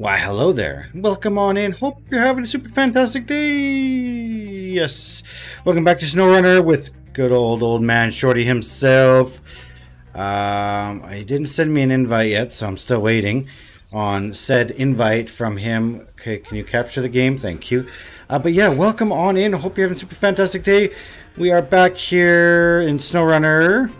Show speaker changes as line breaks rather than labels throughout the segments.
Why, hello there. Welcome on in. Hope you're having a super fantastic day. Yes. Welcome back to SnowRunner with good old old man Shorty himself. Um, he didn't send me an invite yet, so I'm still waiting on said invite from him. Okay, can you capture the game? Thank you. Uh, but yeah, welcome on in. Hope you're having a super fantastic day. We are back here in SnowRunner.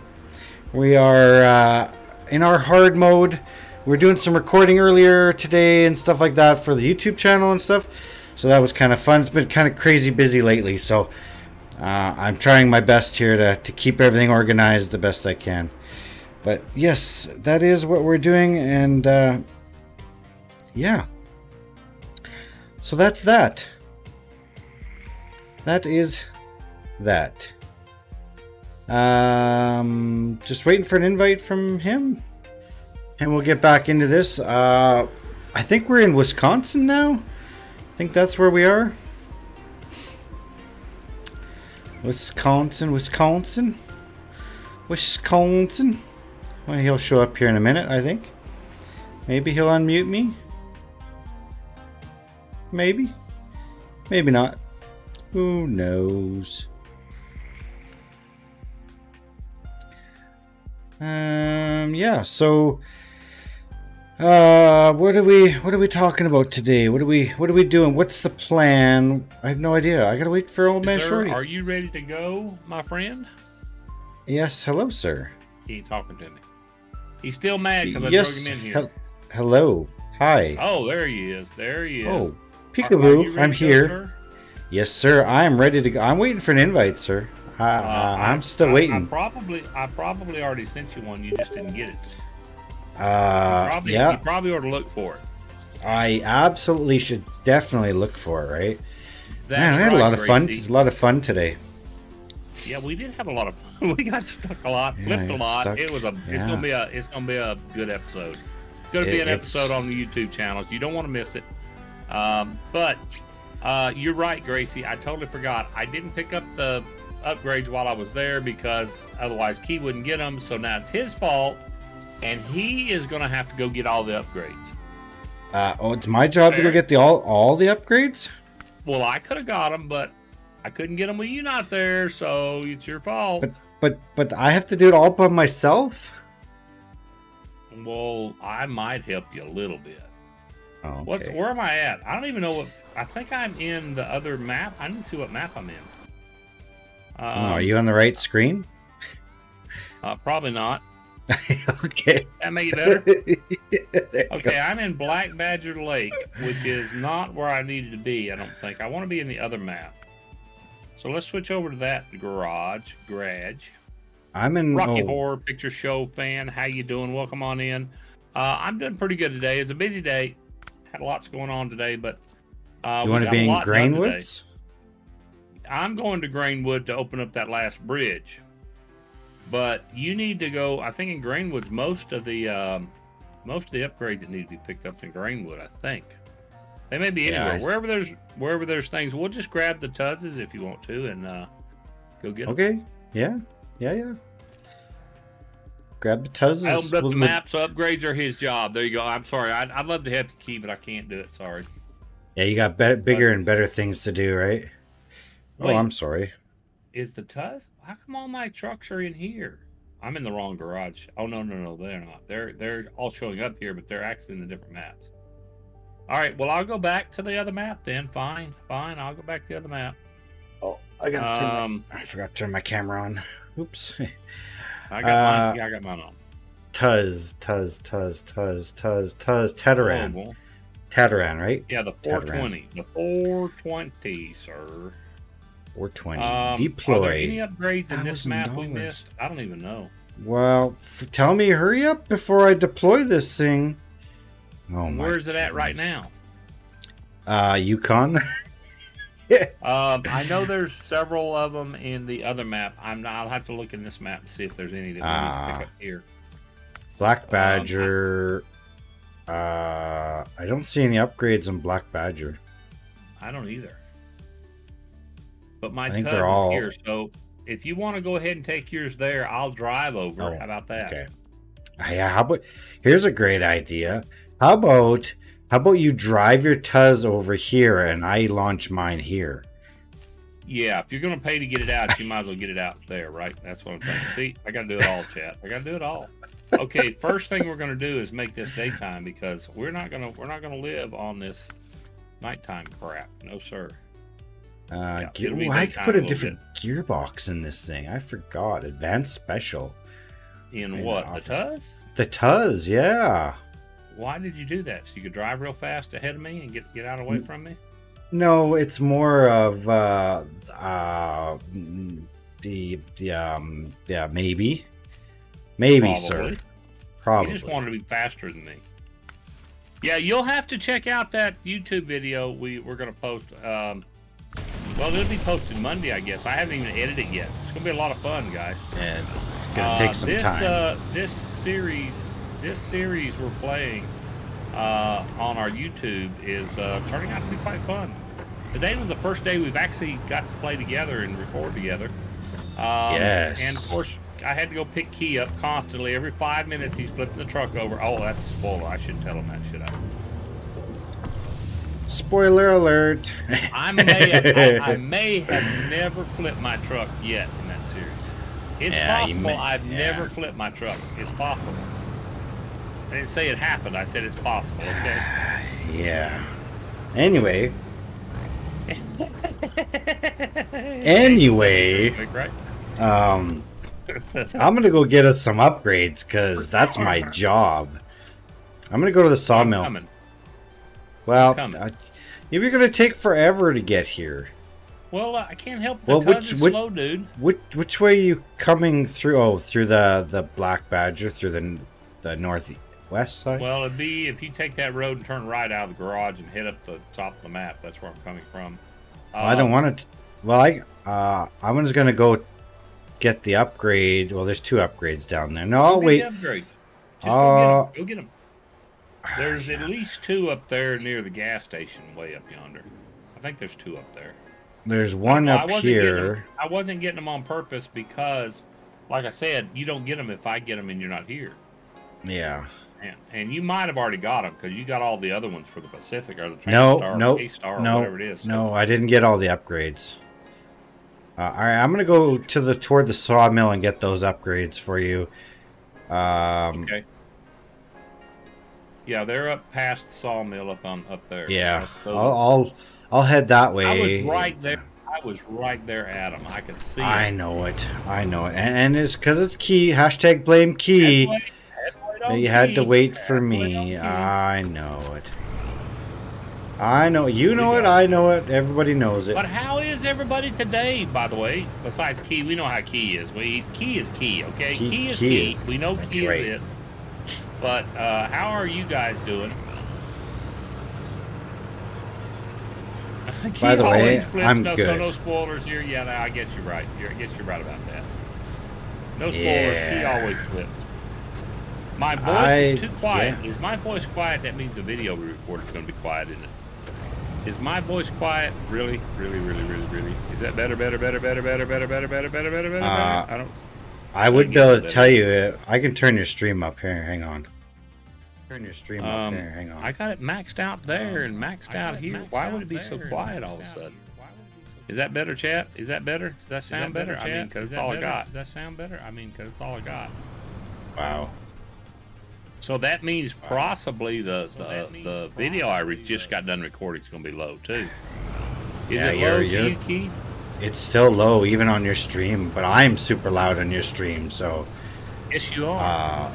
We are uh, in our hard mode. We are doing some recording earlier today and stuff like that for the YouTube channel and stuff. So that was kind of fun. It's been kind of crazy busy lately. So uh, I'm trying my best here to, to keep everything organized the best I can. But yes, that is what we're doing. And uh, yeah. So that's that. That is that. Um, just waiting for an invite from him. And we'll get back into this. Uh, I think we're in Wisconsin now. I think that's where we are. Wisconsin, Wisconsin. Wisconsin. Well, he'll show up here in a minute, I think. Maybe he'll unmute me. Maybe. Maybe not. Who knows? Um, yeah, so uh what are we what are we talking about today? What are we what are we doing? What's the plan? I have no idea. I gotta wait for old man
Sir,
Shorty.
are you ready to go, my friend?
Yes, hello, sir.
He ain't talking to me. He's still mad because I
yes.
drug him in here.
hel- hello. Hi.
oh, there he is. There he is.
Oh,
Are- are
peekaboo. I'm
to go,
here.
sir?
Yes, sir. I am ready to go. I'm waiting for an invite, sir. Uh,
Uh,
I'm still
I,
waiting.
I probably, I probably already sent you one. You just didn't get it.
Uh,
Probably,
yeah.
You probably ought to look for it.
I absolutely should definitely look for it, right?
That's
Man, we had
right,
a lot of fun.
Gracie.
A lot of fun today.
Yeah, we did have a lot of fun. We got stuck a lot,
Yeah,
flipped a lot.
stuck.
It was a. It's gonna be a. It's gonna be a good episode. It's gonna be an episode on the YouTube channels. You don't want to miss it. Um, but uh, you're right, Gracie. I totally forgot. I didn't pick up the upgrades while I was there because otherwise Key wouldn't get them. So now it's his fault, and he is gonna have to go get all the upgrades.
Uh, oh, it's my job to go get the all all the upgrades.
Well, I could have got them, but I couldn't get them with you not there. So it's your fault.
But but but I have to do it all by myself.
Well, I might help you a little bit.
Oh,
What's where am I at? I don't even know what. I think I'm in the other map. I need to see what map I'm in.
Oh,
Um,
are you on the right screen?
Uh, probably not.
okay.
That make it better.
You
Okay, I'm in Black Badger Lake, which is not where I needed to be. I don't think. I want to be in the other map. So let's switch over to that garage. Garage.
I'm in.
Rocky
oh,
Horror Picture Show fan. How you doing? Welcome on in. Uh, I'm doing pretty good today. It's a busy day. Had lots going on today, but uh,
you
we
want to be in
lot done today.
Grainwoods?
I'm going to Greenwood to open up that last bridge. But you need to go. I think in Grainwood's most of the um, most of the upgrades that need to be picked up in Greenwood. I think they may be
Yeah,
anywhere.
I-
Wherever there's wherever there's things, we'll just grab the Tudzes if you want to and uh, go get them.
Okay. Yeah. Yeah. Yeah. Grab the tuzzes.
I opened up
We'll-
the map, so upgrades are his job. There you go. I'm sorry. I'd, I'd love to have the key, but I can't do it. Sorry.
Yeah, you got better, bigger and better things to do, right?
Wait.
Oh, I'm sorry.
Is the Tuz? How come all my trucks are in here? I'm in the wrong garage. Oh no, no, no, they're not. They're they're all showing up here, but they're actually in the different maps. All right, well I'll go back to the other map then. Fine, fine. I'll go back to the other map.
Oh, I got
Um,
my, I forgot to turn my camera on. Oops.
I got
Uh,
mine. Yeah, I got mine on.
Tuz, Tuz, Tuz, Tuz, Tuz, Tuz, Tatarin.
Horrible.
Tatarin, right?
Yeah, the
Tatarin.
420. The 420, sir.
420.
Um, Are there
Deploy.
any upgrades in this map we missed? I don't even know.
Well, f- tell me, hurry up before I deploy this thing. Oh my.
Where is it at right now?
Uh, Yukon.
Um, I know there's several of them in the other map. I'm not, I'll have to look in this map and see if there's any that we need to
Ah.
pick up here.
Black
Um,
Badger. uh, I don't see any upgrades on Black Badger.
I don't either. But my Tuz is
all-
here, so if you want to go ahead and take yours there, I'll drive over.
Oh,
How about that?
Okay. Ah, yeah. How about? Here's a great idea. How about How about you drive your Tuz over here and I launch mine here?
Yeah, if you're gonna pay to get it out, you might as well get it out there, right? That's what I'm thinking. See, I gotta do it all, chat. I gotta do it all. Okay, first thing we're gonna do is make this daytime because we're not gonna we're not gonna live on this nighttime crap. No sir.
Uh,
Yeah,
gear- well, I could put
a
different gearbox in this thing. I forgot. Advanced special.
In what?
the.
Tuz?
The Tuz, yeah.
Why did you do that? So you could drive real fast ahead of me and get get out away
Mm.
from me?
No, it's more of uh, uh, the the um, yeah, maybe, maybe, sir,
Probably.
probably.
You just wanted to be faster than me. Yeah, you'll have to check out that YouTube video we we're gonna post. Um, well, it'll be posted Monday, I guess. I haven't even edited it yet. It's gonna be a lot of fun, guys.
And it's gonna
Uh,
take some
this,
time.
Uh, this series, this series we're playing uh, on our YouTube is uh, turning out to be quite fun. Today was the first day we've actually got to play together and record together. Um,
Yes.
And of course, I had to go pick Key up constantly. Every five minutes, he's flipping the truck over. Oh, that's a spoiler. I shouldn't tell him that, should I?
Spoiler alert.
I may have, I, I may have never flipped my truck yet in that series. It's
Yeah,
possible
may-
I've
yeah.
never flipped my truck. It's possible. I didn't say it happened. I said it's possible. Okay.
yeah. Anyway, Anyway. um, I'm gonna go get us some upgrades because that's my job. I'm gonna go to the sawmill. Well, uh, you're gonna take forever to get here.
Well, uh, I can't help.
Well, which- which-
slow, dude.
Which which way are you coming through? Oh, through the the Black Badger through the the northwest side.
Well, it'd be if you take that road and turn right out of the garage and hit up the top of the map. That's where I'm coming from.
Well, I don't
Um,
want to. Well, I uh, I'm just gonna go get the upgrade. Well, there's two upgrades down there. No, I'll wait.
the upgrades. Just
Uh,
go get them. Go get them. There's at least two up there near the gas station, way up yonder. I think there's two up there.
There's one
I
up
wasn't getting them-
here.
I wasn't getting them on purpose because, like I said, you don't get them if I get them and you're not here.
Yeah.
And, and you might have already got them because you got all the other ones for the Pacific or the
No,
Star
no,
or
no,
whatever it is. So-
No, I didn't get all the upgrades. Uh, all right, I'm gonna go to the toward the sawmill and get those upgrades for you. Um,
Okay. Yeah, they're up past the sawmill up on up there.
yeah,
those-
I'll, I'll I'll head that way.
I was right there. I was right there at. I could see.
I know it. I know it, and, and it's because it's key. Hashtag blame key.
Head weight- head weight
You had to wait for
Head weight on
me. I know it. I know. You know it. I know it. Everybody knows it.
But how is everybody today, by the way? Besides Key, we know how Key is. We, he's, key is Key, okay?
Key-
Key, is
Key
Key.
is-
we know Key
right.
is it. But uh, how are you guys doing?
By the way,
flips.
I'm
no,
good.
So no spoilers here. Yeah, no, I guess you're right. You're, I guess you're right about that. No spoilers. Key always flips. My voice
I-
is too quiet.
yeah.
Is my voice quiet? That means the video we record is going to be quiet, isn't it? Is my voice quiet? Really, really, really, really, really? Is that better, better, better, better, better, better, better, better, better, better, better?
Uh,
I don't.
I would be able to tell you. I can turn your stream up here. Hang on. Turn your stream up
Um,
here. Hang on.
I got it maxed out there and maxed out here. Why would it be so quiet all of a sudden? Is that better, chat? Is that better? Does that sound better? I mean, because it's all I got. Does that sound better? I mean, because it's all I got.
wow.
So that means possibly the the, the video I re- just got done recording is going to be low too. Is
Yeah,
it
you're-
low to
you're-
you, Key?
It's still low even on your stream, but I'm super loud on your stream. So,
Yes, you are.
uh,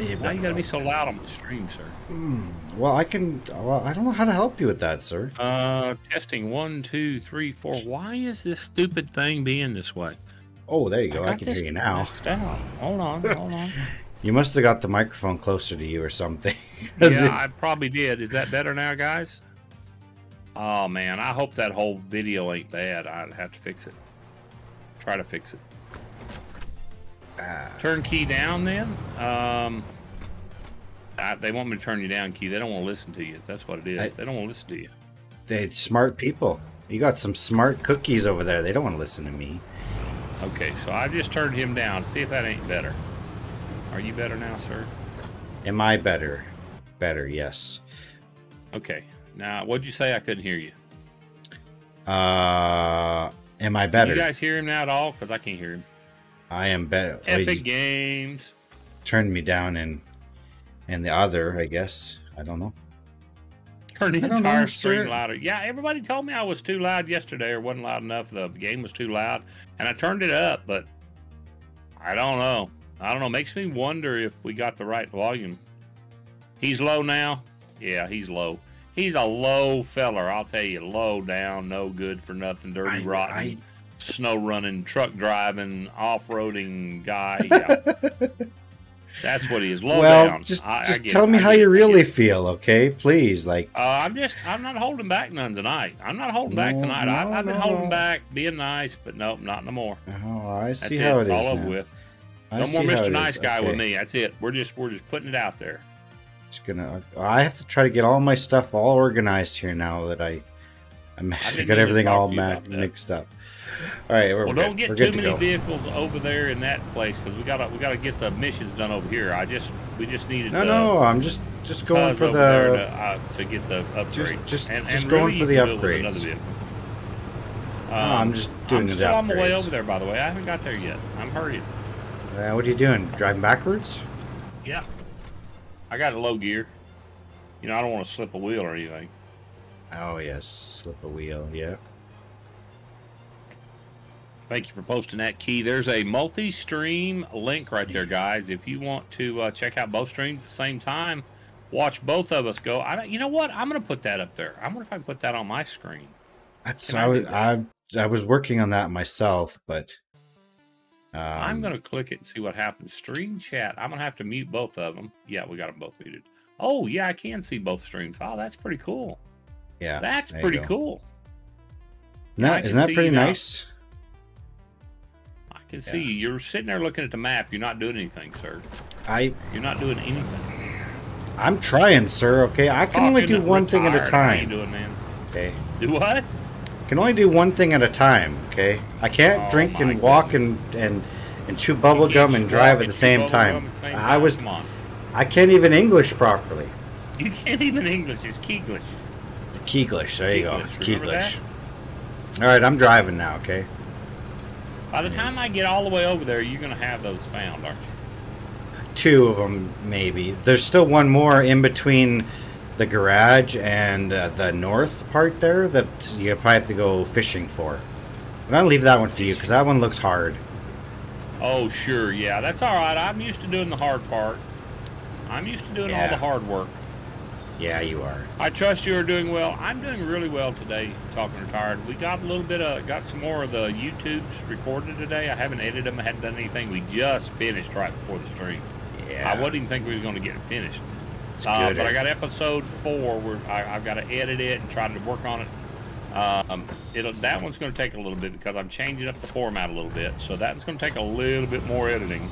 yeah,
Why you got to be so loud on the stream, sir?
Hmm, well, I can. Well, I don't know how to help you with that, sir.
Uh, testing one, two, three, four. Why is this stupid thing being this way?
Oh, there you go. I,
got
can hear you now.
out. Hold on, hold on.
You must have got the microphone closer to you or something.
yeah, I probably did. Is that better now, guys? Oh man, I hope that whole video ain't bad. I'd have to fix it. Try to fix it.
Ah,
Turn key down then. Um, I, they want me to turn you down, key. They don't want to listen to you. That's what it is.
I-
they don't want to listen to you.
They're smart people. You got some smart cookies over there. They don't want to listen to me.
Okay, so I just turned him down. See if that ain't better. Are you better now, sir?
Am I better? Better, yes.
Okay. Now, what'd you say? I couldn't hear you.
Uh, am I
Can
better?
you guys hear him now at all? Because I can't hear him.
I am better.
Epic Games.
turned me down and and the other, I guess. I don't know.
Turn the entire
know,
stream louder. Yeah, everybody told me I was too loud yesterday or wasn't loud enough. The game was too loud. And I turned it up, but I don't know. I don't know. Makes me wonder if we got the right volume. He's low now? Yeah, he's low. He's a low feller, I'll tell you. Low down, no good for nothing, dirty,
I-
rotten,
I-
snow running, truck driving, off roading guy. Yeah, that's what he is. Low
well,
down.
just
I- I
just tell
it,
me
I
how you
it, I
really feel, okay? Please, like
Uh, I'm just, I'm not holding back none tonight. I'm not holding back tonight. I,
no,
I've been
no.
holding back, being nice, but nope, not no more.
oh, I see
it.
how it
it's
is.
all over
now.
with.
I
No more Mr. Nice. Guy with me. That's it. We're just, we're just putting it out there.
Just gonna. I have to try to get all my stuff all organized here now that I, I'm, I got everything all ma- mixed up. All right, we're,
Well, don't get
we're
too
to
many vehicles over there in that place because we gotta, we gotta get the missions done over here. I just, we just needed.
No,
to
no, I'm just just going for the.
to, uh, to get the upgrades.
just-
and,
just
and
going
really
for the
you can do it with another
upgrades.
vehicle.
No, I'm
Um,
just doing
I'm
the
still on my way over there, by the way. I haven't got there yet. I'm hurrying.
Uh, what are you doing? Driving backwards?
Yeah. I got a low gear. You know, I don't want to slip a wheel or anything.
Oh yes, slip a wheel. Yeah.
Thank you for posting that key. There's a multi-stream link right there, guys. If you want to uh, check out both streams at the same time, watch both of us go. I, you know what? I'm gonna put that up there. I wonder if I can put that on my screen.
That's I
I
was? I I was working on that myself, but um,
I'm gonna click it and see what happens. Stream chat. I'm gonna have to mute both of them. Yeah, we got them both muted. Oh yeah, I can see both streams. Oh, that's pretty cool.
yeah.
That's pretty cool.
No, isn't that pretty
you now.
nice?
I can see you. You're sitting there looking at the map. You're not doing anything, sir.
I
You're not doing anything.
I'm trying, sir. Okay, I can only do one thing at a
retired. How you
time.
doing, man?
Okay,
Do what?
Can only do one thing at a time. Okay, I can't
Oh,
drink and walk
goodness.
and and and chew bubble gum and drive at the same time.
gum at the same
I was. I can't even English properly.
You can't even English. It's Keeglish.
Keeglish. There you go. It's Keeglish. All right, I'm driving now. Okay.
By the time I get all the way over there, you're gonna have those found, aren't you?
two of them maybe there's still one more in between the garage and uh, the north part there that you probably have to go fishing for but i'll leave that one for you because that one looks hard
Oh, sure. Yeah, that's all right. I'm used to doing the hard part. I'm used to doing all the hard work.
yeah you are
I trust you are doing well. I'm doing really well today, talking retired. We got a little bit of, got some more of the YouTubes recorded today. I haven't edited them, I hadn't done anything. We just finished right before the stream.
yeah
I wouldn't even think we were going to get it finished. Uh, but I got episode four where I, I've got to edit it and try to work on it. Um, it'll that one's going to take a little bit because I'm changing up the format a little bit, so that's going to take a little bit more editing.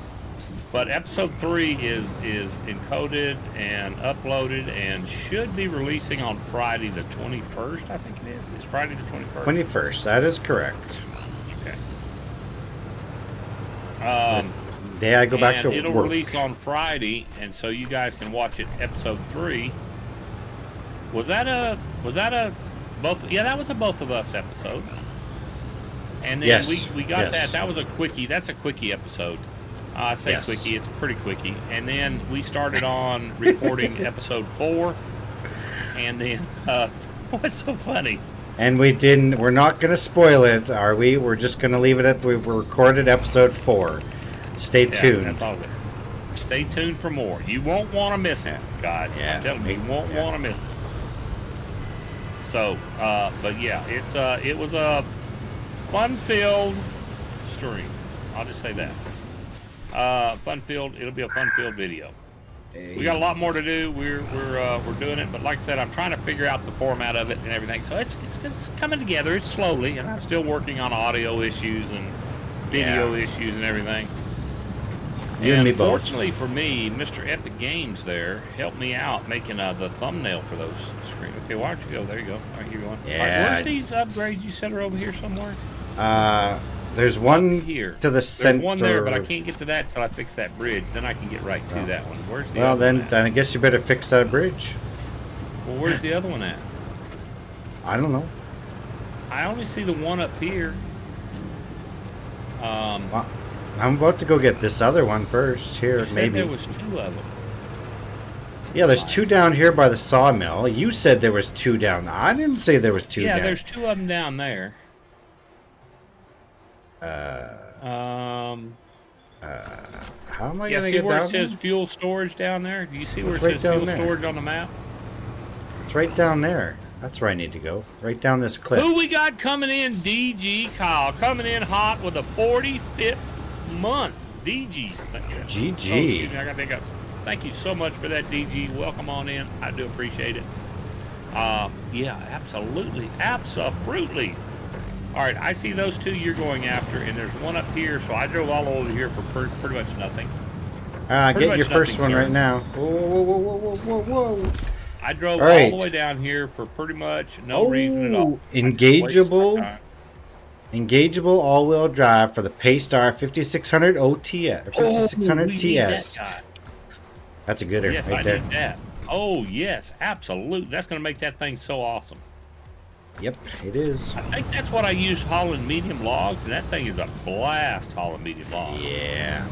But episode three is is encoded and uploaded and should be releasing on Friday the 21st. I think it is. It's Friday the 21st.
21st that is correct
Okay. Um,
day i go back
and
to
it'll
work
release on Friday, and so you guys can watch it. Episode three. Was that a? Was that a? Both? Yeah, that was a both of us episode. And then
Yes,
we, we got
yes.
that. That was a quickie. That's a quickie episode. Uh, I say
Yes.
quickie. It's pretty quickie. And then we started on recording episode four. And then uh, what's so funny?
and we didn't we're not going to spoil it are we we're just going to leave it at we we recorded episode four stay
Yeah,
tuned
that's all of. Stay tuned for more. You won't want to miss it, guys.
Yeah.
I'm telling you, you won't
Yeah.
want to miss it. So, uh, but yeah, it's uh, it was a fun-filled stream. I'll just say that. Uh, fun-filled. It'll be a fun-filled video. We got a lot more to do. We're we're uh, we're doing it, but like I said, I'm trying to figure out the format of it and everything. So it's it's, it's coming together. It's slowly, and I'm still working on audio issues and video
Yeah.
issues and everything.
You and both.
Fortunately for me, Mr. Epic Games there helped me out making uh, the thumbnail for those screens. Okay, why don't you go? There you go. All right, you're going. All right,
Yeah,
where's these upgrades? You said are over here somewhere.
uh there's one
Here.
to the
There's
center
one there, but I can't get to that till I fix that bridge. Then I can get right to
Oh.
that one. Where's the
well
other
then then i guess you better fix that bridge
Well, where's the other one at?
I don't know.
I only see the one up here. Um,
Well, I'm about to go get this other one first. Here, maybe.
there was two of them.
Yeah, there's two down here by the sawmill. You said there was two down there. I didn't say there was two
yeah,
down.
there's two of them down there.
Uh,
Um, Uh,
how am I
yeah,
gonna get down?
Yeah, see where it says
there?
fuel storage down there? Do you see where
It's
it
right
says
down
fuel
there.
storage on the map?
It's right down there. That's where I need to go. Right down this cliff.
Who we got coming in? DG Kyle coming in hot with a 45th month. DG. Thank you.
GG.
Oh, excuse me, I got hiccups. Thank you so much for that, DG. Welcome on in. I do appreciate it. Uh, yeah, absolutely, absolutely. All right, I see those two you're going after, and there's one up here. So I drove all over here for per- pretty much nothing.
Uh,
Pretty
get your
much
first one
sir.
right now. Whoa, whoa, whoa, whoa, whoa, whoa, whoa.
I drove
All
all,
right.
the way down here for pretty much no reason at all.
Oh,
I
engageable. Engageable all-wheel drive for the Paystar 5600 OTS. or 5600
Oh, need that
TS. That's a gooder
Yes,
right
I
there.
need that. Oh yes, absolutely. That's going to make that thing so awesome.
Yep, it is.
I think that's what I use hauling medium logs, and that thing is a blast hauling medium logs.
Yeah.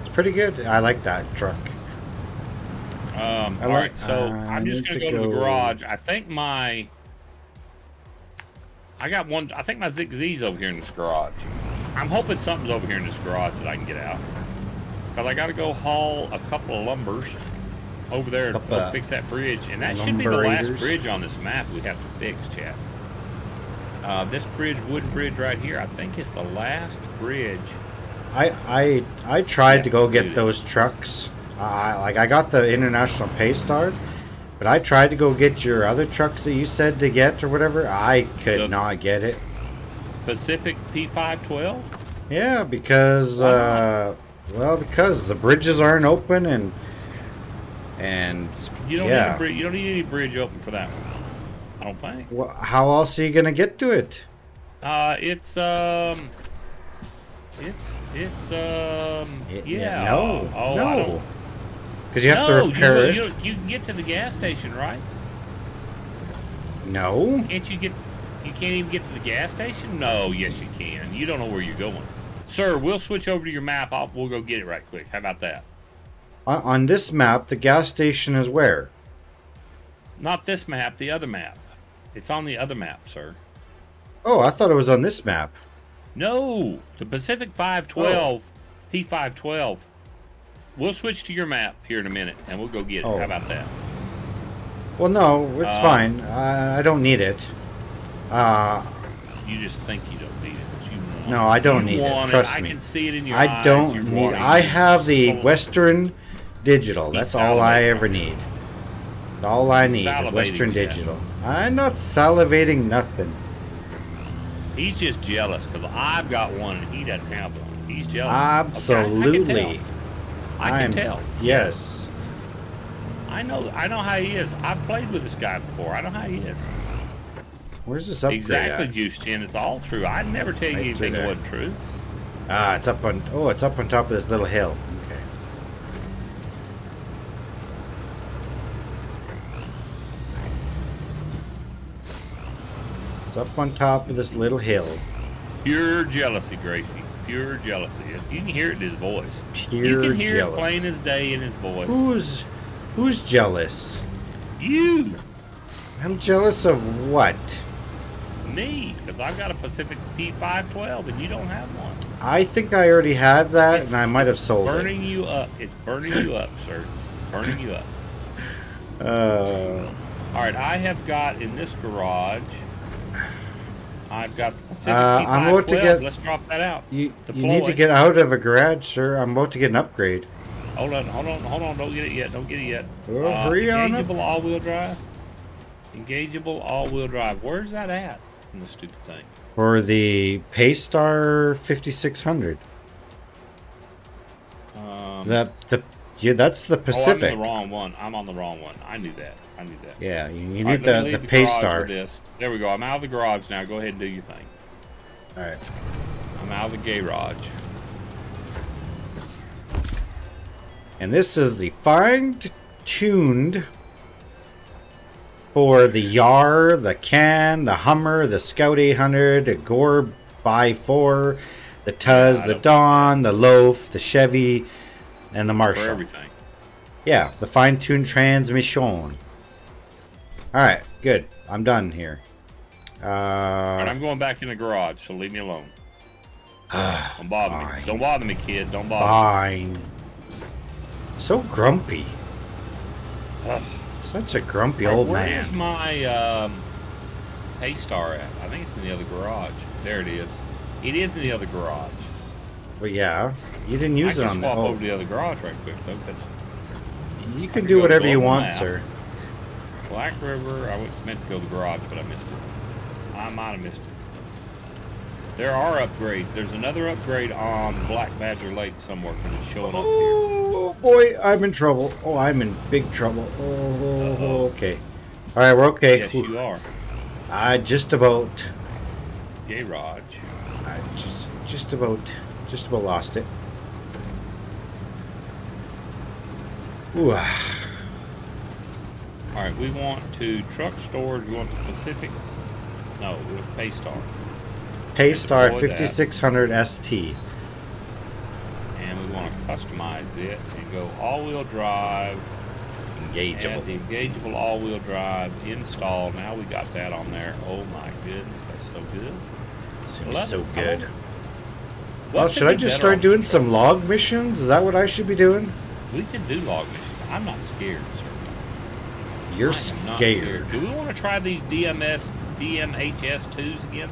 It's pretty good. I like that truck.
Um,
I
all
like-
right, so
I
I'm just going to
to
go to the garage. I think my, I got one. I think my Zig Z's over here in this garage. I'm hoping something's over here in this garage that I can get out. Cause I got to go haul a couple of lumbers over there to
of
fix that bridge, and that should be the last bridge on this map we have to fix, chat. Uh, this bridge, wooden bridge right here, I think is the last bridge.
I I I tried to go get those trucks. I like I got the international Paystar, but I tried to go get your other trucks that you said to get or whatever. I could
The-
not get it.
Pacific P512.
Yeah, because uh, well, because the bridges aren't open and and
You don't need
yeah.
a bridge. You don't need any bridge open for that one. I don't think.
Well, how else are you gonna get to it?
Uh, it's um, it's it's um,
Y-
yeah.
no,
Oh, I
no. Because you have
no,
to repair
you,
it.
you, you can get to the gas station, right?
No.
Can't you get? You can't even get to the gas station. No, yes you can. You don't know where you're going, sir. We'll switch over to your map. I'll, we'll go get it right quick. How about that?
On, on this map, the gas station is where?
Not this map. The other map. It's on the other map, sir.
Oh, I thought it was on this map.
No, the Pacific 512, P512. We'll switch to your map here in a minute, and we'll go get it.
Oh.
How about that?
Well, no, it's
Uh,
fine. I, I don't need it. Uh,
You just think you don't need it, but you want
No, I don't need it, trust
I
me.
can see it in your
I
eyes.
don't
You're
need. I have the Western Digital.
He's
That's all I ever need. All I need. Western
Jeff.
Digital. I'm not salivating nothing.
He's just jealous because I've got one and he doesn't have one. He's jealous.
Absolutely.
Okay, I can
I'm-
tell.
Yes.
I can tell. I know. I know how he is. I've played with this guy before. I know how he is.
Where's this upgrade
exactly,
at?
Juice Chin. It's all true. I'd never tell you
Right
anything that wasn't true.
Ah, it's up on. Oh, it's up on top of this little hill. Okay. It's up on top of this little hill.
Pure jealousy, Gracie. Pure jealousy. You can hear it in his voice.
Pure you
can hear
jealous.
it plain as day in his voice.
Who's who's jealous?
You,
I'm jealous of what?
me, because I've got a Pacific P512 and you don't have one.
I think I already had that,
It's
and I might have sold it.
Burning you up. It's burning you up, sir. It's burning you up.
Uh,
All right, I have got in this garage. I've got
Uh, I'm about to get-
Let's drop that out.
you you need to get out of a garage, sir. I'm about to get an upgrade.
Hold on, hold on, hold on. Don't get it yet. Don't get it yet.
Oh,
Uh,
hurry on up.
engageable all-wheel drive. Engageable all-wheel drive. Where's that at in the stupid thing?
For the Paystar 5600.
Um,
The the yeah, that's the
Oh, I'm
Pacific.
on the wrong one. I'm on the wrong one. I knew that. I knew that.
yeah, you, you need
let me
the the
garage with
Paystar.
This. There we go. I'm out of the garage now. Go ahead and do your thing.
All right.
I'm out of the garage.
And this is the fine-tuned for the Yar, the Khan, the Hummer, the Scout 800, the Gore by 4, the Tuz, the
don't-
Don, the Loaf, the Chevy, and the
For
Marshall.
everything.
Yeah, the fine tuned transmission. Alright, good. I'm done here.
All right,
Uh,
I'm going back in the garage, so leave me alone.
ah,
Don't bother
Fine.
me. Don't bother me, kid. Don't bother.
fine. So grumpy.
Ugh.
Such a grumpy
All right,
old
where
man.
is my um, Paystar at? I think it's in the other garage. There it is. It is in the other garage.
Well, yeah, you didn't
I
use it
can
on the.
swap
Oh,
over to the other garage right quick, though.
you can do whatever you want,
map.
sir.
Black River, I went, meant to go to the garage, but I missed it. I might have missed it. There are upgrades. There's another upgrade on Black Badger Lake somewhere because it's showing up here.
Oh boy, I'm in trouble. Oh, I'm in big trouble. Oh,
Uh-oh.
okay. All right, we're okay.
Yes,
Whew.
you are.
I just about,
Yay, Raj.
I just, just about, just about lost it. Ooh.
All right, we want to truck storage. We want the Pacific. No, we want Paystar.
Paystar
Deploy that.
5600 ST.
And we want to customize it and go all-wheel drive.
Engageable.
The engageable all-wheel drive install. Now we got that on there. Oh my goodness, that's so good.
Be
Well,
so good.
What
Well, should I just start doing some log missions? Is that what I should be doing?
We can do log missions. I'm not scared, sir.
You're
not
scared.
Do we want to try these DMS DMHS twos again?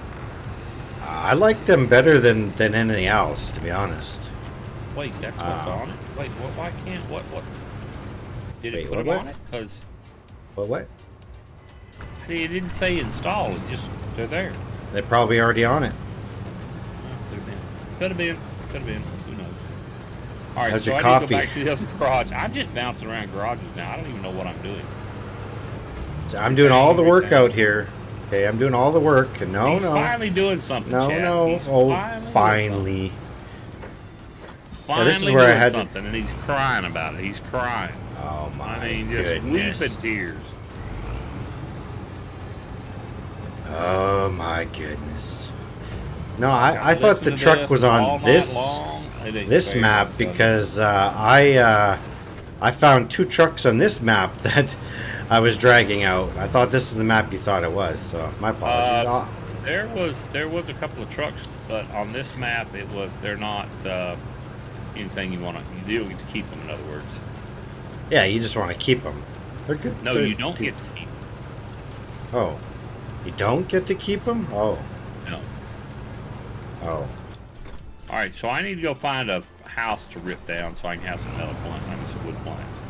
I like them better than than anything else, to be honest.
Wait, that's what's
Uh,
on it. Wait, what? Why can't what? What? Did
Wait,
it put
what,
them
what?
on it? Because
But what?
it didn't say install. It just they're there.
They're probably already on it.
Could have been. Could have been. Could have been. Who knows? All right,
How's
so
your
I
coffee?
need to go back to the other garage. I'm just bouncing around garages now. I don't even know what I'm doing.
So I'm doing all the work out here. Okay, I'm doing all the work. And no,
He's
no,
finally doing something.
no,
Chad.
no.
He's
Oh,
finally
finally. Yeah, this is where I
doing
had to-
something, and he's crying about it. He's crying.
Oh my
I mean, just
goodness.
weeping tears.
Oh my goodness. No, I, I thought the truck was on this
long.
This map because uh, I uh, I found two trucks on this map that I was dragging out. I thought this is the map you thought it was. So my apologies.
Uh,
Oh,
There was there was a couple of trucks, but on this map it was they're not uh, anything you want to you do get to keep them. In other words,
yeah, you just want to keep them. They're good.
no,
they're-
you don't get to keep. Them.
Oh, you don't get to keep them. Oh. Oh.
All right, so I need to go find a house to rip down so I can have some metal planks, I mean some wood planks.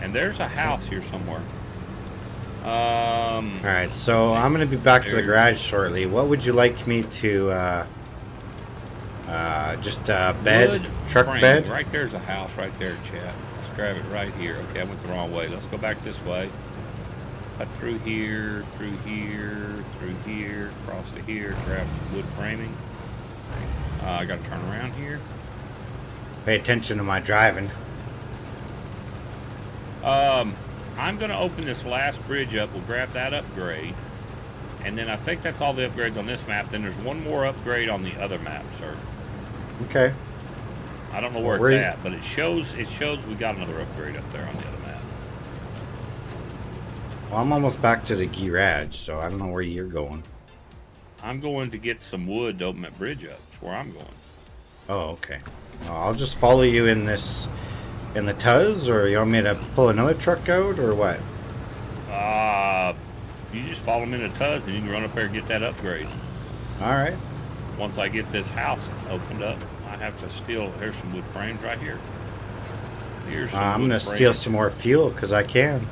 And there's a house here somewhere. Um,
All right, so I'm gonna be back to the garage shortly. What would you like me to? Uh, uh, just uh, bed, truck
frame.
bed.
Right there's a house right there, Chad. Let's grab it right here. Okay, I went the wrong way. Let's go back this way. Cut through here, through here, through here, across to here. Grab some wood framing. Uh, I got to turn around here.
Pay attention to my driving.
Um, I'm going to open this last bridge up. We'll grab that upgrade. And then I think that's all the upgrades on this map. Then there's one more upgrade on the other map, sir.
Okay.
I don't know where
Where
it's at, but it shows it shows we got another upgrade up there on the other map.
Well, I'm almost back to the garage, so I don't know where you're going.
I'm going to get some wood to open that bridge up. That's where I'm going.
Oh, okay. I'll just follow you in this, in the Tuz, or you want me to pull another truck out, or what?
Uh, you just follow me in the Tuz and you can run up there and get that upgrade.
All right.
Once I get this house opened up, I have to steal. Here's some wood frames right here. Here's
Uh, I'm gonna steal some more fuel because I can.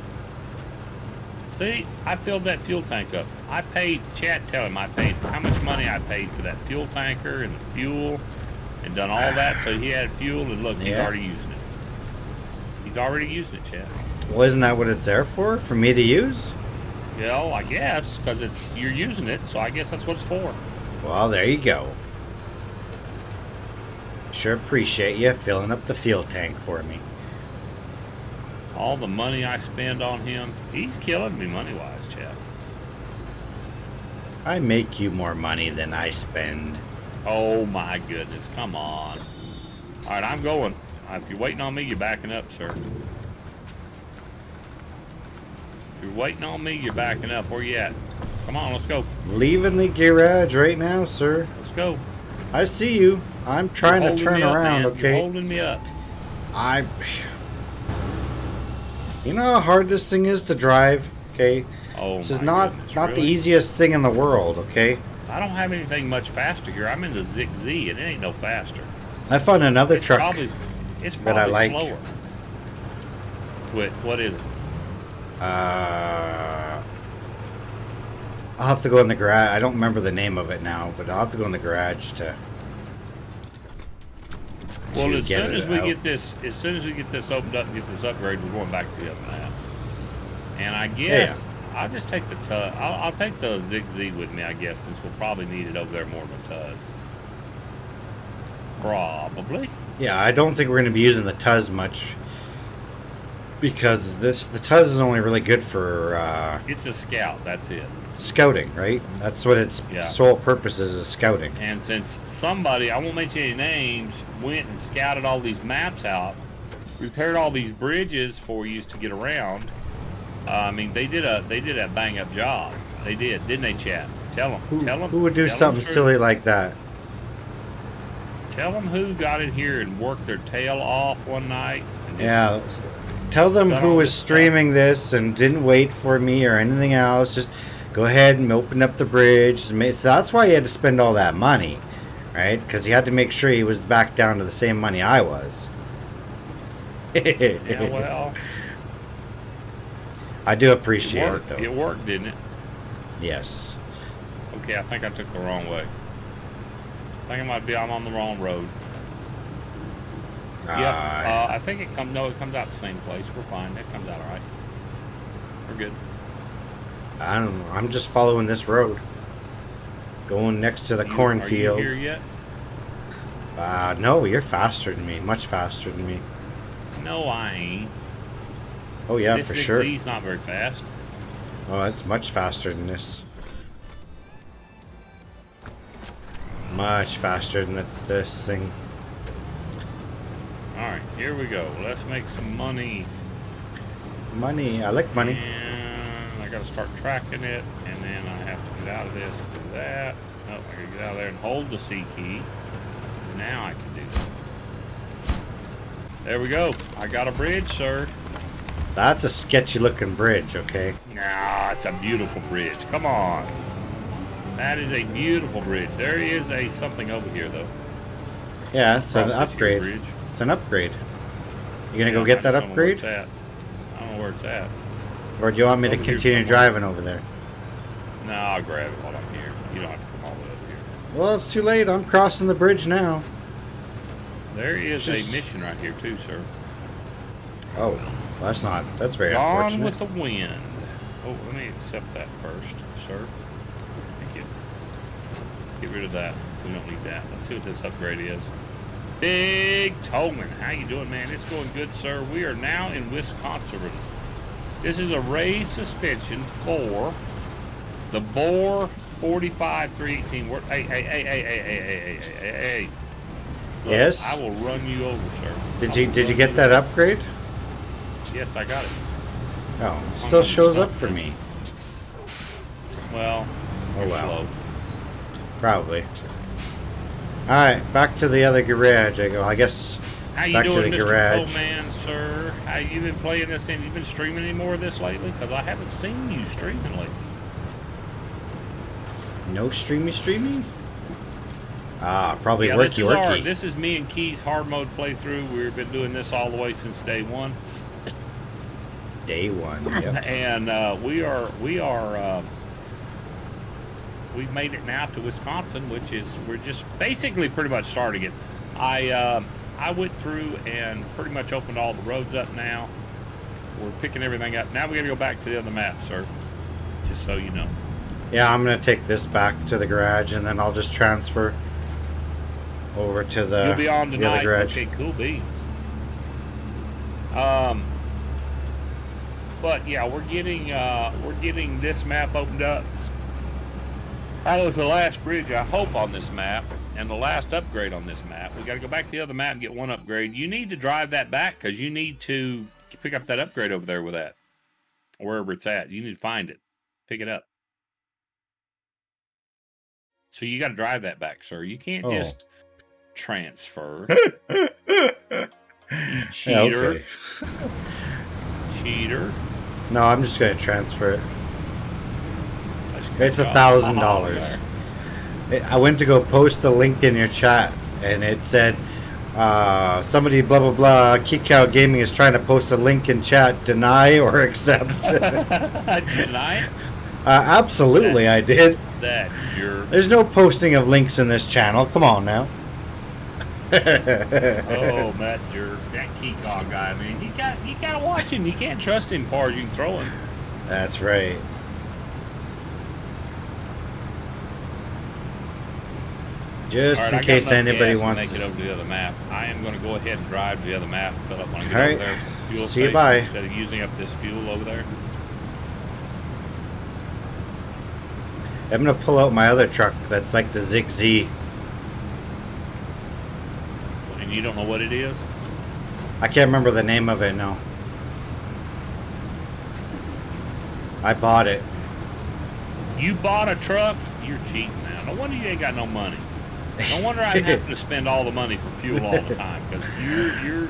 See, I filled that fuel tank up. I paid, chat tell him I paid how much money I paid for that fuel tanker and the fuel and done all that so he had fuel and look, he's already using it. He's already using it, chat.
Well, isn't that what it's there for? For me to use?
You know, I guess, because it's you're using it, so I guess that's what it's for.
Well, there you go. Sure appreciate you filling up the fuel tank for me.
All the money I spend on him, he's killing me money wise, chat. at.
I make you more money than I spend.
Oh my goodness, come on. All right, I'm going. If you're waiting on me, you're backing up, sir. If you're waiting on me, you're backing up. Where you at? Come on, let's go.
Leaving the garage right now, sir.
Let's go.
I see you. I'm trying
You're
to turn
up,
around,
man. You're
okay?
holding me up.
I. You know how hard this thing is to drive, okay?
Oh
This is not
goodness,
not the easiest thing in the world, okay?
I don't have anything much faster here. I'm in the Zig Z, and it ain't no faster.
I found another
It's
truck.
probably it's
that I like.
slower. What what is it?
Uh, I'll have to go in the garage. I don't remember the name of it now, but I'll have to go in the garage to.
Well, as soon as we
out.
get this, as soon as we get this opened up and get this upgrade, we're going back to the other map. And I guess I'll just take the Tuz. I'll, I'll take the Zig Z with me, I guess, since we'll probably need it over there more than Tuz. Probably.
Yeah, I don't think we're going to be using the Tuz much because this the Tuz is only really good for uh,
It's a scout. That's it.
Scouting, right? That's what its
Yeah.
sole purpose is: is scouting.
And since somebody, I won't mention any names, went and scouted all these maps out, repaired all these bridges for you to get around. Uh, I mean, they did a they did a bang up job. They did, didn't they, Chad? Tell them.
Who,
tell them.
who would do something silly like that?
Tell them who got in here and worked their tail off one night.
Yeah. Tell them who was
stuff.
streaming this and didn't wait for me or anything else. Just go ahead and open up the bridge. So that's why he had to spend all that money, right? Because he had to make sure he was back down to the same money I was.
Yeah, well,
I do appreciate it,
worked.
though.
It worked, didn't it?
Yes.
Okay, I think I took the wrong way. I think it might be I'm on the wrong road. Yep.
Ah,
Uh, I think it comes. No, it comes out the same place. We're fine. It comes out all right. We're good.
I don't know. I'm just following this road. Going next to the
You- Are you
cornfield.
here yet?
Uh, no, you're faster than me. Much faster than me.
No, I ain't.
Oh, yeah,
this
for sure.
Z's not very fast.
Oh, it's much faster than this. Much faster than this thing.
All right, here we go. Let's make some money.
Money. I like money.
And I got to start tracking it, and then I have to get out of this, do that. No, I got to get out of there and hold the C key. Now I can do that. There we go. I got a bridge, sir.
That's a sketchy looking bridge, okay?
Nah, it's a beautiful bridge. Come on. That is a beautiful bridge. There is a something over here, though.
Yeah, it's an
this here
upgrade. It's an upgrade. You gonna
Yeah,
go get that
just don't know where
upgrade?
I don't know where it's at.
Or do you want me to continue driving over there?
No, I'll grab it while I'm here. You don't have to come all the way up here.
Well, it's too late. I'm crossing the bridge now.
There is
Just-
a mission right here too, sir.
Oh, well, that's not. That's very
Gone
unfortunate.
with the wind. Oh, let me accept that first, sir. Thank you. Let's get rid of that. We don't need that. Let's see what this upgrade is. Big Tolman, how you doing, man? It's going good, sir. We are now in Wisconsin. This is a raised suspension for the BOAR 45 318. Wor- Hey, hey, hey, hey, hey, hey, hey, hey, hey, hey, hey. Look,
Yes?
I will run you over, sir.
Did you did you get that
over.
upgrade?
Yes, I got it.
Oh, it still shows up for me.
Well,
Oh, wow.
slow.
Probably. All right, back to the other garage. I go. I guess
How you
back
doing,
the
Mr.
garage.
Man, sir? How you been playing this and you been streaming any more of this lately? Because I haven't seen you streaming lately.
no streamy streamy. Ah, probably
yeah,
worky
this is our,
worky.
this is me and Key's hard mode playthrough. We've been doing this all the way since day one,
Day one. Yep.
and uh, we are we are uh, we've made it now to Wisconsin, which is we're just basically pretty much starting it. I uh, I went through and pretty much opened all the roads up now. We're picking everything up. Now we got to go back to the other map, sir. Just so you know.
yeah, I'm gonna take this back to the garage, and then I'll just transfer over to the,
You'll be on
the
tonight.
other garage.
Okay, cool beans. Um, but yeah, we're getting uh, we're getting this map opened up. That was the last bridge I hope on this map, and the last upgrade on this map. We got to go back to the other map and get one upgrade. You need to drive that back because you need to pick up that upgrade over there with that, wherever it's at. You need to find it, pick it up. So you got to drive that back, sir. You can't
Oh.
just transfer. Cheater. Cheater.
No, I'm just gonna transfer it. It's a thousand
ball
dollars.
There.
I went to go post the link in your chat, and it said, uh, somebody blah blah blah. Keacau Gaming is trying to post a link in chat. Deny or accept? uh,
Deny it?
absolutely, I did.
that you're
There's no posting of links in this channel. Come on now.
oh Matt jerk that Keacau guy man you got you gotta watch him you can't trust him far as you can throw him
That's right. Just
right,
in case anybody
wants to make it over to the other map I am gonna go ahead and drive to the other map up when I get
All right.
over there fuel
See you, bye.
instead of using up this fuel over there
I'm gonna pull out my other truck. That's like the Zig Z.
and you don't know what it is
I can't remember the name of it. No. I bought it.
you bought a truck you're cheating now no wonder you ain't got no money no wonder I'm having to spend all the money for fuel all the time because you're you're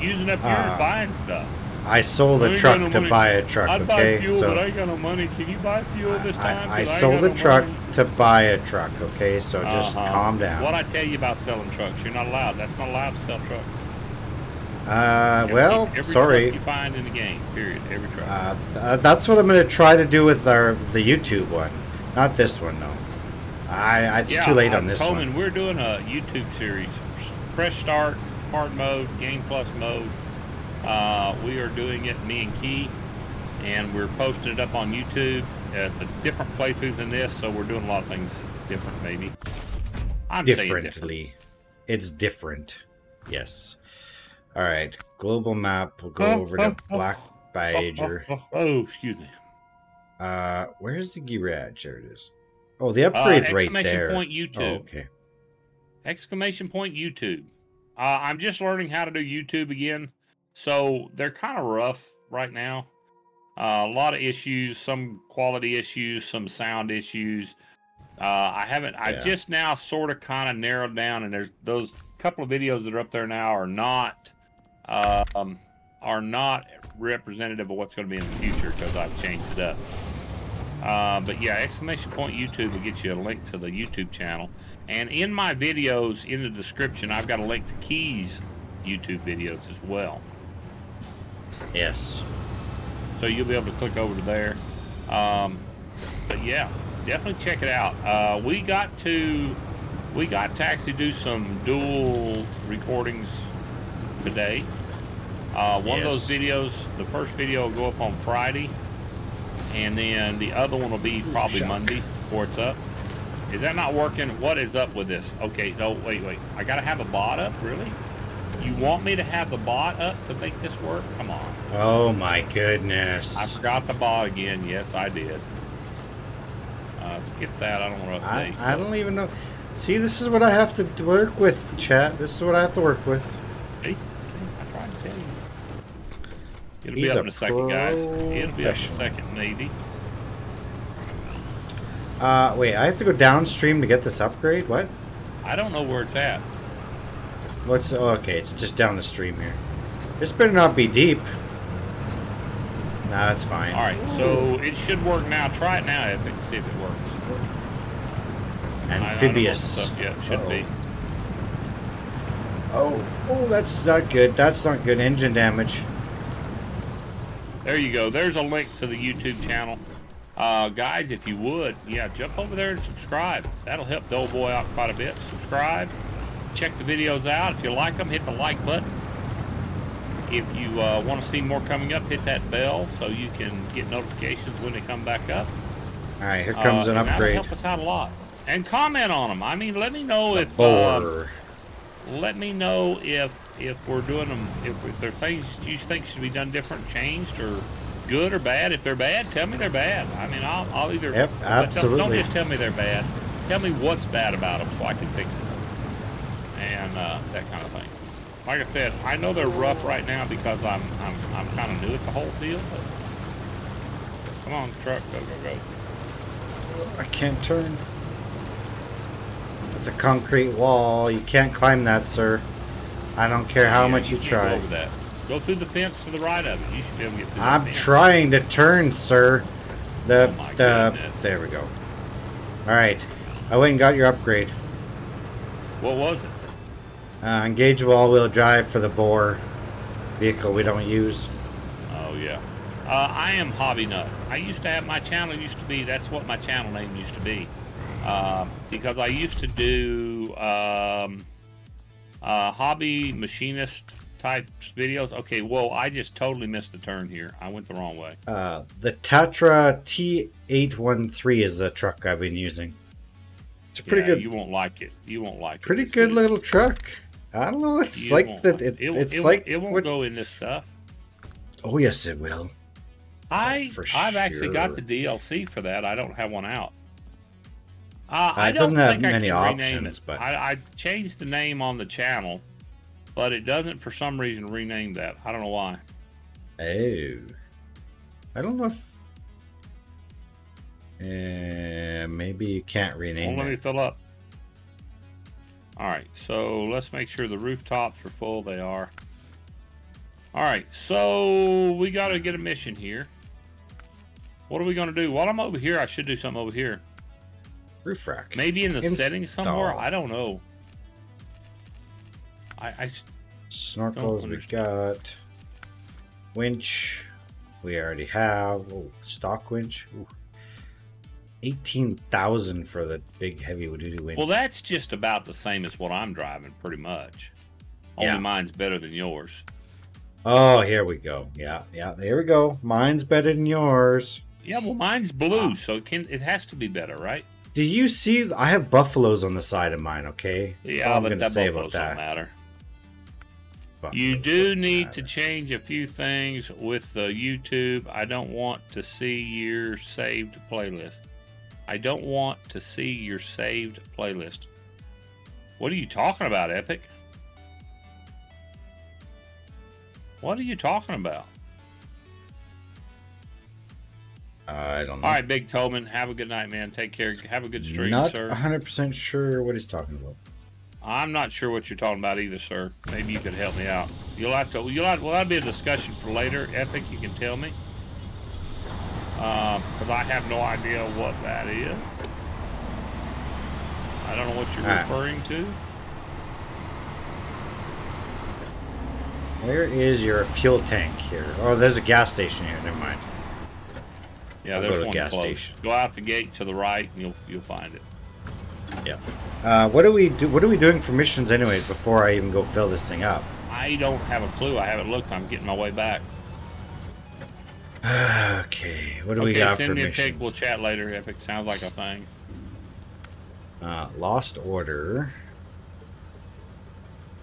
using up yours
Uh,
buying stuff
I sold
I
a truck
no
to
money.
buy a truck.
I'd
okay,
buy fuel,
so
but I got no money. Can you buy fuel this time?
I, I sold
got
a
no
truck
money.
to buy a truck. Okay, so just
Uh-huh.
calm down.
What I tell you about selling trucks, you're not allowed. That's not allowed to sell trucks.
uh,
Every-
well,
every
sorry.
You find in the game, period. Every truck.
Uh, uh, that's what I'm gonna try to do with our the YouTube one, not this one though. I, I it's
yeah,
too late
uh,
on this
Coleman,
one.
we're doing a YouTube series, fresh start, hard mode, game plus mode. Uh, we are doing it, me and Key, and we're posting it up on YouTube. It's a different playthrough than this, so we're doing a lot of things different, maybe. I'm saying different.
Differently, it's different. Yes. All right, global map. We'll go
Oh,
over to
oh, oh.
Black Badger.
Oh, oh, oh, excuse me.
Uh, where's the garage? There it is. Oh, the
Uh,
upgrade's right
exclamation
there.
point
Oh,
YouTube.
okay.
exclamation point YouTube. Uh, I'm just learning how to do YouTube again, so they're kind of rough right now. Uh, a lot of issues, some quality issues, some sound issues. Uh, I haven't. I
Yeah.
just now sort of kind of narrowed down, and there's those couple of videos that are up there now are not um, are not representative of what's going to be in the future because I've changed it up. Uh, but yeah, exclamation point YouTube will get you a link to the YouTube channel. And in my videos, in the description, I've got a link to Keys YouTube videos as well.
Yes.
So you'll be able to click over to there. Um, but yeah, definitely check it out. Uh, we got to we got to actually do some dual recordings today. Uh, one of those videos, the first video will go up on Friday, and then the other one will be probably. Monday before it's up. Is that not working? What is up with this? Okay, no, wait, wait. I gotta have a bot up, really? You want me to have the bot up to make this work? Come on.
Oh my goodness.
I forgot the bot again. Yes, I did. Uh, skip that. I don't want to
I,
update.
I don't even know. See, this is what I have to work with, chat. This is what I have to work with.
See? See? I tried to tell you. It'll
He's
be up
a
in a second, guys. It'll be up in a second, maybe.
Uh, wait, I have to go downstream to get this upgrade? What?
I don't know where it's at.
What's. Oh, okay, it's just down the stream here. This better not be deep. Nah, that's fine.
All right, so it should work now. Try it now, Epic. See if it works. I- I don't know if
Amphibious.
it's up yet. Should be.
Oh, oh, that's not good. That's not good. Engine damage.
There you go. There's a link to the YouTube channel. Uh, guys, if you would, yeah, jump over there and subscribe. That'll help the old boy out quite a bit. Subscribe. Check the videos out. If you like them, hit the like button. If you uh, want to see more coming up, hit that bell so you can get notifications when they come back up.
All right, here comes
Uh,
an
and that'll
upgrade.
help us out a lot. And comment on them. I mean, let me know if uh. Let me know if if we're doing them if, if there are things you think should be done different, changed, or good or bad. If they're bad, tell me they're bad. I mean, I'll, I'll either.
Yep,
but don't-
absolutely.
Don't, just tell me they're bad. Tell me what's bad about them so I can fix it. And uh, that kind of thing. Like I said, I know they're rough right now because I'm I'm I'm kind of new at the whole deal. But come on, truck, go go go.
I can't turn. It's a concrete wall. You can't climb that, sir. I don't care how
Yeah,
much you
can't
try.
Go over that. Go through the fence to the right of it. You should be able to get through.
I'm trying to turn, sir. The
Oh
the
goodness.
there we go. All right, I went and got your upgrade.
What was it?
Uh, engageable all-wheel drive for the BOAR vehicle we don't use.
Oh yeah. Uh, I am Hobby Nut. I used to have my channel used to be. That's what my channel name used to be, um, because I used to do um, uh, hobby machinist type videos. Okay, whoa, I just totally missed the turn here. I went the wrong way.
Uh, the Tatra T813 is the truck I've been using. It's a pretty
Yeah,
good,
You won't like it. You won't like it.
pretty
It's
good little truck. I don't know. It's
You
like that. It,
It,
it's
it
like
it won't
what-
go in this stuff.
Oh yes, it will.
I I've actually got the DLC for that. I don't have one out. Uh,
Uh,
I
it
don't
doesn't have many options, but-
I, I changed the name on the channel, but it doesn't for some reason rename that. I don't know why.
Oh, I don't know if. Uh, maybe you can't rename
Won't let me fill up. All right, so let's make sure the rooftops are full. They are. All right, so we got to get a mission here. What are we going to do? While I'm over here, I should do something over here.
Roof rack.
Maybe in the settings somewhere. I don't know. I
Snorkels we got. Winch. We already have. Oh, stock winch. Ooh. 18,000 for the big heavy duty winch.
well, that's just about the same as what I'm driving, pretty much. Only
Yeah.
mine's better than yours.
oh, here we go. Yeah, yeah, there we go. Mine's better than yours.
Yeah, well, mine's blue,
Ah.
so it can it has to be better, right?
Do you see? I have buffaloes on the side of mine, okay?
Yeah,
I'm
but
going to
that
say
buffaloes
about
don't
that.
matter. You
Buffaloes
do
don't
need
matter.
to change a few things with the YouTube. I don't want to see your saved playlist. I don't want to see your saved playlist. What are you talking about, Epic? What are you talking about?
I don't know.
All right, Big Tobin, have a good night, man. Take care. Have a good stream,
Not
sir.
100% sure what he's talking about.
I'm not sure what you're talking about either, sir. Maybe you could help me out. You'll have to. You'll have. Well, that'll be a discussion for later. Epic, you can tell me. Because I have no idea what that is. I don't know what you're
Ah.
referring to.
Where is your fuel tank here? Oh, there's a gas station here. Never mind.
Yeah,
I'll go
there's
to
one
gas
close.
station.
Go out the gate to the right, and you'll you'll find it.
Yeah. Uh, what do we do? What are we doing for missions, anyways? Before I even go fill this thing up.
I don't have a clue. I haven't looked. I'm getting my way back.
okay. What do we
okay,
got
send
for
me a
missions?
pic. We'll chat later. Epic sounds like a thing.
Uh, lost order.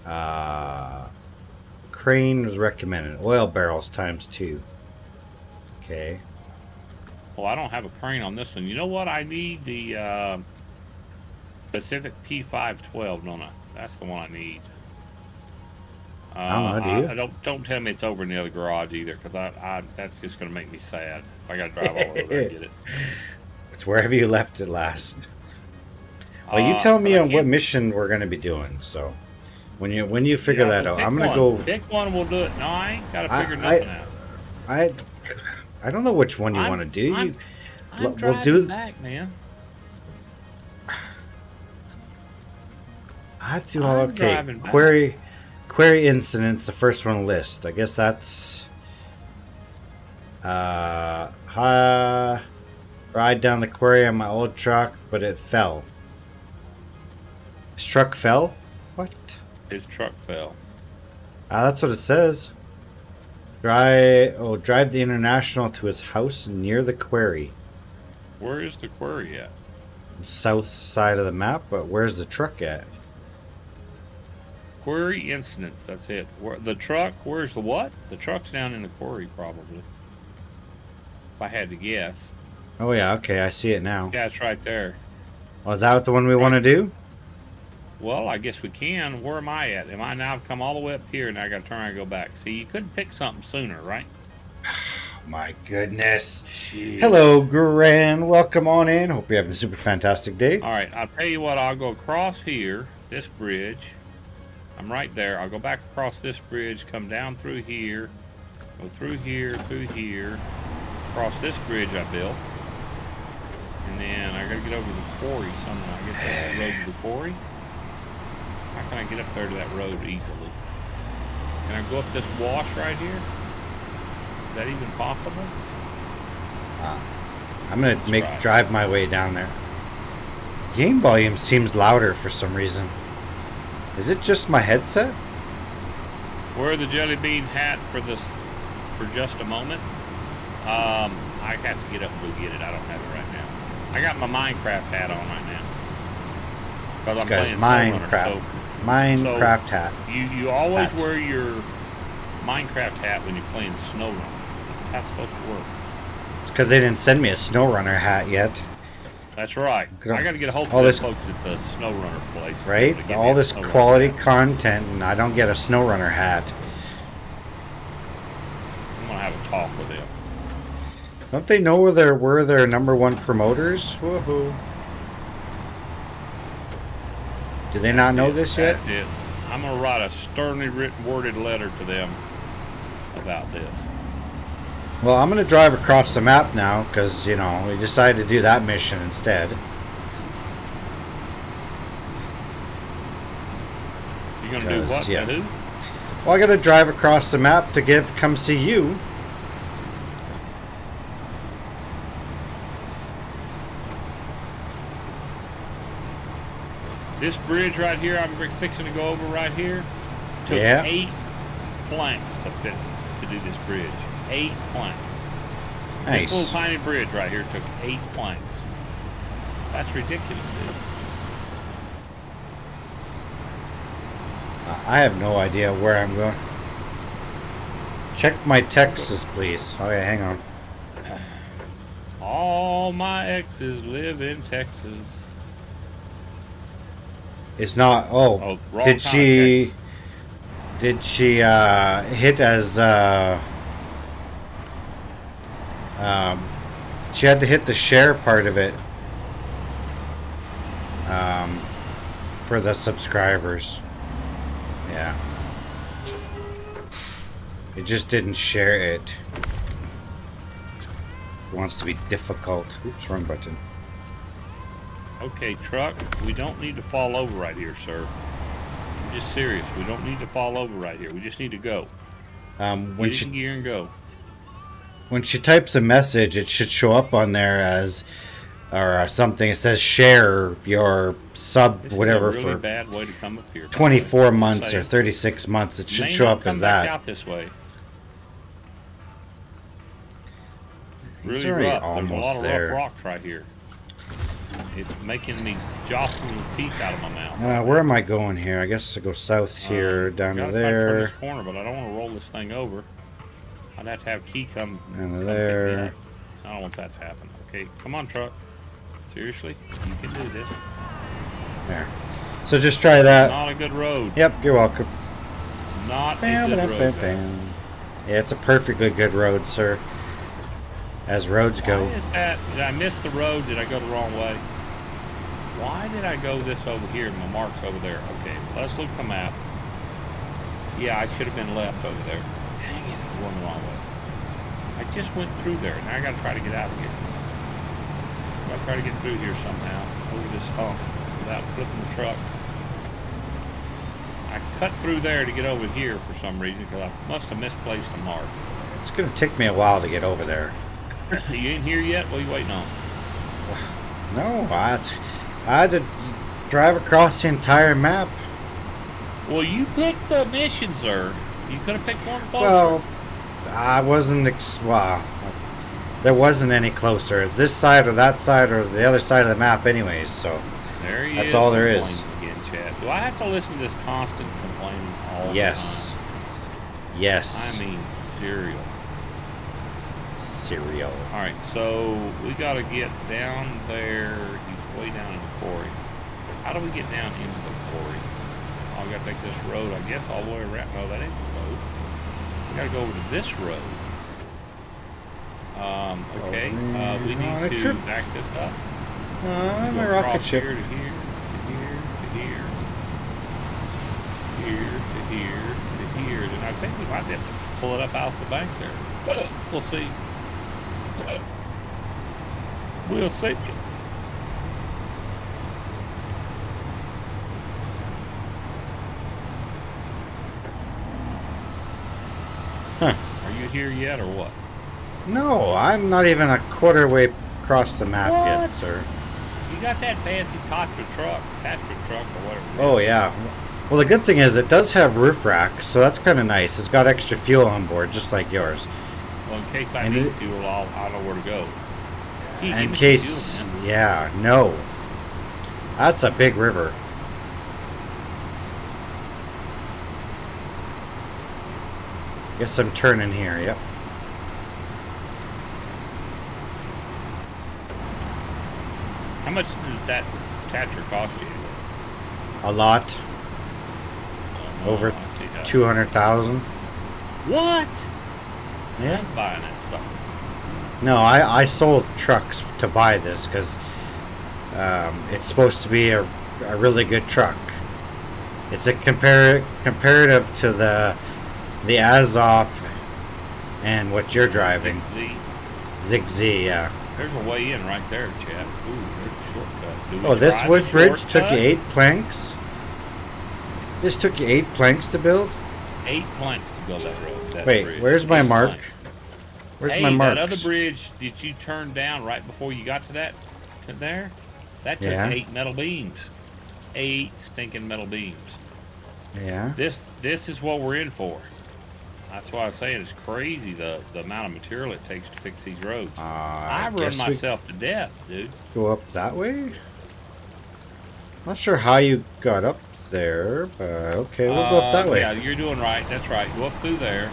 Uh, crane was recommended. Oil barrels times two. Okay.
Well, I don't have a crane on this one. You know what? I need the uh, Pacific P512, don't I? That's the one I need. Uh,
I don't know, do you?
I, don't don't tell me it's over in the other garage either, because I, I that's just gonna make me sad. I gotta drive all over there and get it.
It's wherever you left it last. Well, you
Uh,
tell me on what mission we're going to be doing. So, when you when you figure
Yeah,
that out, I'm going to
one.
go.
Pick one. We'll do it. No, I ain't gotta figure
I-
nothing out.
I I don't know which one you
I'm-
want to do.
I'm,
You,
I'm
we'll
driving
do-
back, man.
I have to.
I'm
okay,
driving back.
query query incidents. The first one list. I guess that's. Uh, hi, ride down the quarry on my old truck, but it fell. His truck fell. What?
His truck fell.
Ah, that's what it says. Drive. Oh, drive the international to his house near the quarry.
Where is the quarry at?
South side of the map, but where's the truck at?
Quarry incidents. That's it. Where, the truck. Where's the what? The truck's down in the quarry, probably. if I had to guess.
Oh yeah, okay, I see it now.
Yeah, it's right there.
Oh, is that the one we want to do?
Well, I guess we can. Where am I at? Am I now I've come all the way up here and I got to turn around and go back? See, you couldn't pick something sooner, right?
My goodness.
Jeez.
Hello, Gran. Welcome on in. Hope you're having a super fantastic day.
All right, I'll tell you what. I'll go across here, this bridge. I'm right there. I'll go back across this bridge, come down through here, go through here, through here, across this bridge I built, and then I gotta get over the quarry somehow. I guess that's the road to the quarry. How can I get up there to that road easily? Can I go up this wash right here? Is that even possible?
I'm gonna
Let's
make
try.
drive my way down there. Game volume seems louder for some reason. Is it just my headset?
Wear the jelly bean hat for this for just a moment. Um, I have to get up and go get it. I don't have it right now. I got my Minecraft hat on right now. Because
This
I'm playing SnowRunner,
Minecraft. Minecraft hat.
You you always
Hat.
wear your Minecraft hat when you're playing SnowRunner. That's how it's supposed to work.
It's because they didn't send me a SnowRunner hat yet,
That's right. I got to get a hold of
all this-
folks at the SnowRunner place.
right?
to get me
All this quality
hat.
content, and I don't get a SnowRunner hat.
I'm gonna have a talk with them.
Don't they know where they're where their number one promoters? Woohoo! Do they not know this yet?
I'm gonna write a sternly written, worded letter to them about this.
Well, I'm gonna drive across the map now because you know we decided to do that mission instead.
You're gonna do what?
yeah.
To?
Well, I gotta drive across the map to get come see you.
This bridge right here, I'm fixing to go over right here. Took
Yeah.
eight planks to fit to do this bridge. Eight planks. This little tiny bridge right here took eight planks. That's ridiculous, dude.
I have no idea where I'm going. Check my Texas, please. Oh yeah, hang on.
All my exes live in Texas.
It's not. Oh,
Oh, wrong
did she? Did she uh, hit as? Uh, um, she had to hit the share part of it. Um, for the subscribers. Yeah. It just didn't share it. It wants to be difficult. Oops, wrong button.
Okay, truck, we don't need to fall over right here, sir. I'm just serious. We don't need to fall over right here. We just need to go.
Um, when
Get
she
in gear and go.
when she types a message, it should show up on there as or uh, something. It says share your sub
This
whatever
really
for
bad way to come up here.
24 months or 36 months. It should
may
show up as that.
out this way.
He's
Really rough. There's a lot of
there.
rough rocks right here. It's making me jostling the teeth out of my mouth.
Uh, where am I going here? I guess I go south here,
Um,
down to
gotta turn
there,
this corner, but I don't want to roll this thing over. I'd have to have Key come.
down
come
to
pick me
there.
I don't want that to happen. Okay, come on, truck. Seriously, you can do this.
There. So just try that.
Not a good road.
Yep, you're welcome.
Not a good
bam,
road.
bam, bam. Yeah, it's a perfectly good road, sir. As roads go.
Why is that? Did I miss the road? Did I go the wrong way? Why did I go this over here? My mark's over there. Okay, let's look at the map. Yeah, I should have been left over there. Dang it, I went the wrong way. I just went through there. Now I gotta try to get out of here. Gotta try to get through here somehow. Over this hump without flipping the truck. I cut through there to get over here for some reason because I must have misplaced a mark.
It's going to take me a while to get over there.
you in here yet? What are you waiting on?
No, I, I had to drive across the entire map.
Well, you picked the mission, sir. You could have picked one closer.
Well, I wasn't. Ex- well, there wasn't any closer. It's this side or that side or the other side of the map, anyways. So that's all there is.
Again, Chad. Do I have to listen to this constant complaining all
yes,
time?
yes.
I mean, cereal.
cereal.
All right, so we got to get down there. He's way down quarry. How do we get down into the quarry? Oh, I got to take this road, I guess, all the way around. No, that ain't the road. We got to go over to this road. Um, okay, uh, we need to back this up.
Uh, my rocket ship.
Here to here, to here, to here, here to here, to here. And I think we might be able to pull it up out the bank there. We'll see. We'll see.
Huh.
Are you here yet or what?
No, I'm not even a quarter way across the map yet, sir.
You got that fancy Tatra truck, Tatra truck or whatever.
Oh yeah. Well, the good thing is it does have roof racks, so that's kind of nice. It's got extra fuel on board, just like yours.
Well, in case I
And
need
it-
fuel, I'll, I know where to go.
In case,
fuel,
yeah, no. That's a big river. Guess I'm turning here. Yep.
How much did that Tatra cost you?
A lot.
Oh,
Over
I see that.
Two hundred thousand.
What?
Yeah.
I'm buying that sucker.
No, I, I sold trucks to buy this because um, it's supposed to be a, a really good truck. It's a compar- comparative to the the Azov and what you're driving.
Z.
Zig Z, yeah.
There's a way in right there, Chad. Ooh, there's a shortcut.
Oh, this wood bridge took you eight planks? This took you eight planks to build?
Eight planks to build that road. That
Wait,
bridge.
where's my
Eight
mark?
planks.
Where's
hey,
my mark?
that other bridge that you turned down right before you got to that to there, that took
Yeah.
eight metal beams. Eight stinking metal beams.
Yeah.
This this is what we're in for. That's why I was saying it's crazy the, the amount of material it takes to fix these roads.
Uh,
I,
I
run myself to death, dude.
go up that way? Not sure how you got up there, but okay, we'll go up that
Uh,
way.
Yeah, you're doing right. That's right. Go up through there.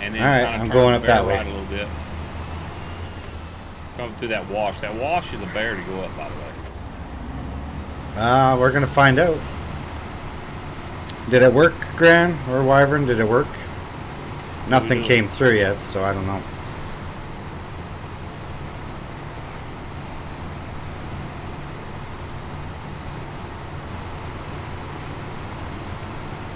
And then
All right,
kinda
I'm going up that way.
Right a little bit. Come through that wash. That wash is a bear to go up, by the way.
Uh, we're gonna find out. Did it work, Gran or Wyvern? Did it work? Nothing came through yet, so I don't know.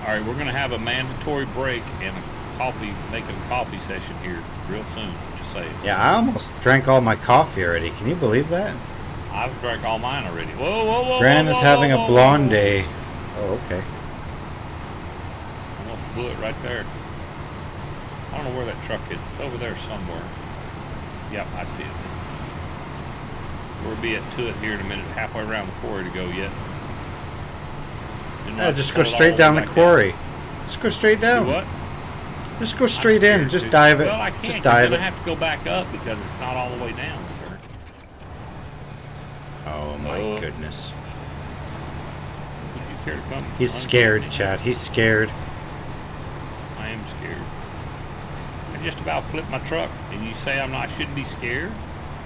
All right, we're going to have a mandatory break and a coffee, making a coffee session here real soon. Just say
Yeah, I almost drank all my coffee already. Can you believe that?
I've drank all mine already. Whoa, whoa, whoa!
Gran
whoa,
is
whoa,
having
whoa,
a blonde day. Oh, okay.
Almost blew it right there. I don't know where that truck is. It's over there somewhere. Yep, I see it. We'll be at to it here in a minute. Halfway around the quarry oh, to go yet.
Yeah, just go straight down the quarry. Just go straight
Do
down.
what?
Just go straight in. Just
to.
dive it.
Well, I can't.
Just dive it.
I have to go back up because it's not all the way down, sir.
Oh my
Oh.
goodness.
Would you care to come?
He's scared? Chad. He's scared.
I am scared. I just about flipped my truck, and you say I'm not. I shouldn't be scared,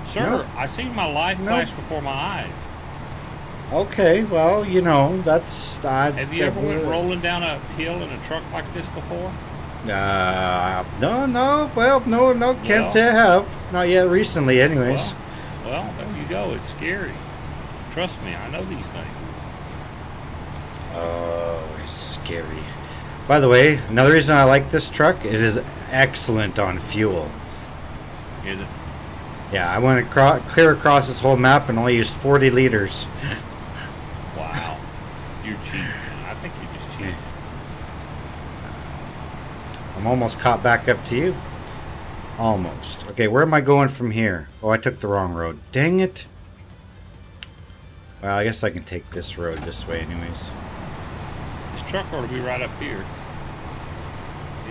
sir.
No.
I seen my life
No.
flash before my eyes.
Okay, well, you know, that's. I,
Have you ever went rolling down a hill in a truck like this before?
Uh, no, no. Well, no, no. Can't
Well.
say I have. Not yet. Recently, anyways.
Well, well, there you go. It's scary. Trust me, I know these things.
Oh, it's scary. By the way, another reason I like this truck, it is excellent on fuel.
Is it?
Yeah, I went across, clear across this whole map and only used 40 liters.
Wow. You're cheating. I think you're just cheating.
Uh, I'm almost caught back up to you. Almost. Okay, where am I going from here? Oh, I took the wrong road. Dang it. Well, I guess I can take this road this way anyways.
This truck ought to be right up here.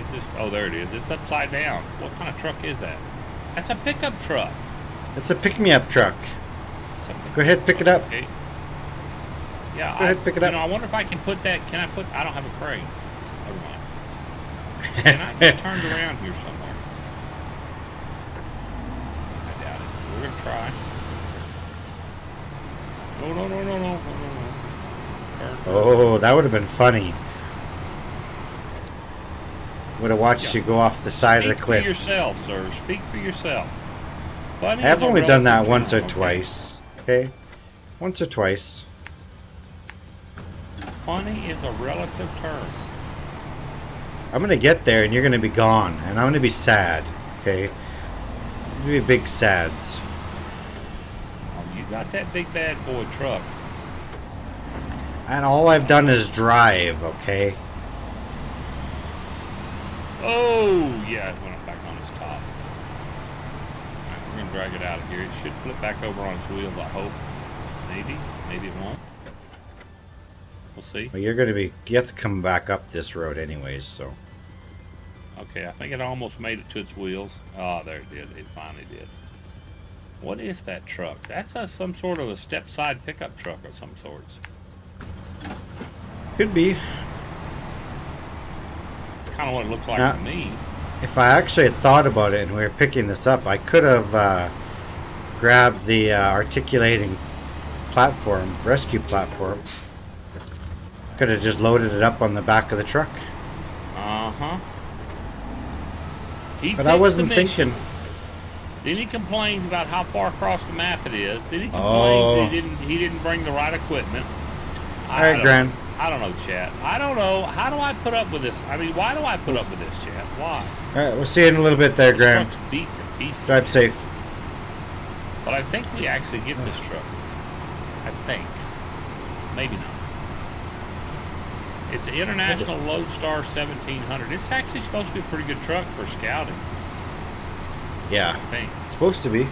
Is this? Oh, there it is. It's upside down. What kind of truck is that? That's a pickup truck.
It's a pick-me-up truck.
Pickup
Go ahead, pick it up.
Okay. Yeah.
Go ahead,
I,
pick it up.
you know, I wonder if I can put that. Can I put? I don't have a crane. Never mind. Can I get turned around here somewhere? I doubt it. We're gonna try. No, no, no, no, no, no, no, no. Turn, turn.
Oh, that would have been funny. Would have watched you go off the side
Speak
of the cliff.
Speak for yourself, sir. Speak for yourself. Funny
I've only done that once or
okay?
twice. Okay? Once or twice.
Funny is a relative term.
I'm gonna get there and you're gonna be gone. And I'm gonna be sad. Okay? I'm gonna be big sads.
Oh, you got that big bad boy truck.
And all I've done is drive, okay?
Oh, yeah, it went up back on its top. Alright, we're gonna drag it out of here. It should flip back over on its wheels, I hope. Maybe. Maybe it won't. We'll see.
Well, you're gonna be. You have to come back up this road anyways, so.
Okay, I think it almost made it to its wheels. Oh, there it did. It finally did. What is that truck? That's a, some sort of a step side pickup truck of some sorts.
Could be.
Kind of what it looks like
Yeah.
to me.
If I actually had thought about it and we were picking this up, I could have uh, grabbed the uh, articulating platform, rescue platform. Could have just loaded it up on the back of the truck.
Uh huh. He
But I wasn't
the
thinking.
Then he complains about how far across the map it is. Then he complains
Oh.
he didn't he didn't bring the right equipment.
All right,
don't-
Gran.
I don't know, Chad. I don't know. How do I put up with this? I mean, why do I put up with this, Chad? Why?
All right, we'll see you in a little bit there, Graham.
beat to pieces.
Drive safe.
But I think we actually get this truck. I think. Maybe not. It's an International Loadstar 1700. It's actually supposed to be a pretty good truck for scouting,
Yeah.
I think.
it's supposed to be.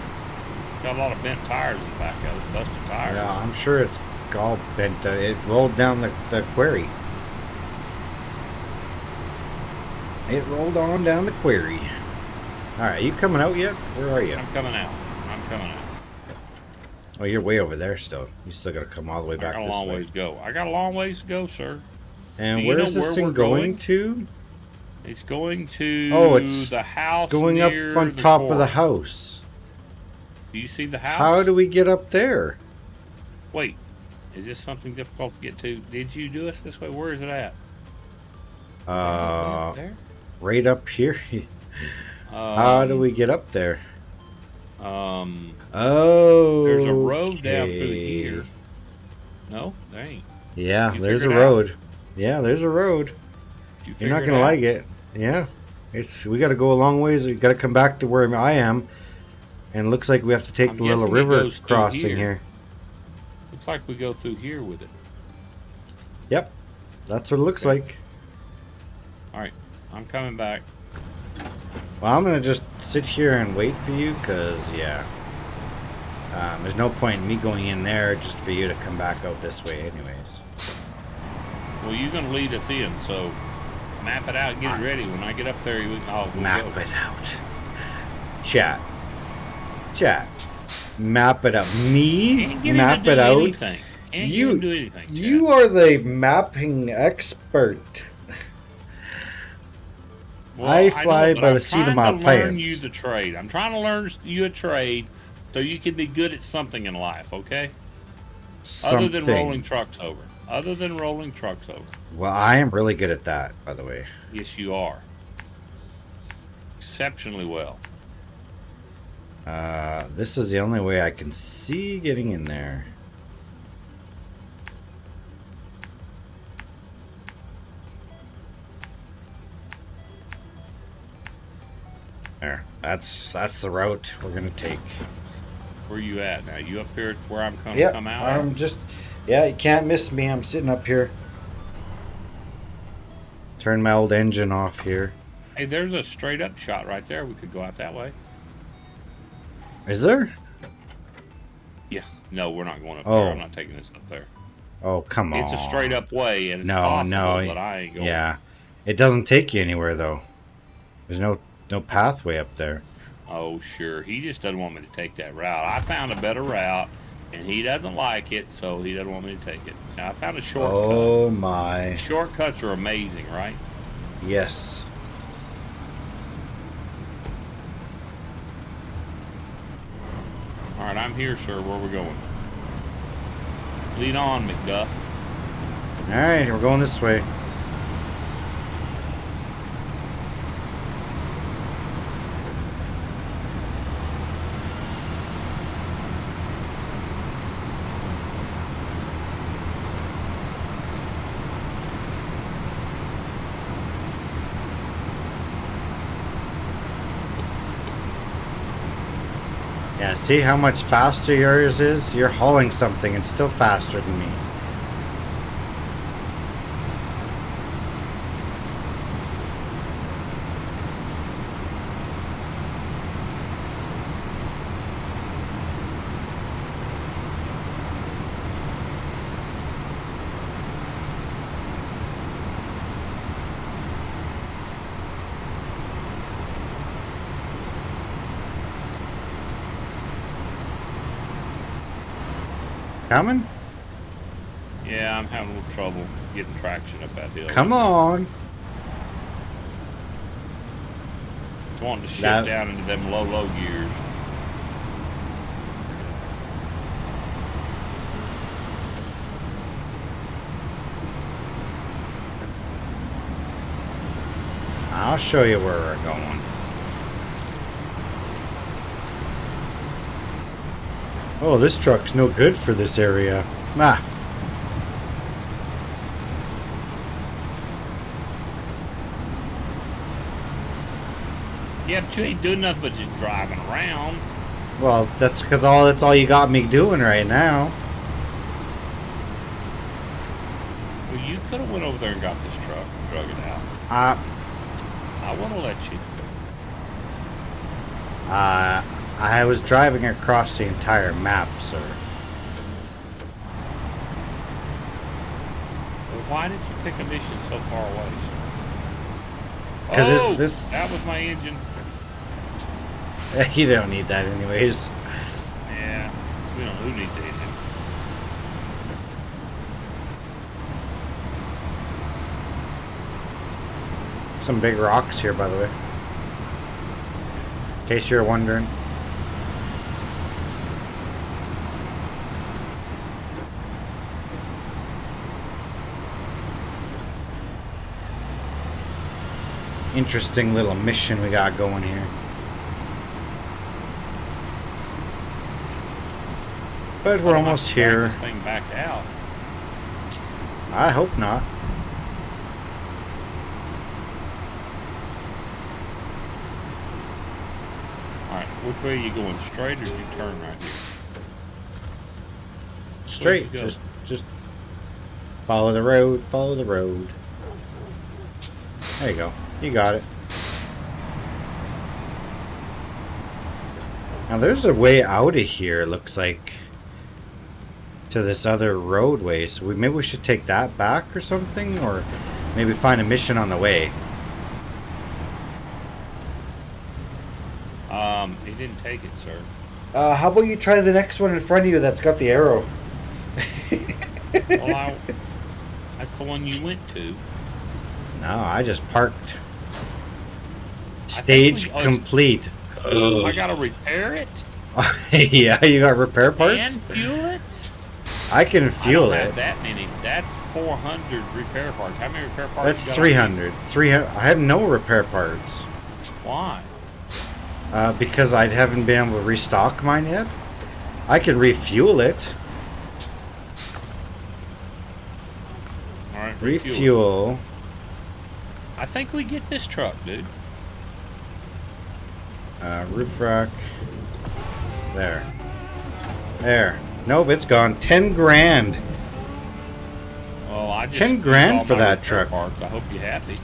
Got a lot of bent tires in the back of it, busted tires.
Yeah, I'm sure it's all bent. Uh, it rolled down the, the quarry. It rolled on down the quarry. All right, you coming out yet? Where are you?
I'm coming out. I'm coming out.
Oh, you're way over there still. You still got to come all the way back.
I got a
this
long
way.
ways to go. I got a long ways to go, sir.
And where is this
where
thing going,
going?
to?
It's going to
Oh, it's
the house
Going up on top of the house.
Do you see the house?
How do we get up there?
Wait, is this something difficult to get to? Did you do us this way? Where is it at?
Uh,
there.
right up here.
Um,
How do we get up there?
Um,
Oh,
there's a road down through here. No, there ain't.
Yeah,
You
there's a
figured it out?
road. Yeah, there's a road.
You
You're not gonna
it
like it. Yeah, it's we got to go a long ways. We got to come back to where I am, and it looks like we have to take
I'm
the little river crossing
here.
here.
Looks like we go through here with it.
Yep, that's what it looks
Okay.
like.
All right, I'm coming back.
Well, I'm gonna just sit here and wait for you, cause yeah, um, there's no point in me going in there just for you to come back out this way, anyways.
Well, you're gonna lead us in, so map it out, and get
Alright.
it ready. When I get up there, all we'll
Map
go.
it out. Chat. Chat. Map it out. Me? Map it out.
Anything.
You-
getting to do anything.
You are the mapping expert.
Well,
I
know,
fly
but
by
I'm
the seat of
trying
my
to Learn
pants.
you the trade. I'm trying to learn you a trade so you can be good at something in life. Okay.
Something.
Other than rolling trucks over. Other than rolling trucks over.
Well, I am really good at that, by the way.
Yes, you are. Exceptionally well.
Uh, this is the only way I can see getting in there. There. That's that's the route we're gonna take.
Where you at now? You up here where I'm coming
Yep.
come out?
I'm just. Yeah, you can't miss me. I'm sitting up here. Turn my old engine off here.
Hey, there's a straight up shot right there. We could go out that way.
Is there?
Yeah. No, we're not going up
Oh.
there. I'm oh. not taking this up there.
Oh, come on.
It's a straight up way, and it's
No,
possible,
no,
but I ain't going.
Yeah, it doesn't take you anywhere though. There's no no pathway up there.
Oh, sure. He just doesn't want me to take that route. I found a better route, and he doesn't like it, so he doesn't want me to take it. Now, I found a shortcut.
Oh my!
Shortcuts are amazing, right?
Yes.
All right, I'm here, sir. Where we going? Lead on, McDuff.
All right, we're going this way. See how much faster yours is? You're hauling something and still faster than me. Coming?
Yeah, I'm having a little trouble getting traction up that hill.
Come on.
It's wanting to shift
That-
down into them low, low gears.
I'll show you where we're going. Oh, this truck's no good for this area. Ah.
Yeah, but you ain't doing nothing but just driving around.
Well, that's because all that's all you got me doing right now.
Well, you could have went over there and got this truck and drug it out.
Uh,
I want to let you.
uh, I was driving across the entire map, sir.
Well, why did you pick a mission so far away? sir?
'Cause this-
Oh,
this-
That was my engine.
you don't need that anyways.
Yeah. We don't. Who needs the engine?
Some big rocks here, by the way. In case you're wondering. Interesting little mission we got going here. But we're
I don't have
almost here.
Thing back out.
I hope not.
All right. Which way are you going? Straight or you turn right here?
Straight. Just just follow the road, follow the road. There you go. You got it. Now there's a way out of here, it looks like. To this other roadway. So we maybe we should take that back or something? Or maybe find a mission on the way.
Um, he didn't take it, sir.
Uh, how about you try the next one in front of you that's got the arrow?
Well, I, that's the one you went to.
No, I just parked. Stage
we- oh,
complete.
I gotta repair it
yeah, you got repair parts?
and fuel it.
I can fuel
I
it.
Have that many. That's 400 repair parts. How many repair parts?
That's
you got
300. 300. I have no repair parts.
Why?
Uh, because I haven't been able to restock mine yet. I can refuel it.
All right,
Refuel.
I think we get this truck, dude.
Uh, roof rack. There. There. Nope, it's gone. 10 grand.
Oh, I
10 grand for that truck.
Parts. I hope you're happy.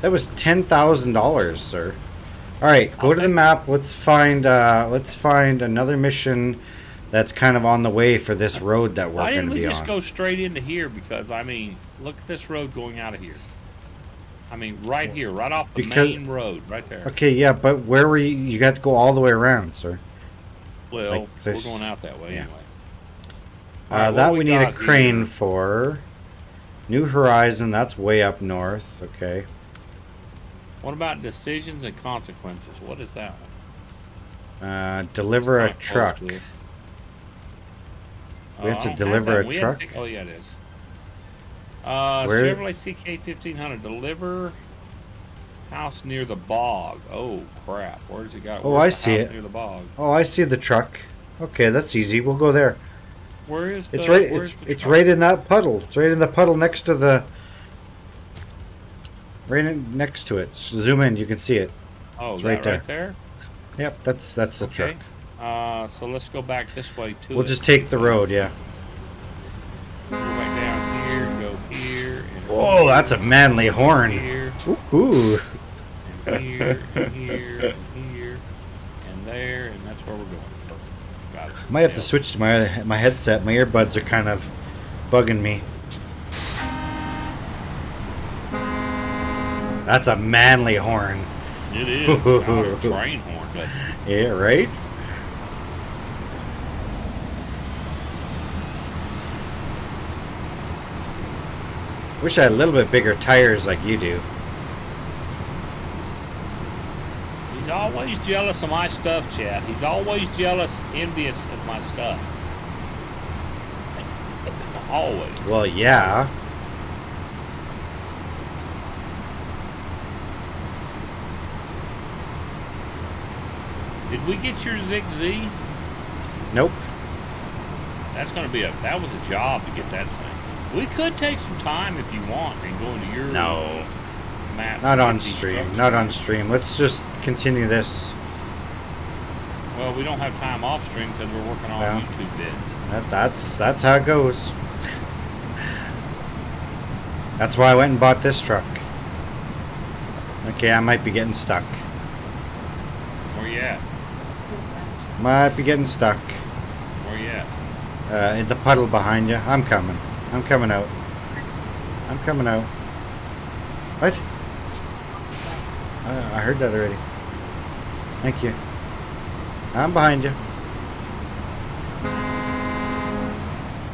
That was $10,000, sir. All right, go to the map. Let's find uh let's find another mission that's kind of on the way for this road that we're going to be on.
Why didn't we just
on.
go straight into here? Because I mean, look at this road going out of here. I mean, right here, right off the
Because-
main road, right there.
Okay, yeah, but where were you? You got to go all the way around, sir.
Well,
like
we're going out that way
yeah.
anyway.
Uh,
what
that
we
we, need a crane
here?
for. New Horizon, that's way up north. Okay.
What about decisions and consequences? What is that one?
Uh, deliver a truck. We have
Oh,
to deliver
that.
a
We
truck?
to- oh yeah, it is. Uh,
Where-
Chevrolet CK fifteen hundred deliver house near the bog. Oh crap! Where Where's it got?
Oh,
Where's
I see it.
Near the bog.
Oh, I see the truck. Okay, that's easy. We'll go there.
Where is the?
It's right. It's it's right in that puddle. It's right in the puddle next to the. Right in, next to it. Zoom in. You can see it.
Oh,
it's
that
right
right
there.
there.
Yep, that's that's the
Okay.
truck.
Uh, so let's go back this way too.
We'll
it.
just take the road. Yeah.
go back down here, go here. And
Whoa, that's a manly horn.
Here,
Ooh.
and here, and here, and here, and there, and that's where we're going. Got it.
Might have to switch to my my headset. My earbuds are kind of bugging me. That's a manly horn.
It is. Not a train horn, but
Yeah, right? Wish I had a little bit bigger tires like you do.
he's always jealous of my stuff, Chad. He's always jealous, envious of my stuff. always.
Well, yeah.
Did we get your Zig Z?
Nope.
That's gonna be a that was a job to get that. We could take some time if you want and go into your
No.
map.
Not on stream. Not on stream. Let's just continue this.
Well, we don't have time off stream because we're working on. YouTube vids.
That, that's that's how it goes. That's why I went and bought this truck. Okay, I might be getting stuck.
Where you at?
Might be getting stuck.
Where you at?
Uh, in the puddle behind you. I'm coming. I'm coming out. I'm coming out. What? I heard that already. Thank you. I'm behind you.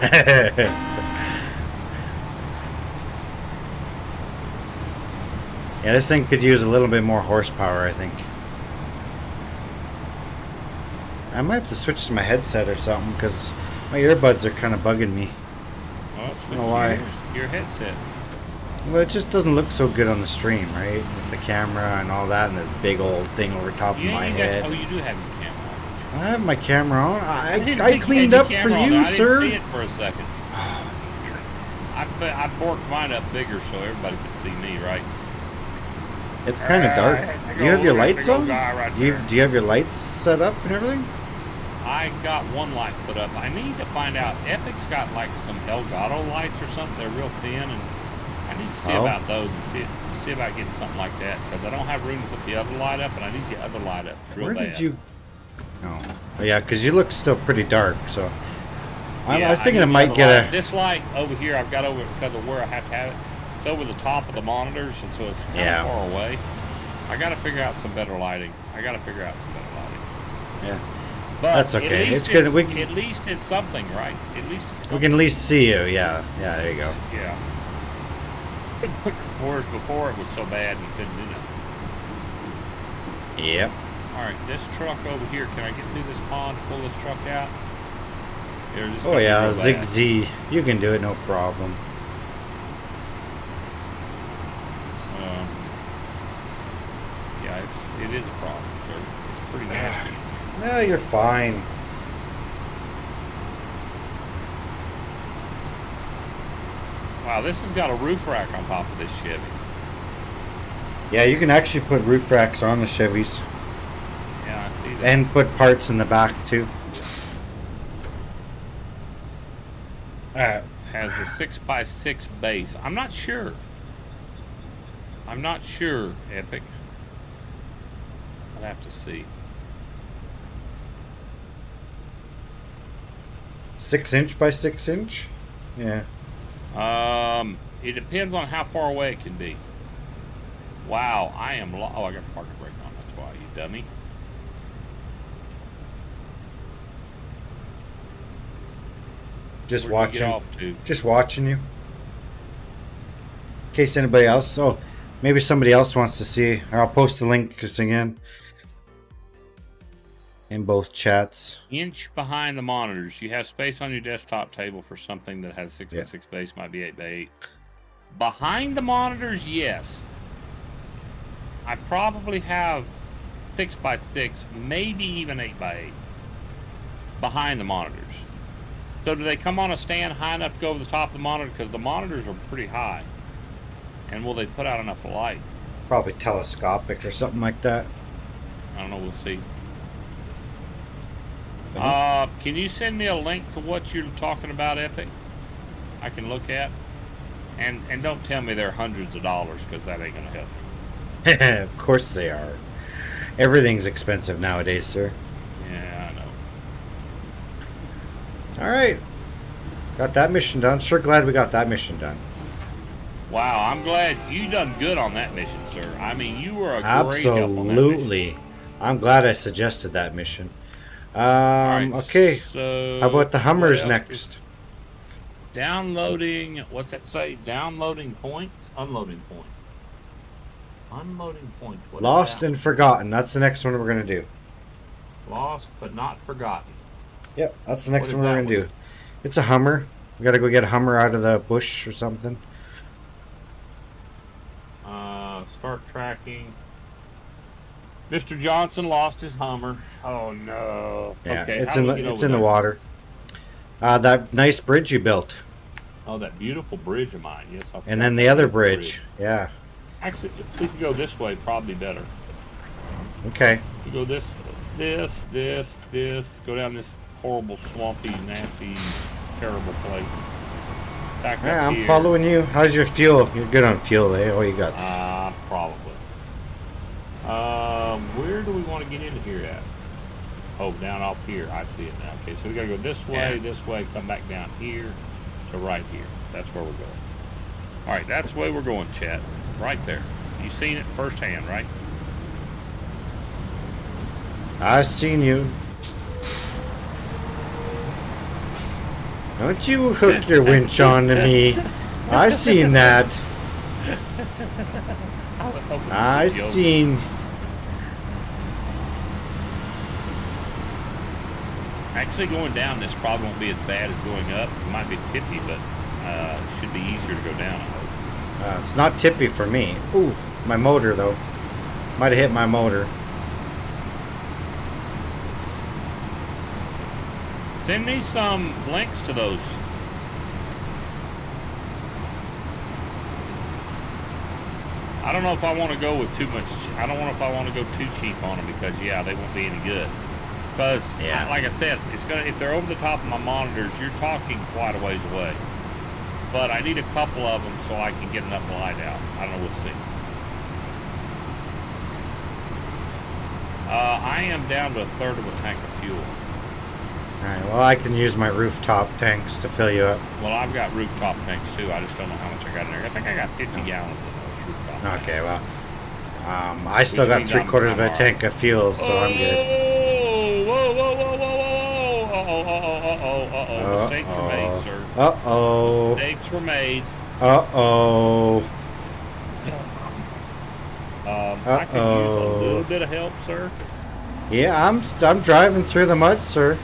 yeah, this thing could use a little bit more horsepower, I think. I might have to switch to my headset or something because my earbuds are kind of bugging me.
Switch
know why.
Your, your headset.
Well, it just doesn't look so good on the stream, right? With the camera and all that, and this big old thing over top
You
of my
ain't got-
head.
oh, you do have your camera on.
I have my camera on. I,
didn't
I, cleaned up for
on.
you,
I
sir.
didn't see it for a second. I, put- I borked mine up bigger so everybody could see me, right?
It's kind of dark. Do you have your lights on?
right
Do you, do you have your lights set up and everything?
I got one light put up. I need to find out. If Epic's got like some Elgato lights or something. They're real thin, and I need to see
Oh.
about those and see see about getting something like that because I don't have room to put the other light up, and I need the other light up real
Where
bad.
did you? No. Oh, yeah, because you look still pretty dark. So I,
Yeah,
I was thinking
need
I
the
might get
light.
a.
This light over here, I've got over because of where I have to have it. It's over the top of the monitors, and so it's kind
Yeah.
of far away. I got to figure out some better lighting. I got to figure out some better lighting.
Yeah.
But
That's okay. It's good. We can-
At least it's something, right? At least it's something.
We can at least see you. Yeah. Yeah. There you go.
Yeah. Whereas before it was so bad you couldn't do that.
Yep.
All right, this truck over here. Can I get through this pond? To pull this truck out. Or is this
Oh yeah, Zig? Z. You can do it, no problem.
Um, yeah, it's it is a problem, sir. It's pretty nasty.
No, you're fine.
Wow, this has got a roof rack on top of this Chevy.
Yeah, you can actually put roof racks on the Chevys
Yeah, I see that.
and put parts in the back too.
Uh, has a six by six base. I'm not sure. I'm not sure, Epic. I'd have to see.
Six inch by six inch. Yeah.
Um, it depends on how far away it can be. Wow, I am. Lo- oh, I got the parking brake on. That's why, you dummy.
Just
Where'd
watching. Just watching you. In case anybody else. Oh, maybe somebody else wants to see. Or I'll post the link just again. In both chats.
Inch behind the monitors. You have space on your desktop table for something that has six by six base, might be eight by eight. Behind the monitors, yes. I probably have six by six, maybe even eight by eight. Behind the monitors. So do they come on a stand high enough to go over the top of the monitor? Because the monitors are pretty high. And will they put out enough light?
Probably telescopic or something like that.
I don't know. We'll see. Uh, can you send me a link to what you're talking about, Epic? I can look at. And and don't tell me they're hundreds of dollars because that ain't gonna help. me.
of course they are. Everything's expensive nowadays, sir.
Yeah, I know.
All right. Got that mission done. Sure glad we got that mission done.
Wow, I'm glad you done good on that mission, sir. I mean, you were a great help on that mission.
Absolutely. I'm glad I suggested that mission. Um,
Alright,
okay.
So
How about the Hummers next?
Downloading. What's that say? Downloading points. Unloading points. Unloading points. What
Lost and Forgotten. That's the next one we're going to do.
lost, but not forgotten.
Yep, that's the next
What
one we're going to do. It's a Hummer. We got to go get a Hummer out of the bush or something.
Uh, start tracking. Mr. Johnson lost his Hummer. Oh no.
Yeah,
okay,
it's
how
in the it's
over
in the water. Uh, that nice bridge you built,
Oh, that beautiful bridge of mine. Yes. I
and then the other
that
bridge. Yeah.
Actually, if we could go this way, probably better.
Okay.
We go this, this, this, this. Go down this horrible, swampy, nasty, terrible place. Back
Yeah,
up
I'm
here.
following you. How's your fuel? You're good on fuel, eh? Oh, you got.
Uh, probably. Um, where do we want to get into here at? Oh, down off here. I see it now. Okay, so we gotta go this way,
Yeah.
this way, come back down here to right here. That's where we're going. All right, that's the way we're going, chat. Right there. You seen it firsthand, right?
I seen you. Don't you hook your winch on to me. I seen that.
I was
I
you'd
seen.
Actually, going down this probably won't be as bad as going up. It might be tippy, but uh, it should be easier to go down. I hope.
Uh, it's not tippy for me. Ooh, my motor though. Might have hit my motor.
Send me some links to those. I don't know if I want to go with too much. I don't know if I want to go too cheap on them because yeah, they won't be any good. Because
Yeah.
like I said, it's gonna if they're over the top of my monitors, you're talking quite a ways away. But I need a couple of them so I can get enough light out. I don't know. We'll see. Uh, I am down to a third of a tank of fuel.
Alright, well, I can use my rooftop tanks to fill you up.
Well, I've got rooftop tanks too. I just don't know how much I got in there. I think I got 50 gallons of those rooftop. tanks.
Okay, well. Um, I still
Which
got three quarters of a tank of fuel, so I'm good.
Uh oh, uh oh, uh oh, uh oh! Mistakes were made, sir.
Uh oh.
Mistakes were made.
Uh oh.
Um, I could use a little bit of help, sir.
Yeah, I'm I'm driving through the mud, sir.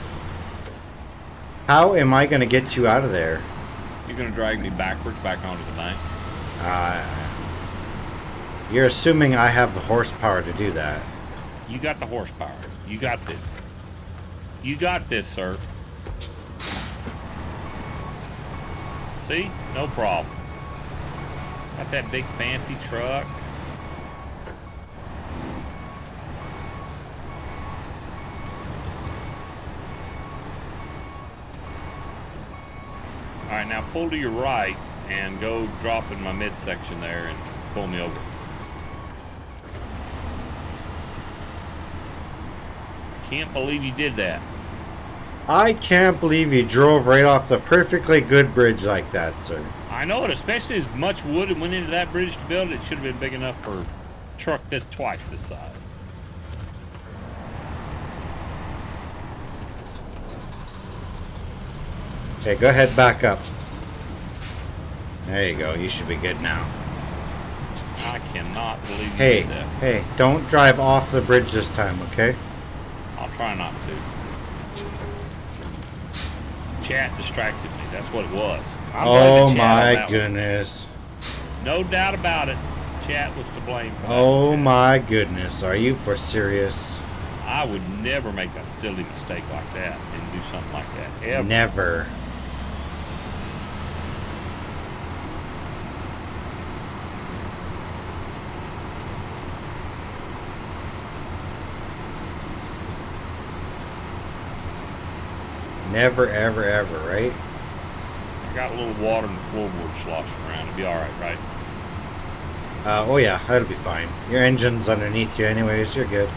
How am I going to get you out of there?
You're gonna drag me backwards back onto the bank.
Uh, you're assuming I have the horsepower to do that.
You got the horsepower. You got this. You got this, sir. See? No problem. Got that big fancy truck. All right, now pull to your right and go drop in my midsection there and pull me over. Can't believe you did that.
I can't believe you drove right off the perfectly good bridge like that, sir.
I know it, especially as much wood went into that bridge to build it. It should have been big enough for a truck this twice this size.
Okay, go ahead, back up. There you go. You should be good now.
I cannot believe you
Hey,
did that.
hey, don't drive off the bridge this time, okay?
I'll try not to. Chat distracted me. That's what it was. I'm
Oh
blaming chat on
my goodness.
No doubt about it. Chat was to blame for.
Oh
Chat.
my goodness. Are you for serious?
I would never make a silly mistake like that and do something like that. Ever.
Never. Never, ever, ever, right?
I got a little water in the floorboard sloshing around. It'll be all right, right?
Uh, oh yeah, that'll be fine. Your engine's underneath you anyways, you're good.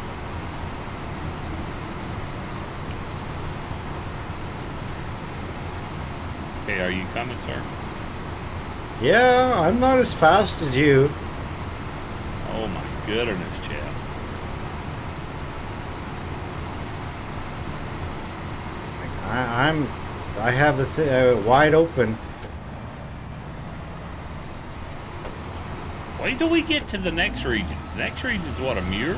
Okay, are you coming, sir?
Yeah, I'm not as fast as you.
Oh my goodness, Chad.
I, I'm, I have the th- uh, wide open.
Wait till we get to the next region. The next region is what, Amur?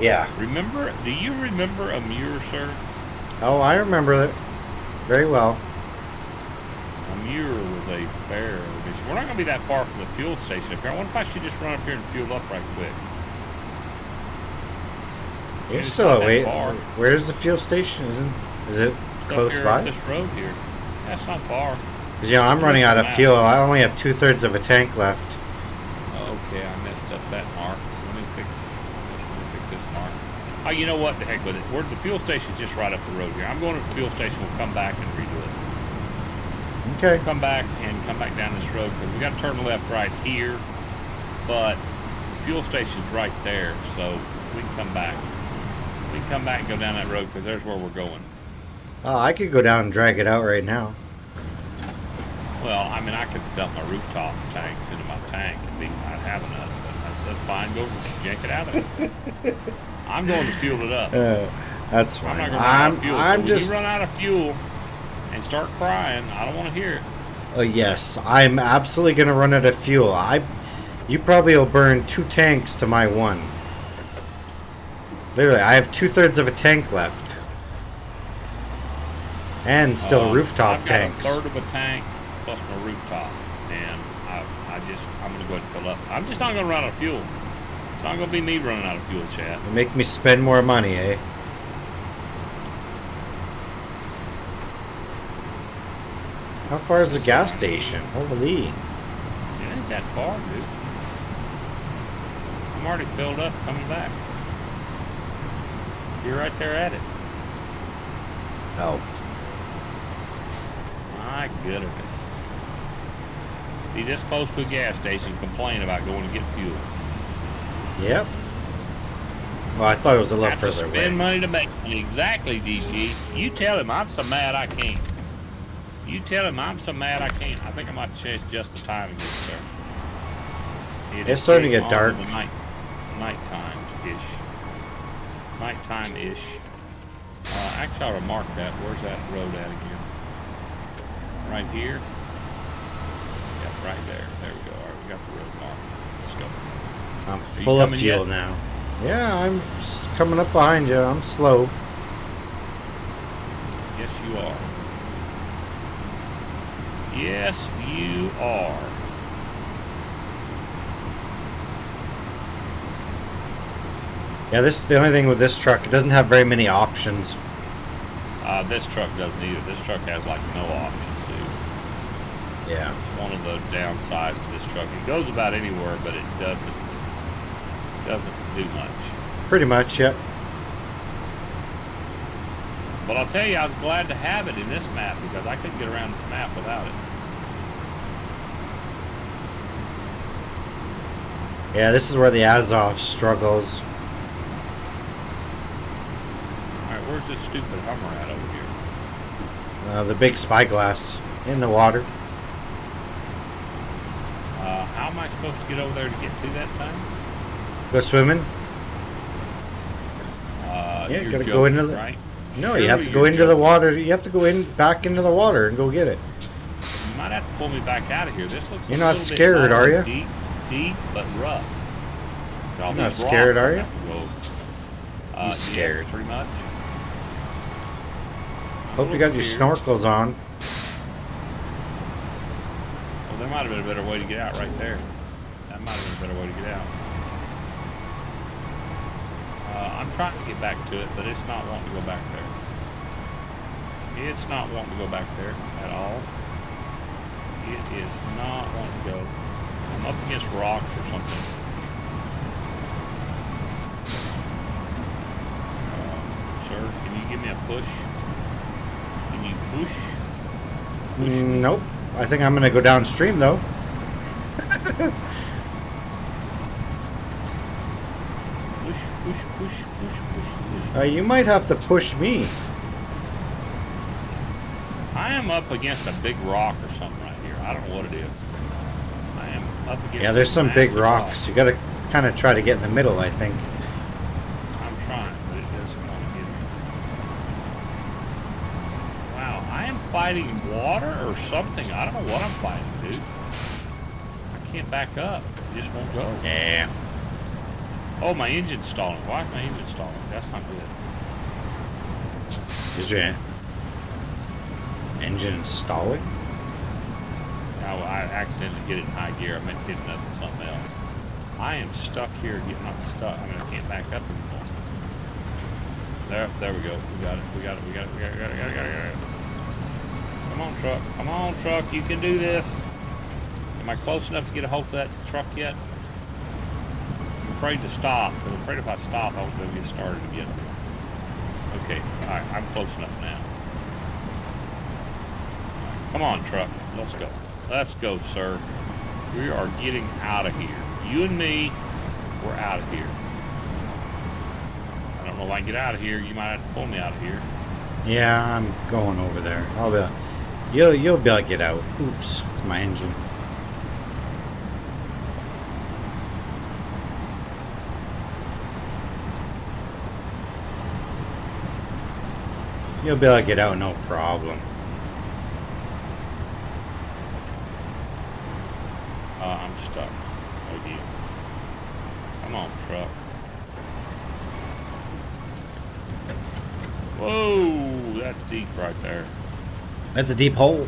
Yeah.
Remember, do you remember Amur, sir?
Oh, I remember it very well.
Amur was a fair. We're not going to be that far from the fuel station up here. I wonder if I should just run up here and fuel up right quick.
You're
It's
still
not that
wait.
far.
Where's the fuel station? Isn't is it
It's
close by?
this road here. That's not far.
know, I'm running out of fuel. I only have two thirds of a tank left.
Okay, I messed up that mark. Let me fix. Let's let me fix this mark. Oh, you know what? The heck with it. We're, the fuel station's just right up the road here. I'm going to the fuel station. We'll come back and redo it.
Okay.
Come back and come back down this road because we got to turn left right here, but the fuel station's right there, so we can come back. We can come back and go down that road because there's where we're going.
Oh, I could go down and drag it out right now.
Well, I mean, I could dump my rooftop tanks into my tank and be, I'd have enough, but I said, fine, go jank it out of it. I'm going to fuel it up.
Uh, that's
I'm not going to run out
I'm,
of fuel. so
I'm
when
just.
you run out of fuel and start crying, I don't want to hear it.
Oh yes, I'm absolutely gonna run out of fuel. I, you probably will burn two tanks to my one. Literally, I have two thirds of a tank left, and still
Um,
rooftop
I've
tanks.
Got a third of a tank plus my rooftop, and I, I just I'm gonna go ahead and fill up. I'm just not gonna run out of fuel. It's not gonna be me running out of fuel, chat.
You make me spend more money, eh? How far is the gas station? Holy.
It ain't that far, dude. I'm already filled up coming back. You're right there at it.
Oh.
My goodness. Be this close to a gas station, complain about going to get fuel.
Yep. Well, I thought it was a little
to
further
spend
away.
money to make. Exactly, DG. You tell him I'm so mad I can't. You tell him I'm so mad I can't. I think I might change just the time again, sir. It
It's starting to get dark.
Night, nighttime ish. Nighttime ish. Uh, actually, I ought to mark that. Where's that road at again? Right here. Yep, right there. There we go. All right, we got the road marked. Let's go.
I'm full of fuel
yet?
now. Yeah, I'm coming up behind you. I'm slow.
Yes, you are. Yes, you are.
Yeah, this the only thing with this truck. It doesn't have very many options.
Uh, this truck doesn't either. This truck has like no options, dude.
Yeah.
It's one of the downsides to this truck. It goes about anywhere, but it doesn't doesn't do much.
Pretty much. Yep.
But I'll tell you, I was glad to have it in this map because I couldn't get around this map without it.
Yeah, this is where the Azov struggles.
All right, where's this stupid Hummer at over here?
Uh, the big spyglass in the water.
Uh, how am I supposed to get over there to get to that thing?
Go swimming.
Uh,
Yeah,
you're
gotta go into the-
right.
No, you have to go into the water. You have to go in back into the water and go get it.
You might have to pull me back out of here. This looks.
You're
a
not scared, are you?
Deep, deep, but rough.
You're not scared, are you?
have to go. Uh,
scared.
pretty much.
Hope you got your snorkels on.
Well, there might have been a better way to get out right there. That might have been a better way to get out. Uh, I'm trying to get back to it, but it's not wanting to go back there. It's not wanting to go back there at all. It is not wanting to go. I'm up against rocks or something. Uh, sir, can you give me a push? Can you push? Push me?
Mm, Nope. I think I'm gonna go downstream though.
Push, push, push, push, push, push.
Uh, you might have to push me.
I am up against a big rock or something right here. I don't know what it is. I am up against.
Yeah, there's some big rocks. You gotta kind of try to get in the middle, I think.
rock. I'm trying, but it doesn't want to get me. Wow, I am fighting water or something. I don't know what I'm fighting, dude. I can't back up. It just won't go.
Yeah.
Oh, my engine's stalling. Why is my engine stalling? That's not good.
Is your engine stalling?
Now, I accidentally get it in high gear. I meant to hit it up something else. I am stuck here. Get not stuck. I mean, I can't back up anymore. There, there we go. We got it. We got it. We got it. We got it. We got it. We got it. We got it. We got it. Come on, truck. Come on, truck. You can do this. Am I close enough to get a hold of that truck yet? I'm afraid to stop. I'm afraid if I stop, I won't to get started again. Okay. All right. I'm close enough now. Come on, truck. Let's go. Let's go, sir. We are getting out of here. You and me, we're out of here. I don't know if I can get out of here. You might have to pull me out of here.
Yeah, I'm going over there. I'll be. You'll you'll be able to get out. Oops, it's my engine. You'll be able to get out, no problem.
Uh, I'm stuck. Again. Come on, truck. Whoa, that's deep right there.
That's a deep hole.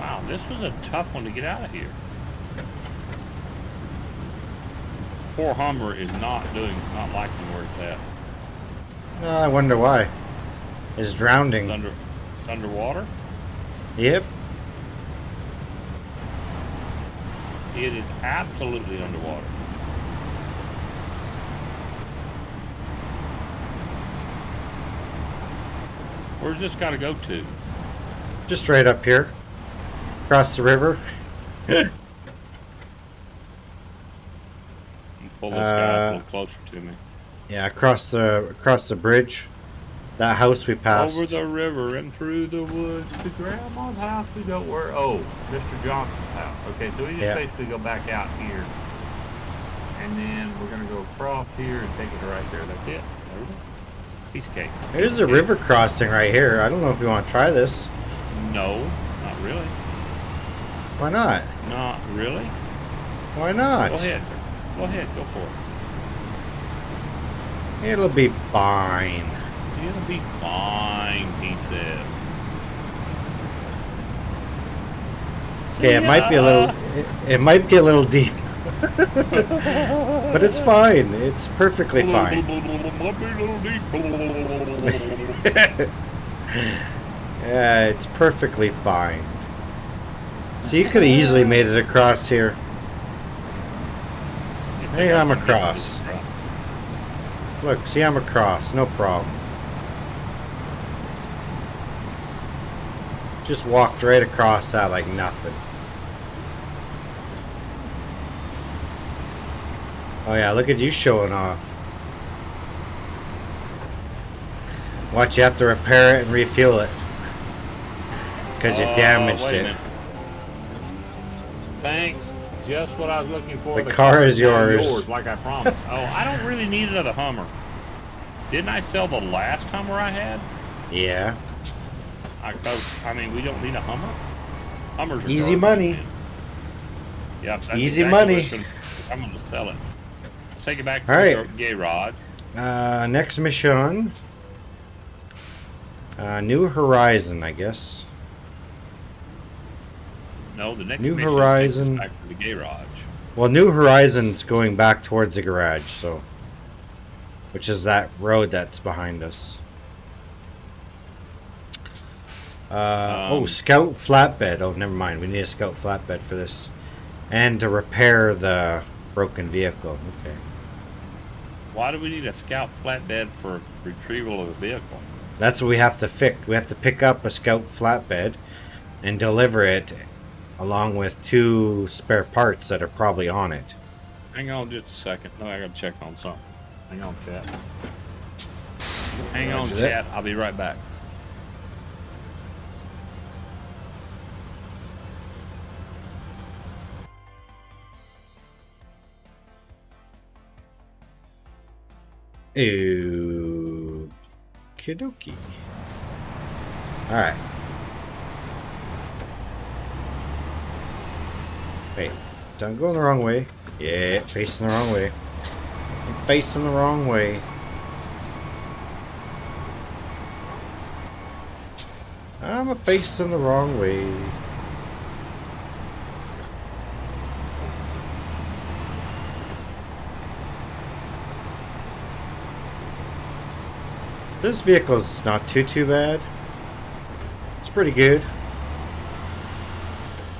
Wow, this was a tough one to get out of here. Poor Hummer is not doing, not liking where it's at.
Uh, I wonder why. It's
It's
drowning.
under, it's underwater.
Yep.
It is absolutely underwater. Where's this got to go to?
Just right up here. Across the river.
Pull this guy a
Uh,
little closer to me.
Yeah, across the across the bridge. That house we passed.
Over the river and through the woods to Grandma's house we go. Where? Oh, Mr. Johnson's house. Okay, so we just
Yeah.
basically go back out here, and then we're gonna go across here and take it right there. That's it. There we go. Piece of cake.
There's a river crossing right here. I don't know if you want to try this.
No, not really.
Why not?
Not really.
Why not?
Go ahead. Go ahead. Go for it.
It'll be fine.
It'll be fine, he says.
Yeah, it might be a little. It, it might be a little deep, but it's fine. It's perfectly fine. Yeah, it's perfectly fine. So you could have easily made it across here. Hey, I'm across. Look, see, I'm across. No problem. Just walked right across that like nothing. Oh yeah, look at you showing off. Watch, you have to repair it and refuel it. Because you
Uh,
damaged it.
Thanks. Just what I was looking for.
The car is
now
yours.
like I promised. oh, I don't really need another Hummer. Didn't I sell the last Hummer I had?
Yeah.
I, 'cause, I mean, we don't need a Hummer. Hummers are
Easy
garbage,
money.
man. Yep.
Easy
exactly
money.
gonna- I'm going to sell it. Let's take it back to
All
the
right.
garage.
Uh, next mission. Uh, New Horizon, I guess.
No, the next
New
mission
Horizon.
back to the garage.
Well, New Horizon's going back towards the garage, so. Which is that road that's behind us. Uh, oh,
Um,
Scout flatbed. Oh, never mind. We need a Scout flatbed for this. And to repair the broken vehicle. Okay.
Why do we need a scout flatbed for retrieval of a vehicle?
That's what we have to fix. We have to pick up a Scout flatbed and deliver it along with two spare parts that are probably on it.
Hang on just a second. No, I gotta check on something. Hang on, chat. Hang on,
Roger
chat. I'll be right back.
Okie dokie. Alright. Wait, don't go the wrong way. Yeah, facing the wrong way. I'm facing the wrong way. I'm a facing the wrong way. This vehicle's not too too bad. It's pretty good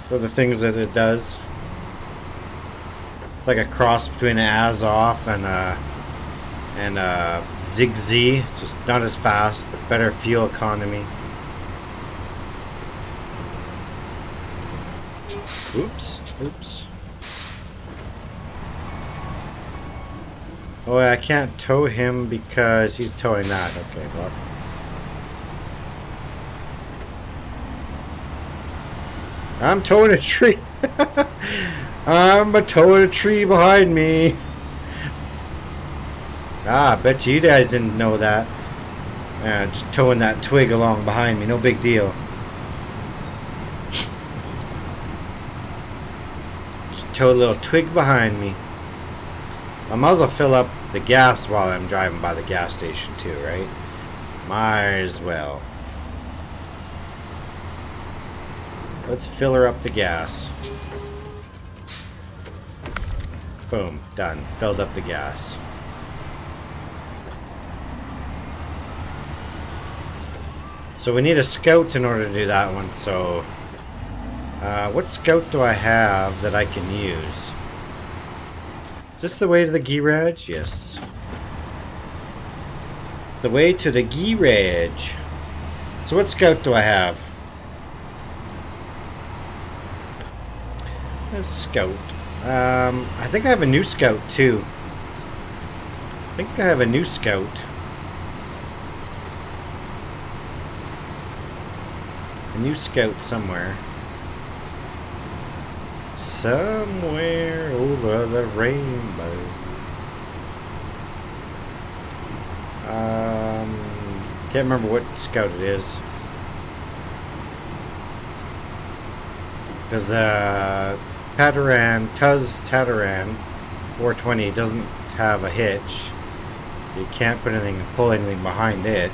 for the things that it does. It's like a cross between an Azov and a and a Zigzee, just not as fast but better fuel economy. Oops, oops. Oh, I can't tow him because he's towing that. Okay, well. I'm towing a tree. I'm a towing a tree behind me. Ah, bet you guys didn't know that. Uh, just towing that twig along behind me. No big deal. Just tow a little twig behind me. I might as well fill up the gas while I'm driving by the gas station too, right? Might as well. Let's fill her up the gas. Boom, done. Filled up the gas. So we need a scout in order to do that one, so... Uh, what scout do I have that I can use? Is this the way to the garage? Yes. The way to the garage. So what scout do I have? A scout. Um, I think I have a new scout too. I think I have a new scout. A new scout somewhere. Somewhere over the rainbow. Um, can't remember what scout it is. Because the Tatarin, Tuz Tatarin 420 doesn't have a hitch. You can't put anything, pull anything behind it.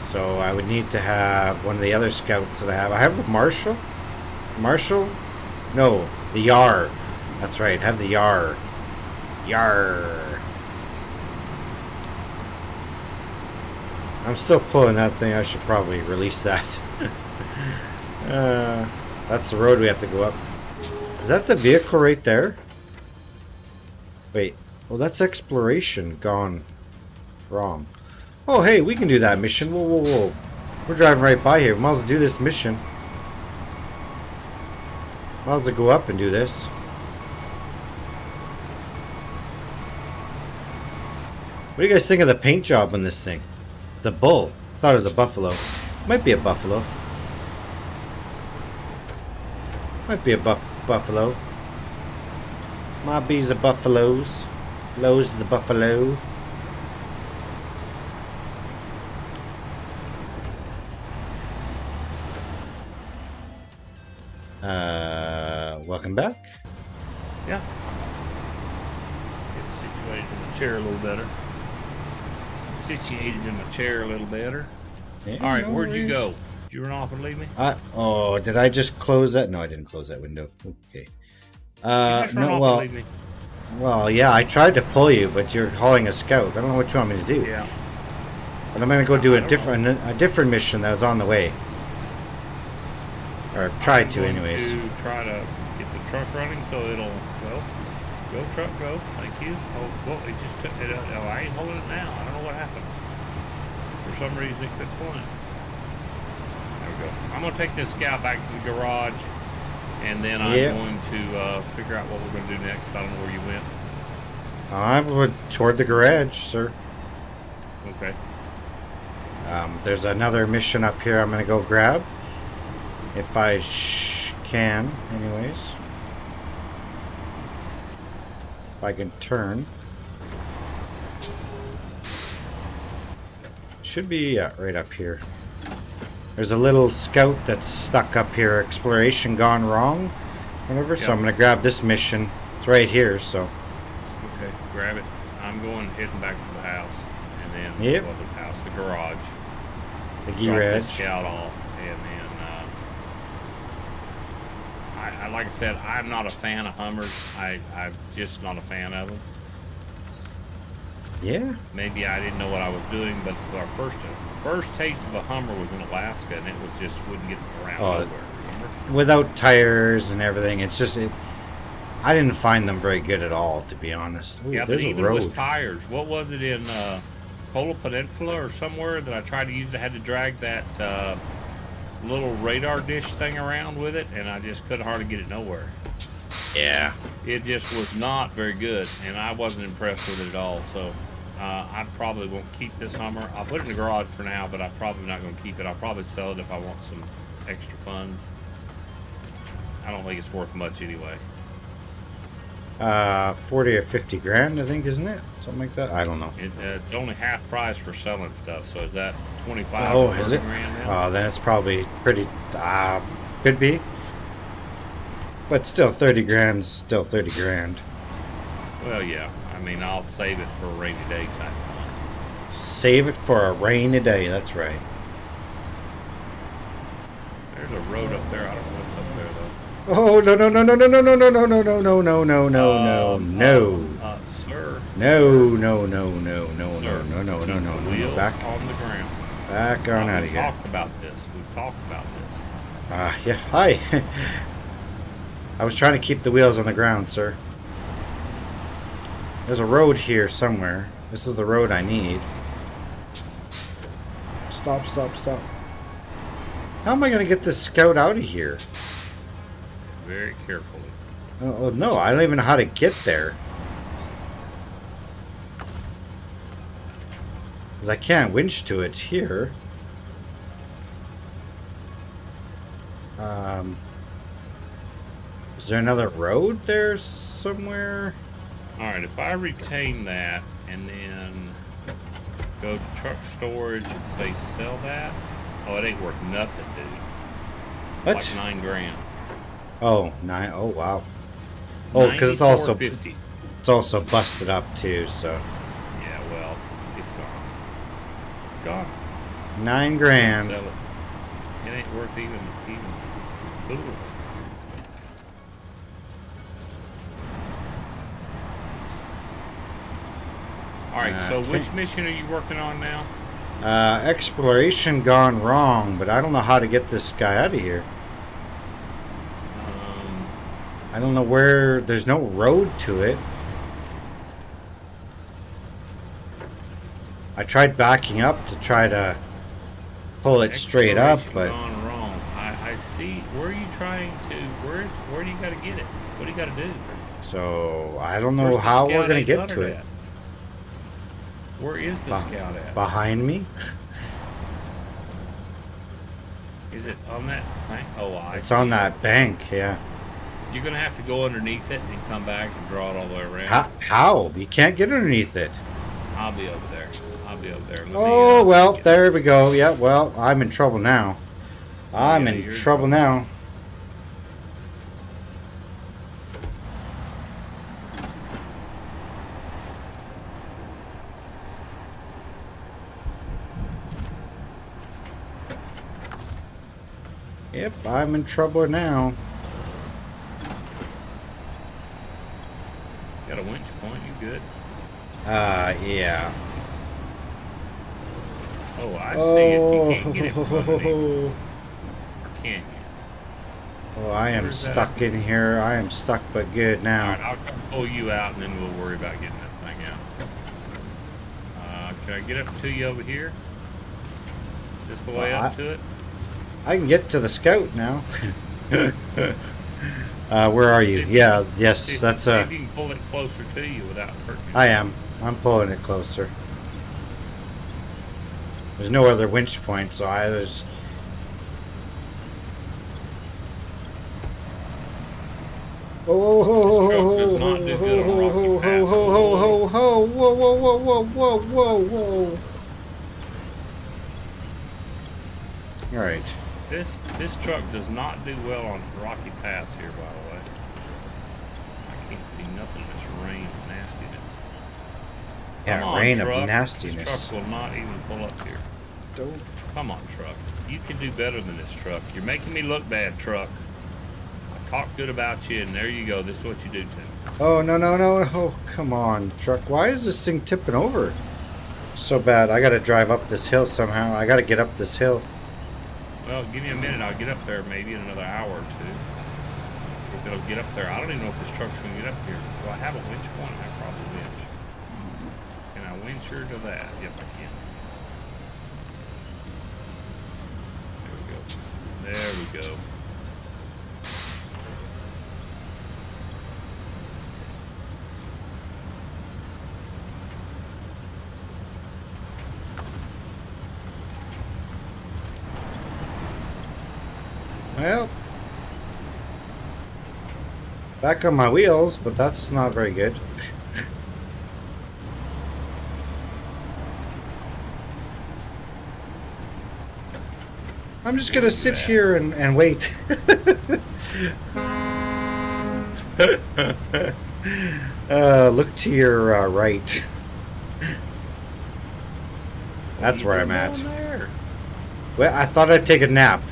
So I would need to have one of the other scouts that I have. I have a Marshall. Marshall? No, the Yar. That's right, have the Yar. Yar. I'm still pulling that thing. I should probably release that. uh, that's the road we have to go up. Is that the vehicle right there? Wait. Well, that's exploration gone wrong. Oh, hey, we can do that mission. Whoa, whoa, whoa. We're driving right by here. We Might as well do this mission. Might as well go up and do this. What do you guys think of the paint job on this thing? The bull. Thought it was a buffalo. Might be a buffalo. Might be a buff buffalo. My bees are buffaloes. Lowe's the buffalo. Uh, welcome back.
Yeah. Get situated in the chair a little better. Situated in my chair a little better.
Yeah,
All right,
no
where'd you go? Did you run off and leave me?
Uh, oh, did I just close that? No, I didn't close that window. Okay.
You
Uh, no,
off
well,
and leave me.
well, yeah, I tried to pull you, but you're hauling a scout. I don't know what you want me to do.
Yeah.
But I'm gonna go do a different a different mission that was on the way, or tried to,
going
anyways.
To try to get the truck running so it'll go. Go truck, go. Thank you. Oh, well, it just took it. Oh, I ain't holding it now. I don't know what happened. For some reason, it quit pulling. There we go. I'm gonna take this scout back to the garage, and then I'm
Yeah.
going to uh, figure out what we're gonna do next. I don't know where you went.
I'm uh, toward the garage, sir.
Okay.
Um, there's another mission up here. I'm gonna go grab, if I sh- can, anyways. If I can turn. Should be yeah, right up here. There's a little scout that's stuck up here. Exploration gone wrong. Whatever. So I'm gonna grab this mission. It's right here. So
Okay. Grab it. I'm going heading back to the house, and then
Yep.
the house, the garage.
the
drop scout off, and then uh, I, I like I said, I'm not a fan of Hummers. I I'm just not a fan of them.
Yeah.
Maybe I didn't know what I was doing, but our first first taste of a Hummer was in Alaska, and it was just wouldn't get around
Oh,
nowhere. Remember?
without tires and everything. It's just it. I didn't find them very good at all, to be honest. Ooh,
yeah, but even
road.
with tires, what was it in uh, Kola Peninsula or somewhere that I tried to use? I had to drag that uh, little radar dish thing around with it, and I just couldn't hardly get it nowhere.
yeah,
it just was not very good, and I wasn't impressed with it at all. So uh, I probably won't keep this Hummer. I'll put it in the garage for now, but I'm probably not going to keep it. I'll probably sell it if I want some extra funds. I don't think it's worth much anyway.
Uh, forty or fifty grand, I think, isn't it? Something like that. I don't know.
It, uh, it's only half price for selling stuff. So is that 25
Oh,
or
is it?
grand now?
Oh, then it's probably pretty. Uh, could be. But still, thirty grand. Still thirty grand.
well, yeah. I mean, I'll save it for a rainy day type fund.
Save it for a rainy day. That's right.
There's a road up there. I don't know what's up there though.
Oh no no no no no no no no no no no no no no no no
Um,
no
uh, uh, sir.
no no no no no no no no no no no back
on the ground.
back on
Uh,
out of here.
talked about this. We talked about this.
Ah, yeah. Hi. I was trying to keep the wheels on the ground, sir. There's a road here somewhere. This is the road I need. Stop, stop, stop. How am I going to get this scout out of here?
Very carefully.
Oh, no, I don't even know how to get there. Because I can't winch to it here. Um, is there another road there somewhere?
All right. If I retain that and then go to truck storage and say sell that, oh, it ain't worth nothing, dude.
What?
Like nine grand.
Oh, nine. Oh, wow. Oh, because it's also
94.50.
it's also busted up too. So
Yeah. Well, it's gone. Gone.
nine grand.
It. It ain't worth even even. Ooh. All right. So which mission are you working on now?
Uh, exploration gone wrong, but I don't know how to get this guy out of here.
Um,
I don't know where. There's no road to it. I tried backing up to try to pull it straight up, but
gone wrong. I, I see. Where are you trying to? Where's where do you got to get it? What do you got to do?
so I don't know
Where's
how we're gonna get to it.
at? Where is the
Bah.
scout at?
Behind me,
Is it on that thing? Oh, I
it's on that bank. Yeah.
You're gonna have to go underneath it and come back and draw it all the way around.
How? how? You can't get underneath it.
I'll be over there. I'll be over there. Let
oh me,
uh,
oh,
well,
there it. we go. Yeah. Well, I'm in trouble now. I'm
yeah,
in trouble now. Yep, I'm in trouble now.
Got a winch point, you good?
Uh, yeah.
Oh, I see it. You can't get it from.
Oh,
Or can you?
oh, I am
Where's that?
stuck in here. I am stuck but good now.
right, I'll pull you out, and then we'll worry about getting that thing out. Uh, can I get up to you over here? Just the way
Well,
up
I-
to it?
I can get to the scout now. uh, where are you? Yeah, yes,
if-
that's
see
uh
if you can pull it closer to you without hurting.
I am. I'm pulling it closer. There's no other winch point, so I there's. Oh,
This truck does not do good on rocky paths.
whoa, whoa, whoa, whoa, whoa, whoa, whoa, whoa. All right.
This this truck does not do well on rocky paths here, by the way. I can't see nothing in this rain of nastiness.
Yeah,
Come on,
rain of
truck.
nastiness.
This truck will not even pull up here.
Don't.
Come on, truck. You can do better than this truck. You're making me look bad, truck. I talk good about you, and there you go. This is what you do to me.
Oh no no no! Oh come on, truck! Why is this thing tipping over so bad? I gotta drive up this hill somehow. I gotta get up this hill.
Well, give me a minute. I'll get up there maybe in another hour or two. If it'll get up there. I don't even know if this truck's going to get up here. Do I have a winch point? To that? Yep, I can. There we go. There we go.
Well, back on my wheels, but that's not very good. I'm just gonna sit here and, and wait. uh, look to your uh, right. That's where I'm at. Well, I thought I'd take a nap.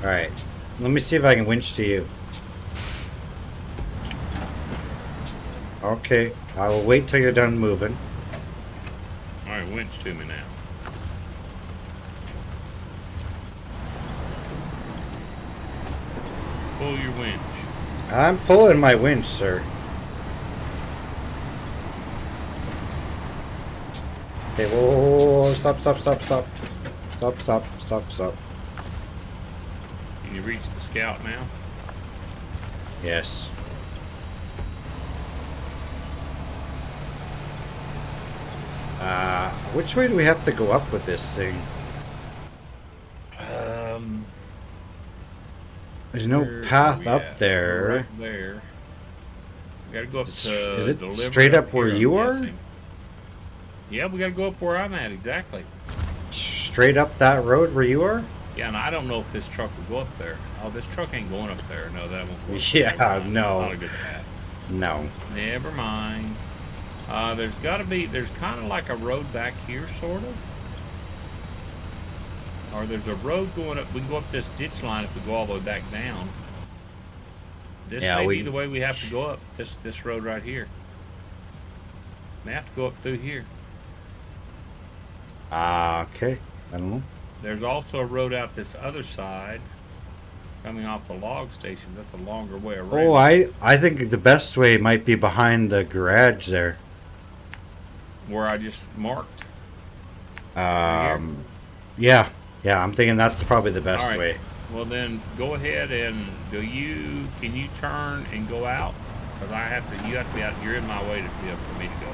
Alright. Let me see if I can winch to you. Okay. I will wait till you're done moving.
To me now. Pull your winch.
I'm pulling my winch, sir. Okay, whoa, whoa, whoa, stop, stop, stop, stop. Stop, stop, stop, stop.
Can you reach the scout now?
Yes. Uh, which way do we have to go up with this thing?
Um,
There's no path up
at?
there.
Right there. We gotta go up
Is-
to.
is it straight up where
here, I'm
you are?
guessing. Yeah, we gotta go up where I'm at exactly.
Straight up that road where you are?
Yeah, and I don't know if this truck will go up there. Oh, this truck ain't going up there. No, that won't go up
Yeah. No.
Not a good path.
No.
Never mind. Uh, there's got to be, there's kind of like a road back here, sort of. Or there's a road going up, we can go up this ditch line if we go all the way back down. This
Yeah,
may
we-
be the way we have to go up, this, this road right here. May have to go up through here.
Ah, okay. I don't know.
There's also a road out this other side, coming off the log station. That's a longer way around.
Oh, I I think the best way might be behind the garage there.
Where I just marked.
Um, yeah, yeah. I'm thinking that's probably the best
right.
way.
Well, then go ahead and do you? Can you turn and go out? Because I have to. You have to be out. You're in my way to be able for me to go.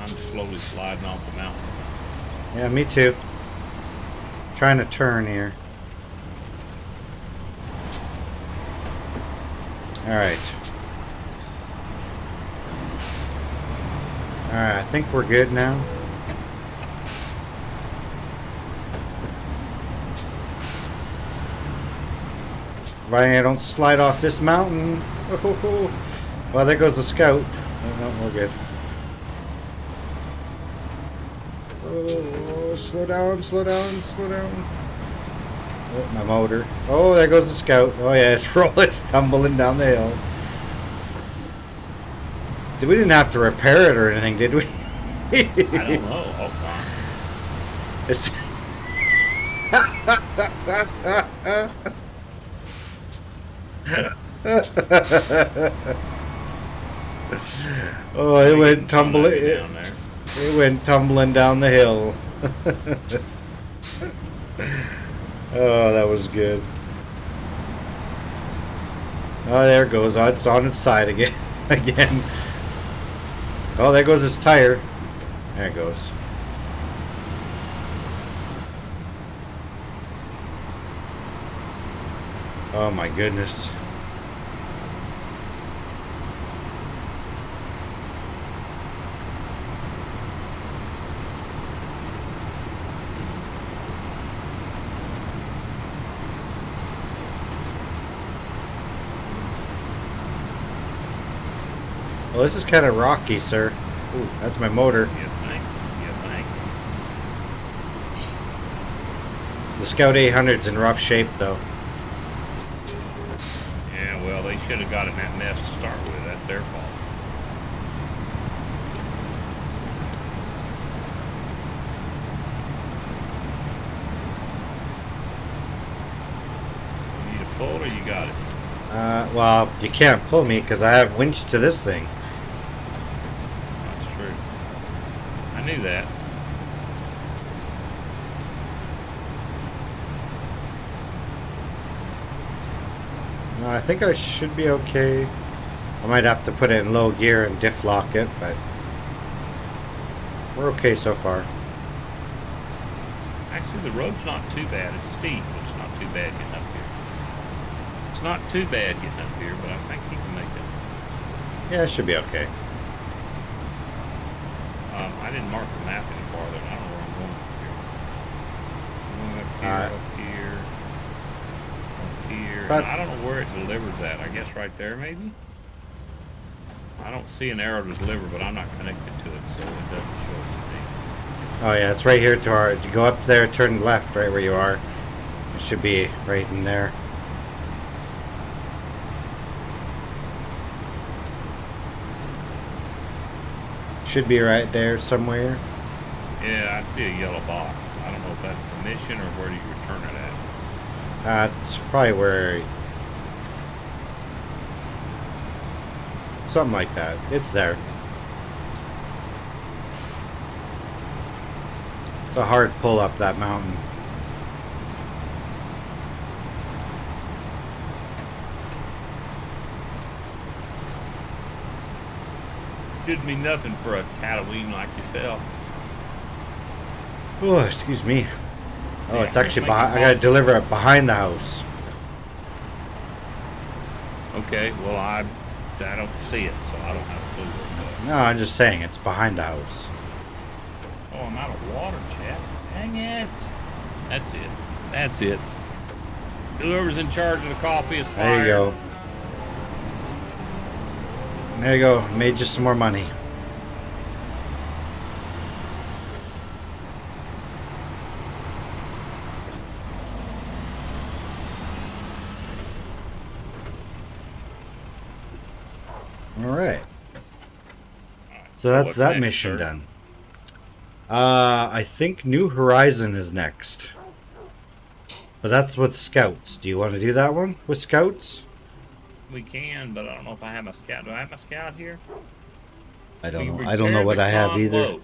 I'm slowly sliding off the mountain.
Yeah, me too. Trying to turn here. All right. All right. I think we're good now. Providing I don't slide off this mountain. Well, there goes the scout. Oh, no, we're good. Oh, slow down, slow down, slow down. Oh, my motor. Oh, there goes the scout. Oh yeah, it's rolling, it's tumbling down the hill. Did we didn't have to repair it or anything, did we?
I don't know. Oh, Hold on.
It's oh, it went tumbling. It,
down there.
it went tumbling down the hill. Oh, that was good. Oh, there it goes. It's on its side again. again. Oh, there goes its tire. There it goes. Oh my goodness. Well, this is kind of rocky, sir. Ooh, that's my motor.
You think? You think?
The Scout 800's in rough shape, though.
Yeah, well, they should have got in that mess to start with. That's their fault. You need a pull or you got it?
Uh, well, you can't pull me because I have winch to this thing.
That's true. I knew that.
No, I think I should be okay. I might have to put it in low gear and diff lock it, but we're okay so far.
Actually, the road's not too bad. It's steep, but it's not too bad getting up here. It's not too bad getting up here, but I think he can make it.
Yeah, it should be okay.
Um, I didn't mark the map any farther, I don't know where I'm going from here. I'm going up here,
Alright.
up here, up here.
But-
I don't know where it delivers at. I guess right there, maybe? I don't see an arrow to deliver, but I'm not connected to it, so it doesn't show it to me.
Oh yeah, it's right here to our. You go up there, turn left, right where you are. It should be right in there. Should be right there somewhere.
Yeah, I see a yellow box. I don't know if that's the mission or where do you return it at.
Uh, it's probably where. Something like that. It's there. It's a hard pull up that mountain.
Didn't mean nothing for a Tatooine like yourself.
Oh, excuse me. Oh,
Yeah,
it's actually behind. I gotta deliver it behind the house.
Okay, well I I don't see it, so I don't have a clue where it goes.
No, I'm just saying it's behind the house.
Oh, I'm out of water, chat. Dang it. That's it. That's it. Whoever's in charge of the coffee is fired.
There you go. There you go. Made just some more money. All right. So that's that
next,
mission
sir?
done. Uh, I think New Horizon is next. But that's with scouts. Do you want to do that one with scouts?
We can, but I don't know if I have my scout. Do I have my scout here?
I don't know. I don't know what I have either.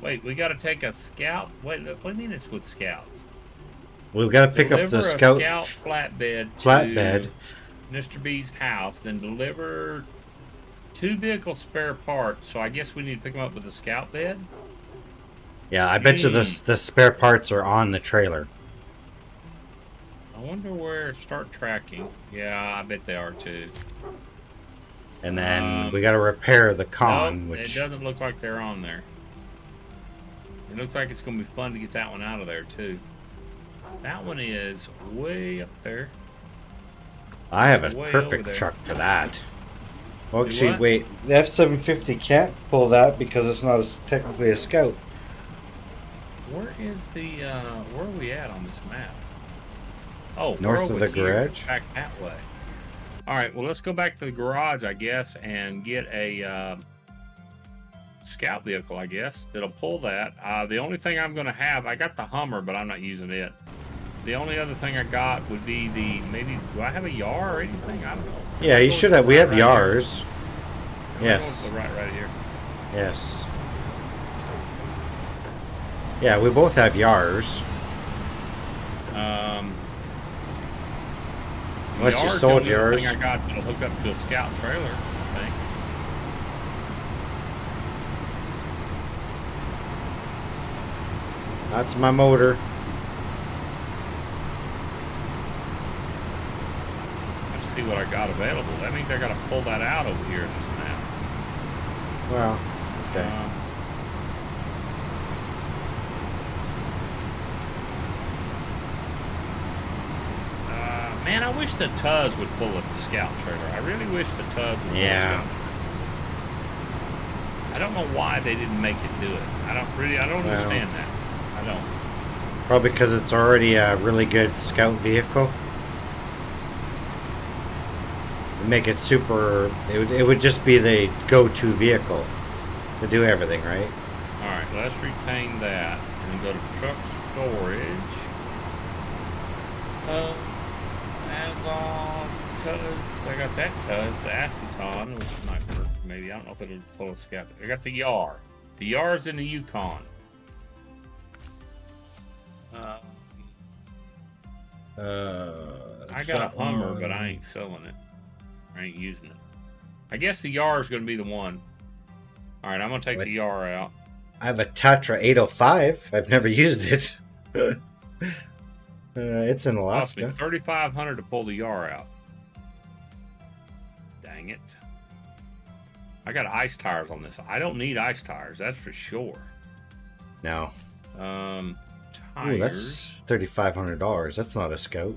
Wait, we got to take a scout. Wait, what do you mean it's with scouts?
We've got to pick up the scout,
scout flatbed.
flatbed.
To Mr. B's house, then deliver two vehicle spare parts. So I guess we need to pick them up with a scout bed.
Yeah, I bet you the the spare parts are on the trailer.
I wonder where start tracking. Yeah, I bet they are too.
And then
Um,
we got to repair the con,
Nope,
which
it doesn't look like they're on there. It looks like it's going to be fun to get that one out of there too. That one is way up there.
I have a
way
perfect truck for that. Well, actually,
what?
wait. The F seven fifty can't pull that because it's not a technically a scout.
Where is the, uh, where are we at on this map? Oh,
North of the garage?
Back that way. All right, well, let's go back to the garage, I guess, and get a uh, scout vehicle, I guess, that'll pull that. Uh, the only thing I'm going to have, I got the Hummer, but I'm not using it. The only other thing I got would be the, maybe, do I have a Yar or anything? I don't know.
Yeah, you should have. We have
right.
Yars. Yes.
right, right here.
Yes. Yeah, we both have Yars.
Um,
Unless you sold yours.
I got that'll hook up to a scout trailer. I think.
That's my motor.
Let's see what I got available. That means I got to pull that out over here in this map.
Well, okay.
Um, uh, man, I wish the Tuz would pull a scout trailer. I really wish the Tuz would.
Yeah.
scout trailer. I don't know why they didn't make it do it. I don't really. I don't
Well.
understand that. I don't.
Probably because it's already a really good scout vehicle. It'd make it super. It would, it would just be the go-to vehicle to do everything, right?
All right, let's retain that and go to truck storage. Uh, Amazon Tuz. I got that Tuz, the aceton, which might work. Maybe I don't know if it'll pull a scout. I got the Yar. The Yar's in the Yukon. Uh,
Uh,
I got a Hummer, but I ain't selling it. I ain't using it. I guess the Yar is going to be the one. All right, I'm going to take
Wait.
the Yar out.
I have a Tatra 805. I've never used it. Uh, it's in
Cost me
Alaska.
thirty five hundred to pull the Yar out. Dang it! I got ice tires on this. I don't need ice tires, that's for sure.
No.
Um,
Ooh,
tires.
that's thirty-five hundred dollars. That's not a scout.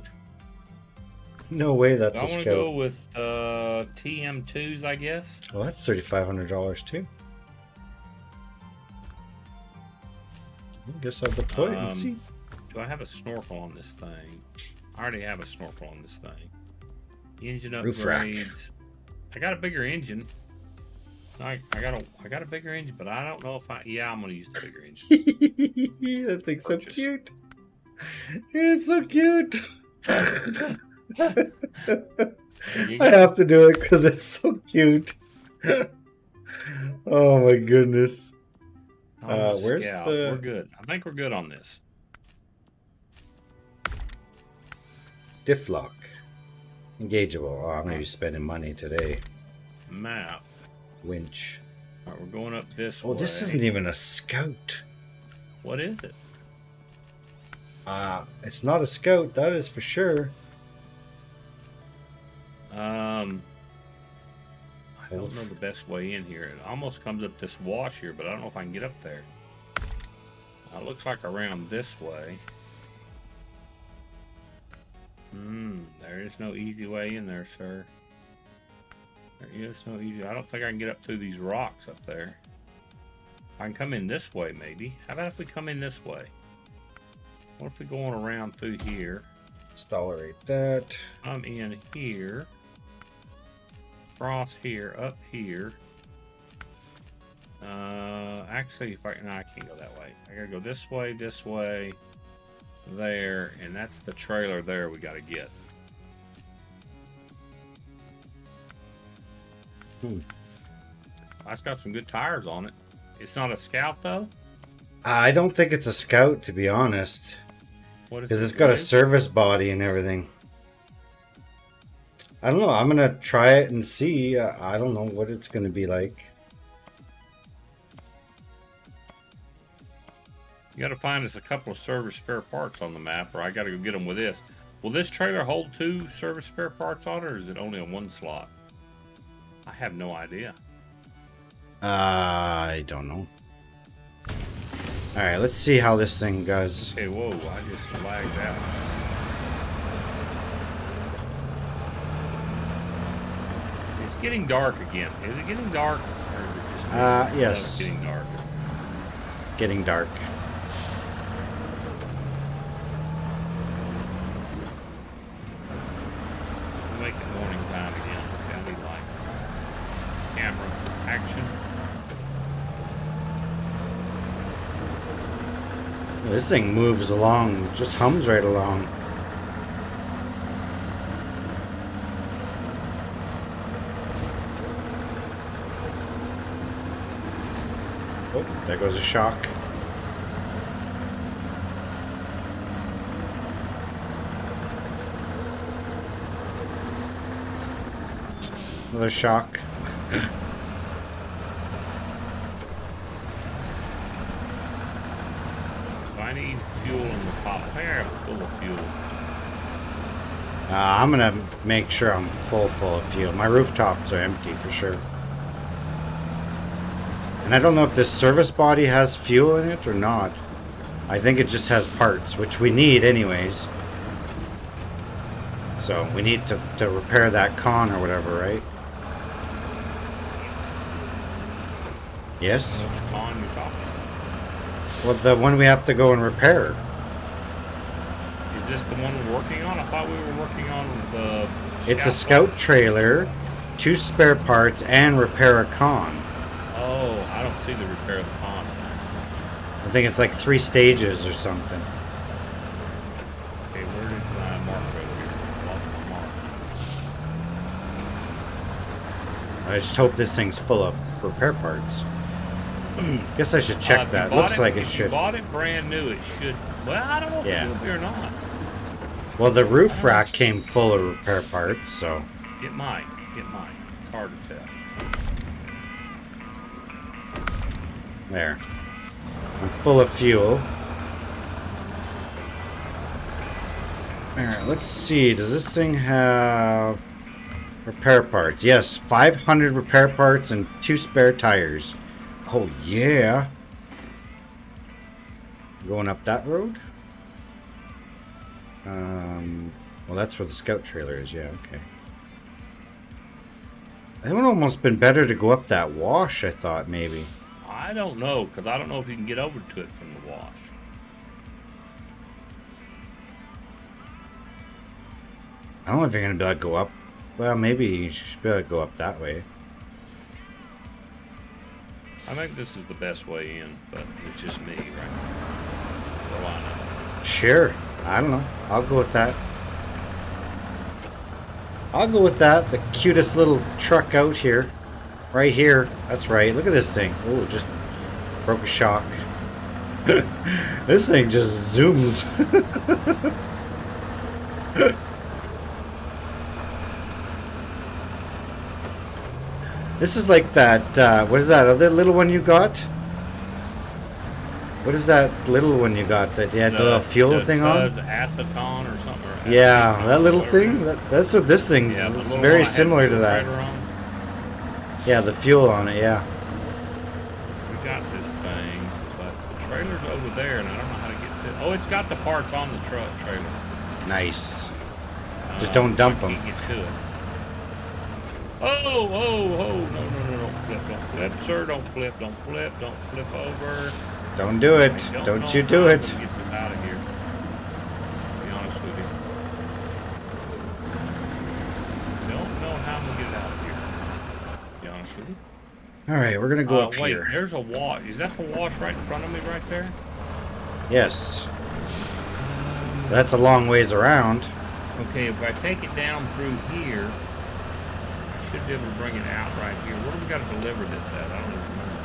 No way, that's
I
a
want to
scout.
go with uh, TM2s, I guess.
Well, that's thirty-five hundred dollars too. I guess I'll deploy it
Um,
and see.
Do I have a snorkel on this thing? I already have a snorkel on this thing. Engine upgrades. I got a bigger engine. I, I got a I got a bigger engine, but I don't know if I. Yeah, I'm gonna use the bigger engine.
that thing's so cute. It's so cute. I have to do it because it's so cute. oh my goodness. Uh, where's
scout.
the-
We're good. I think we're good on this.
Diff lock. Engageable. Oh, I'm gonna be spending money today.
Map.
Winch.
All right, we're going up this
Oh,
way.
this isn't even a scout.
What is it?
Uh, it's not a scout, that is for sure.
Um, I don't
Oof.
know the best way in here. It almost comes up this wash here, but I don't know if I can get up there. It looks like around this way. Hmm, there is no easy way in there, sir. There is no easy. I don't think I can get up through these rocks up there. I can come in this way, maybe. How about if we come in this way? What if we go on around through here?
Let's tolerate that.
I'm in here. Cross here, up here. Uh, actually, if I no, I can't go that way. I gotta go this way, this way, there, and that's the trailer there. We gotta get.
Hmm.
It's got some good tires on it. It's not a Scout though.
I don't think it's a scout, to be honest.
What is
Because
it?
it's got a service body and everything. I don't know. I'm going to try it and see. I don't know what it's going to be like.
You got to find us a couple of service spare parts on the map, or I got to go get them with this. Will this trailer hold two service spare parts on it, or is it only on one slot? I have no idea.
Uh, I don't know. All right, let's see how this thing goes.
Okay, whoa, I just lagged out. It's getting dark again. Is it getting dark? Or is it just?
Uh, yes.
it's getting dark.
Getting dark. This thing moves along, just hums right along. Oh, there goes a shock. Another shock.
So I need fuel in the top. I think I have full of fuel.
Uh, I'm gonna make sure I'm full full of fuel. My rooftops are empty for sure. And I don't know if this service body has fuel in it or not. I think it just has parts, which we need anyways. So we need to, to repair that con or whatever, right? Yes?
Which con you talking?
Well, the one we have to go and repair.
The one we're working on? I thought we were working on the.
It's a
scout
trailer, two spare parts, and repair a con.
Oh, I don't see the repair of the con.
I think it's like three stages or something.
Okay, where did my mark go here? Lost.
I just hope this thing's full of repair parts. Guess I should
Uh,
check
you
that. Looks like it
if
should.
You bought it brand new. It should. Well, I don't know if
Yeah.
it will be or not.
Well, the roof rack came full of repair parts, so
It might. It might. It's hard to tell.
there. I'm full of fuel. Alright, let's see. Does this thing have repair parts? Yes, 500 repair parts and two spare tires. Oh, yeah. Going up that road? Um, well, that's where the scout trailer is. Yeah, okay. It would almost been better to go up that wash, I thought, maybe.
I don't know because I don't know if you can get over to it from the wash.
I don't know if you're gonna be able to go up. Well, maybe you should be able to go up that way.
I think this is the best way in, but it's just me, right? Do I know?
Sure. I don't know. I'll go with that. I'll go with that. The cutest little truck out here. Right here. That's right. Look at this thing. Oh, just broke a shock. this thing just zooms. this is like that. Uh, what is that other little one you got? What is that little one you got that you had the, little fuel
the
thing on?
Acetone or something. Or
Yeah,
acetone,
that little thing. That, that's what this thing's.
Yeah,
it's very
one I had
similar to that. Yeah, the fuel on it. Yeah.
We got this thing, but the trailer's over there, and I don't know how to get to. Oh, it's got the parts on the truck trailer.
Nice. Just
Uh,
don't dump
I can't
'em.
Get to it. Oh, oh, oh! No, no, no! Don't flip! Don't flip, sir! Don't flip! Don't flip! Don't flip over!
Don't do it.
I
Don't, you do it.
Get this out of here. To be honest with you. Don't know how I'm gonna get it out of here. Be honest with you.
All right, we're gonna go
Uh,
up
wait,
here.
there's a wash. Is that the wash right in front of me, right there?
Yes. That's a long ways around.
Okay, if I take it down through here, I should be able to bring it out right here. Where do we got to deliver this at? I don't even remember.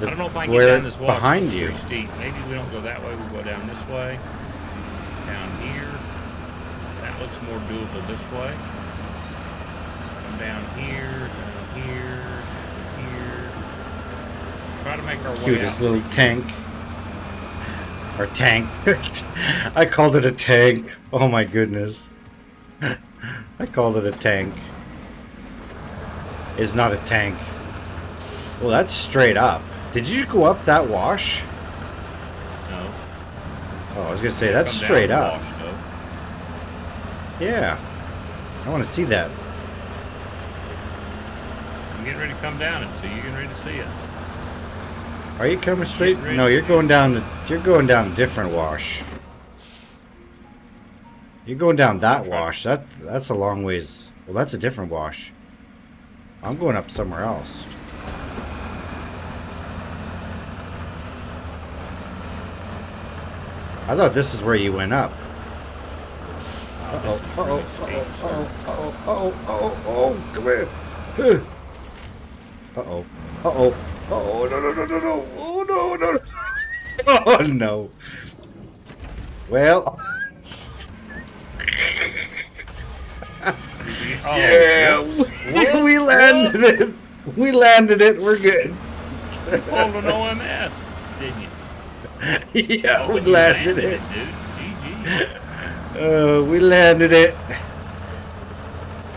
The-
I don't know if I can
where-
get down this wash.
behind
It's
you.
Pretty steep. Maybe we don't go that way. We go down this way. Down here. That looks more doable this way. Come down here, down here, down here. Try to make our way
Cutest
out.
little tank. Or tank. I called it a tank. Oh my goodness. I called it a tank. It's not a tank. Well, that's straight up. Did you go up that wash?
No.
Oh, I was gonna say that's straight up.
wash.
Yeah. I want to see that.
I'm getting ready to come down it, so you're getting ready to see it.
Are you coming straight? No, you're going down. The, you're going down a different wash. You're going down that wash. That that's a long ways. Well, that's a different wash. I'm going up somewhere else. I thought this is where you went up.
Oh,
Uh-oh, uh-oh, uh-oh, uh-oh, uh-oh, uh-oh, uh-oh, come here. Uh-oh, uh-oh, uh-oh, no, no, no, no, no, oh, no, no, no. Oh, no. Well,
Oh,
yeah, we, we landed it. We landed it, we're good.
You pulled an OMS, didn't you?
yeah,
Oh,
we landed it.
dude. GG.
Uh, we landed it.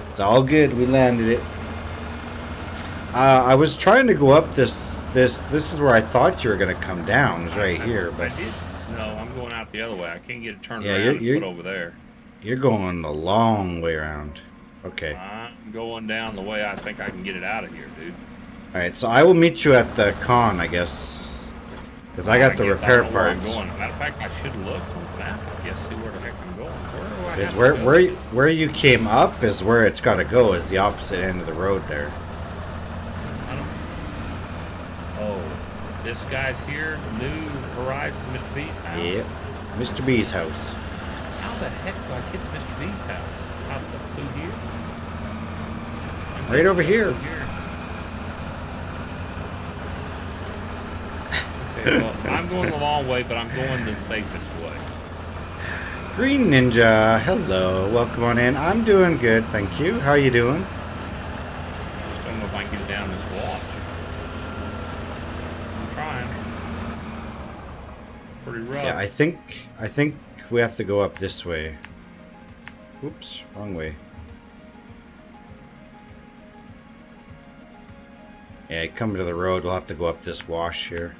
It's all good. We landed it. Uh, I was trying to go up this. This. This is where I thought you were gonna come down. It's right here,
I
but.
No, I'm going out the other way. I can't get it turned
Yeah,
around
you're- you're-
over there.
you're going the long way around. Okay.
I'm going down the way I think I can get it out of here, dude.
All right. So I will meet you at the con, I guess, because I got the repair
don't know where I'm
parts.
Matter of fact, I should look on the map. I guess see where the heck I'm going. Where do I
Is where where you- where you came up is where it's got to go. Is the opposite end of the road there.
I don't. Oh, this guy's here. New Horizon, Mr. B's house.
Yep. Mr. B's house.
How the heck do I get to Mr. B's house? Out the through here?
Right over
guessing
here.
through Okay, well, I'm going the long way, but I'm going the safest way.
Green Ninja, hello, welcome on in. I'm doing good, thank you. How are you doing?
Just don't know if I can get down this watch. I'm trying. Pretty rough.
Yeah, I think I think we have to go up this way. Oops, wrong way. Yeah, come to the road. We'll have to go up this wash here.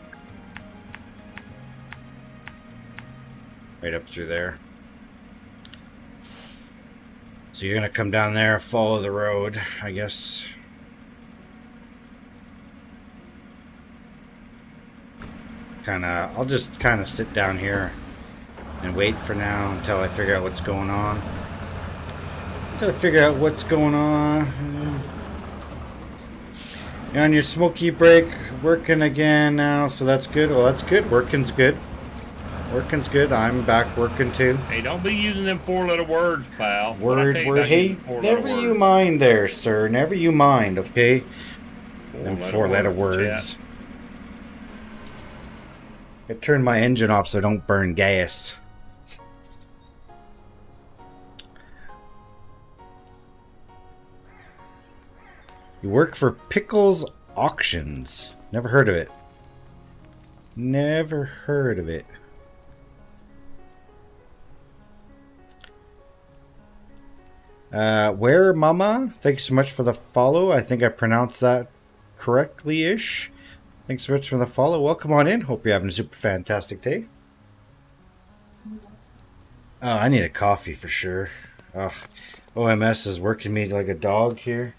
Right up through there. So you're gonna come down there, follow the road, I guess. Kind of, I'll just kind of sit down here and wait for now until I figure out what's going on. Until I figure out what's going on. You're on your smoky break, working again now, so that's good. Well, that's good. Working's good. Working's good. I'm back working too.
Hey, don't be using them four-letter words, pal.
Word, word. Hey, never you
words,
mind there, sir. Never you mind, okay? Them four-letter
chat.
words. I turned my engine off so I don't burn gas. You work for Pickles Auctions. Never heard of it. Never heard of it. Uh, where Mama? Thanks so much for the follow. I think I pronounced that correctly ish. Thanks so much for the follow. Welcome on in. Hope you're having a super fantastic day. Oh, I need a coffee for sure. Ugh. OMS is working me like a dog here.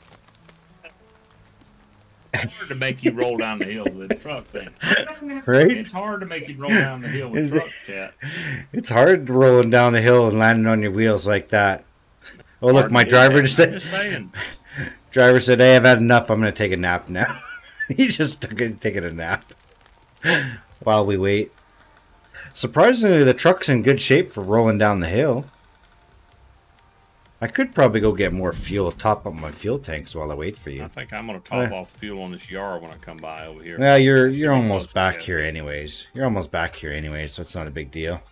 It's hard to make you roll down the hill with a truck thing.
Right?
It's hard to make you roll down the hill with truck chat.
It's hard rolling down the hill and landing on your wheels like that. Oh, look, my driver just said, driver said, hey, I've had enough. I'm going to take a nap now. he just took it, taking a nap while we wait. Surprisingly, the truck's in good shape for rolling down the hill. I could probably go get more fuel, top up my fuel tanks while I wait for you.
I think I'm gonna top
Eh.
off fuel on this Yar when I come by over here.
Well, you're you're almost back here anyways. You're almost back here anyways, so it's not a big deal.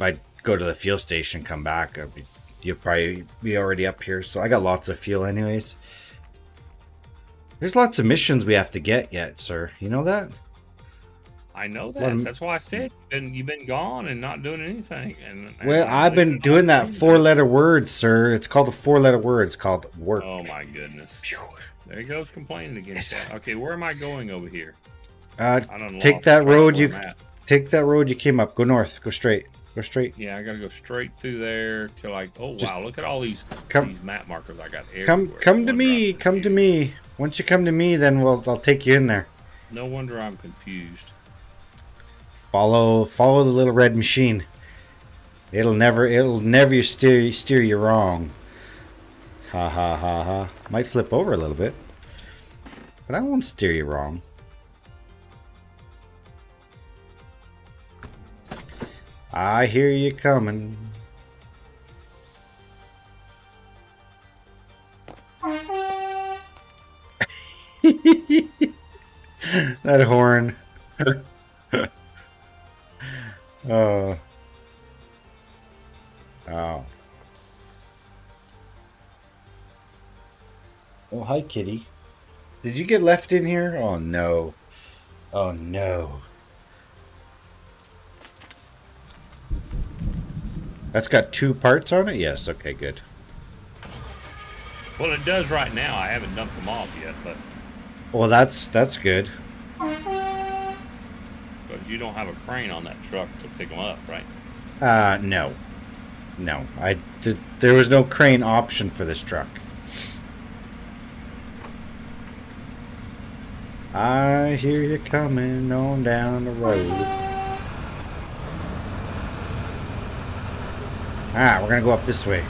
I go to the fuel station, come back, be, you'll probably be already up here. So I got lots of fuel anyways. There's lots of missions we have to get yet, sir. You know that?
I know that.
m-
That's why I said and you've been gone and not doing anything. And,
Well, I've been doing that four-letter word, sir. It's called a four-letter word. It's called work.
Oh my goodness!
Phew.
There he goes complaining again. Okay, where am I going over here?
Uh,
I don't know.
Take that road you- take that road you came up. Go north. Go straight. Go straight.
Yeah, I gotta go straight through there till like, Oh
Just
wow! Look at all these
come-
these map markers I got.
Come,
everywhere.
come
No
to me. Come to me. Once you come to me, then we'll I'll take you in there.
No wonder I'm confused.
Follow, follow the little red machine. It'll never, it'll never steer steer you wrong. Ha ha ha ha. Might flip over a little bit, but I won't steer you wrong. I hear you coming. that horn. oh. Oh. Oh, hi, kitty. Did you get left in here? Oh, no. Oh, no. That's got two parts on it? Yes, okay, good.
Well, it does right now. I haven't dumped them off yet, but
Well, that's that's good.
because you don't have a crane on that truck to pick them up, right?
Uh, no. No, I did, there was no crane option for this truck. I hear you coming on down the road. Ah, we're gonna go up this way.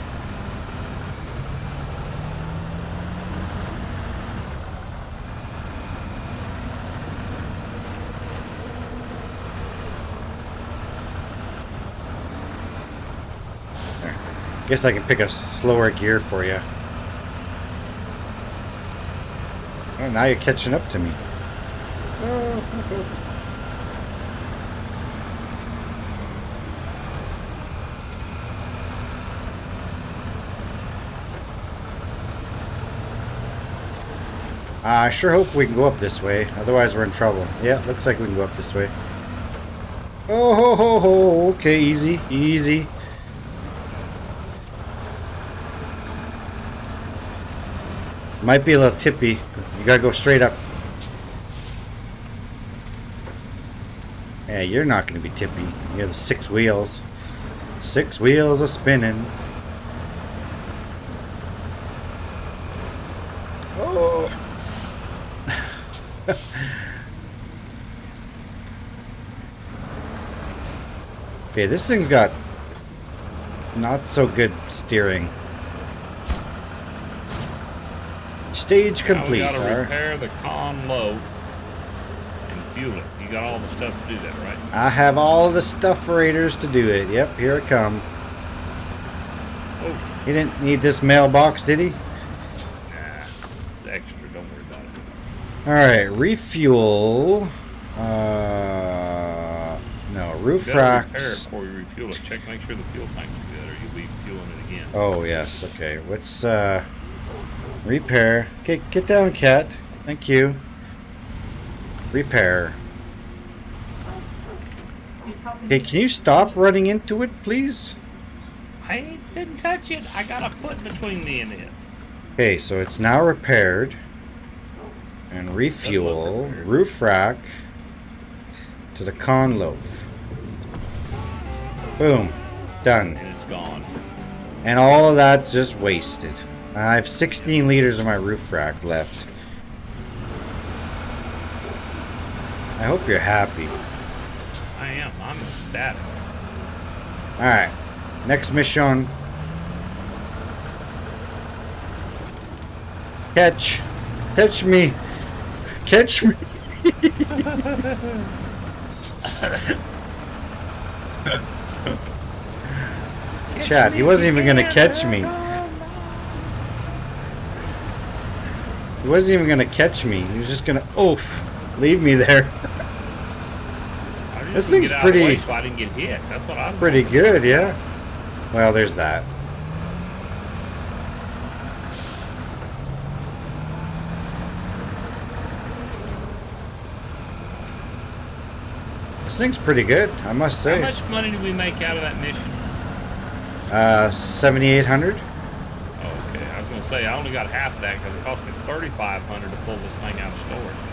There. Guess I can pick a slower gear for you. Oh, now you're catching up to me. Uh, I sure hope we can go up this way. Otherwise, we're in trouble. Yeah, looks like we can go up this way. Oh, ho, ho, ho. Okay, easy, easy. Might be a little tippy. You gotta go straight up. Yeah, you're not gonna be tippy. You're the six wheels. Six wheels are spinning. Oh. Okay, this thing's got not so good steering. Stage
Now we
complete.
gotta repair the Khan Lo4F and fuel it. You got all the stuff to do that, right?
I have all the stuff raiders to do it. Yep, here it come.
Oh,
He didn't need this mailbox, did he?
nah, it's extra. Don't worry about it.
All right, refuel. Uh, roof
You gotta repair it
racks.
before you refuel it. Check, make sure the fuel tank's good, or you'll be fueling it again.
Oh yes, okay. What's uh, repair? Okay, get down, cat. Thank you. Repair. Okay, can you stop running into it, please?
I didn't touch it. I got a foot between me and it.
Okay, so it's now repaired. And refuel, roof rack to the Khan Lo4F. Boom. Done.
And it's gone.
And all of that's just wasted. I have 16 liters of my roof rack left. I hope you're happy.
I am. I'm ecstatic.
Alright. Next mission. Catch. Catch me. Catch me. Chad, he wasn't even gonna catch me. He wasn't even gonna catch me. He was just gonna oof. Leave me there. This thing's
get out of the way
pretty-
so I didn't get hit. That's what I'm.
Pretty good, yeah. Well, there's that. This thing's pretty good, I must say.
How much money did we make out of that mission?
Uh, 7,800?
Oh, okay, I was gonna say I only got half of that because it cost me thirty-five hundred to pull this thing out of storage.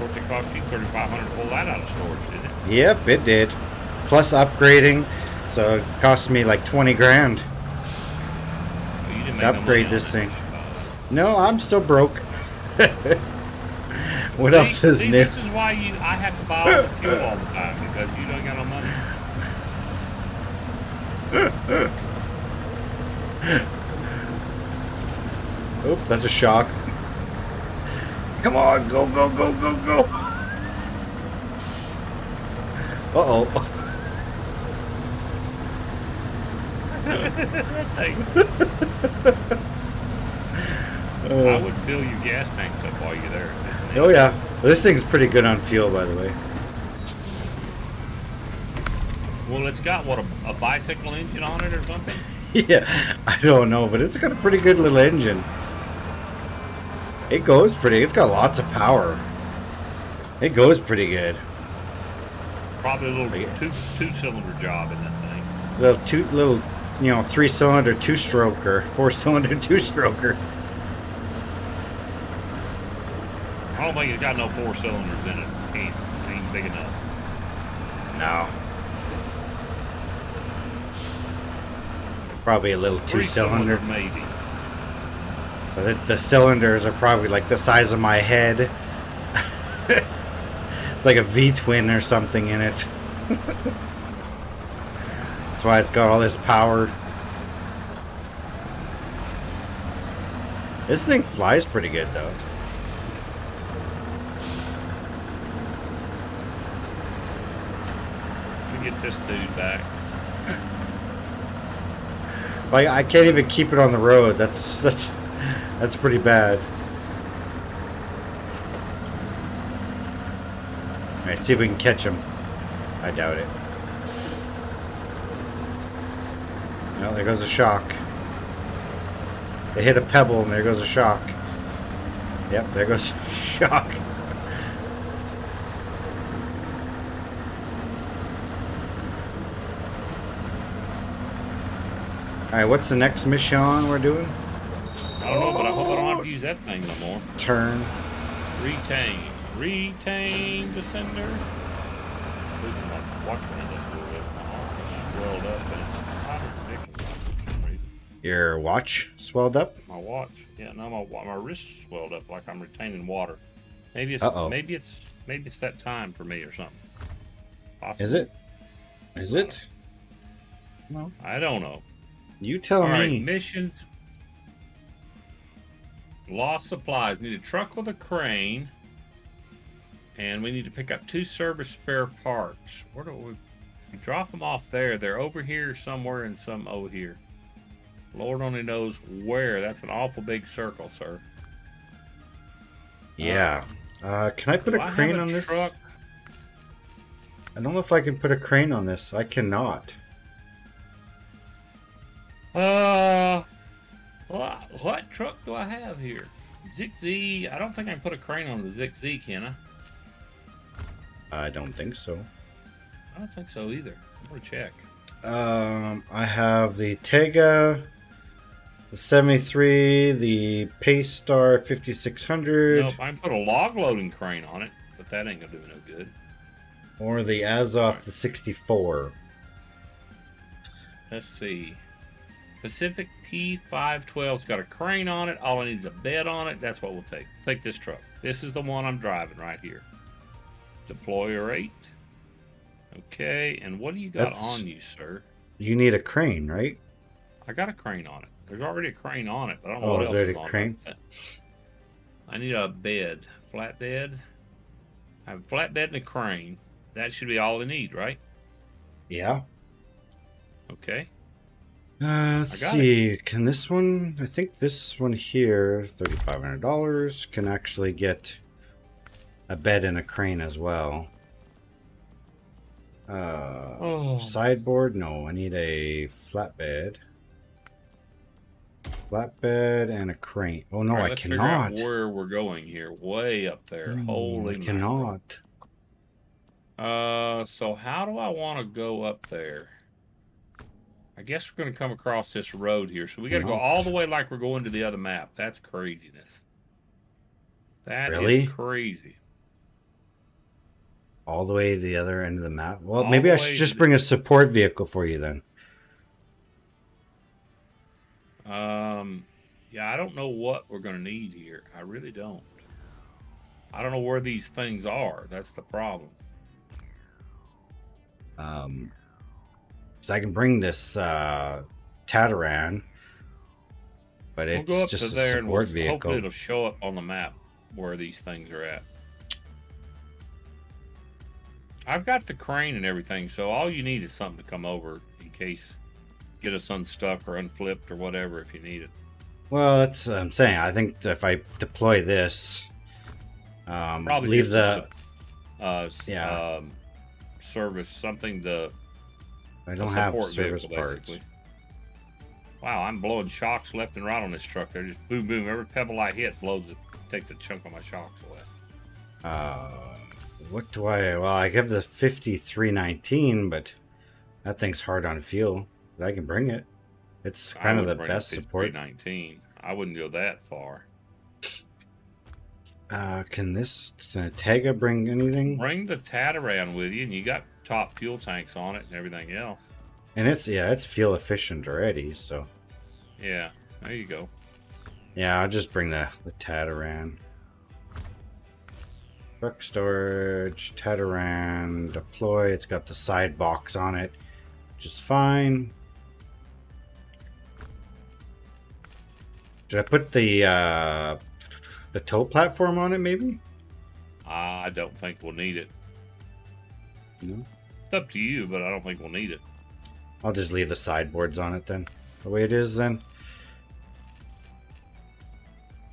course, it cost you 3500 to pull that out of storage, didn't it?
Yep, it did. Plus upgrading, so it cost me like 20 grand.
Well, you didn't make
To upgrade
on
this thing. No, I'm still broke. what else is
see,
new?
This is why you I have to buy all the fuel all the time because you don't got no money.
Oop, that's a shock. Come on, go, go, go, go, go. Uh oh.
I would fill your gas tanks up while you're there.
Oh yeah, this thing's pretty good on fuel, by the way.
Well, it's got what a, a bicycle engine on it or something.
yeah, I don't know, but it's got a pretty good little engine. It goes pretty. It's got lots of power. It goes pretty good.
Probably a little
Yeah.
two two cylinder job in that thing.
Little two, little, you know, three-cylinder two-stroker, four-cylinder two stroker, four cylinder two stroker.
I don't think it's got no four cylinders in it. Ain't ain't big enough.
No. Probably a little two
Three
cylinder.
maybe.
But the, the cylinders are probably like the size of my head. it's like a V twin or something in it. That's why it's got all this power. This thing flies pretty good though.
Let me get this dude back.
Like I can't even keep it on the road. That's that's that's pretty bad. All right, see if we can catch him. I doubt it. Well, there goes a shock. They hit a pebble and there goes a shock. Yep, there goes shock. Alright, what's the next mission we're doing?
I don't know, but I hope I don't have to use that thing no more.
Turn.
Retain. Retain the sender. Losing my watch a little bit. My arm is swelled up and it's kind of ridiculous for some reason.
Your watch swelled up?
My watch. Yeah, no, my my wrist swelled up like I'm retaining water. Maybe it's
Uh-oh.
maybe it's maybe it's that time for me or something. Possibly.
Is it? Is it? No.
I don't know.
You tell
All right,
me.
missions. Lost supplies. Need a truck with a crane. And we need to pick up two service spare parts. Where do we, we drop them off there? They're over here somewhere and some over here. Lord only knows where. That's an awful big circle, sir.
yeah. Uh, can I put a
I
crane
a
on this?
truck?
I don't know if I can put a crane on this. I cannot.
Uh, what, what truck do I have here? ZiKZ. I don't think I can put a crane on the ZiKZ, can I?
I don't think so.
I don't think so either. I'm gonna check.
Um, I have the Tayga, the 73, the Pace Paystar 5600,
Nope, I can put a log loading crane on it, but that ain't gonna do me no good.
or the Azov the 64.
Let's see. Pacific P512's got a crane on it. All I need is a bed on it. That's what we'll take. Take this truck. This is the one I'm driving right here. Deploy rate. Okay, and what do you got
That's-
on you, sir?
You need a crane, right?
I got a crane on it. There's already a crane on it, but I don't know
Oh,
what
is
else
there
is
a crane?
I need a bed, flat bed. I have a flat bed and a crane. That should be all I need, right?
Yeah.
Okay.
Uh, let's see. Can this one? I think this one here, thirty-five hundred dollars, can actually get a bed and a crane as well. Uh,
Oh.
sideboard? No, I need a flatbed. Flatbed and a crane. Oh no,
right,
I cannot.
where we're going here. Way up there.
Hmm,
Holy
I cannot.
Uh, so how do I want to go up there? I guess we're going to come across this road here. So we got to go all the way like we're going to the other map. That's craziness. That is
Really?
crazy.
All the way to the other end of the map. Well,
All
maybe I should just
the-
bring a support vehicle for you then.
Um, yeah, I don't know what we're going to need here. I really don't. I don't know where these things are. That's the problem.
Um, so I can bring this uh, Tatarin, but
We'll
it's
go up
just
to
a
there and we'll,
support vehicle.
hopefully it'll show up on the map where these things are at. I've got the crane and everything, so all you need is something to come over in case get us unstuck or unflipped or whatever if you need it.
Well, that's what I'm saying. I think if I deploy this, um,
Probably
leave the.
a, uh,
Yeah.
um, service something to
I don't have service
vehicle,
parts.
basically. Wow, I'm blowing shocks left and right on this truck. They're just boom, boom. Every pebble I hit blows it, takes a chunk of my shocks away.
Uh, what do I? Well, I have the 5319, but that thing's hard on fuel. But I can bring it. It's kind of the best support.
19. I wouldn't go that far.
Uh, can this Tayga bring anything?
Bring the Tatarin with you, and you got top fuel tanks on it and everything else.
And it's yeah, it's fuel efficient already. So
Yeah, there you go.
yeah, I'll just bring the the Tatarin. Truck storage, Tatarin, deploy. It's got the side box on it, which is fine. Should I put the uh, the tow platform on it? Maybe.
I don't think we'll need it.
No.
It's up to you, but I don't think we'll need it.
I'll just leave the sideboards on it then. The way it is then.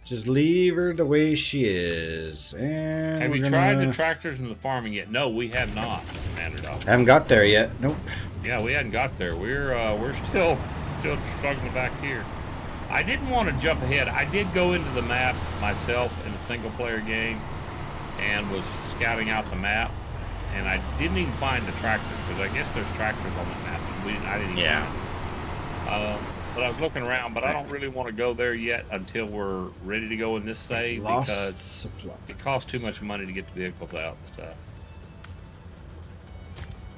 Just leave her the way she is. And
Have
we're
you tried the tractors and the farming yet? No, we have not, Commander.
Haven't got there yet. Nope.
Yeah, we hadn't got there. We're uh, we're still still struggling back here. I didn't want to jump ahead. I did go into the map myself in a single player game and was scouting out the map, and I didn't even find the tractors because I guess there's tractors on the map. And we didn't, I didn't even
Yeah.
find them. Um, but I was looking around, but I don't really want to go there yet until we're ready to go in this save
Lost
because
supply.
it costs too much money to get the vehicles out and stuff.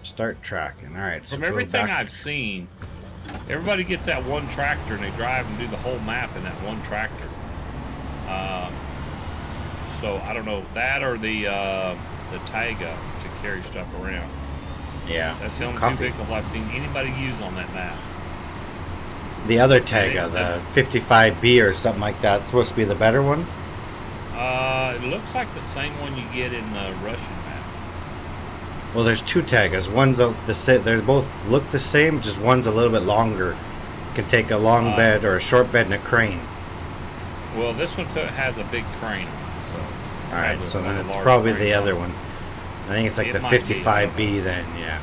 Start tracking. All right. So
From
go
everything
back-
I've seen, everybody gets that one tractor and they drive and do the whole map in that one tractor. Um, so I don't know that or the uh, the Tayga to carry stuff around.
Yeah.
That's the only
Coffee.
two vehicles I've seen anybody use on that map.
The other Tayga, the 55B or something like that, supposed to be the better one.
Uh, it looks like the same one you get in the Russian map.
Well, there's two Taygas. One's a, the They're both look the same, just one's a little bit longer. Can take a long
Uh,
bed or a short bed and a crane.
Well, this one has a big crane. So
All right, so then it's probably the other one. I think it's like
It
the
might be, I don't
55B then, yeah.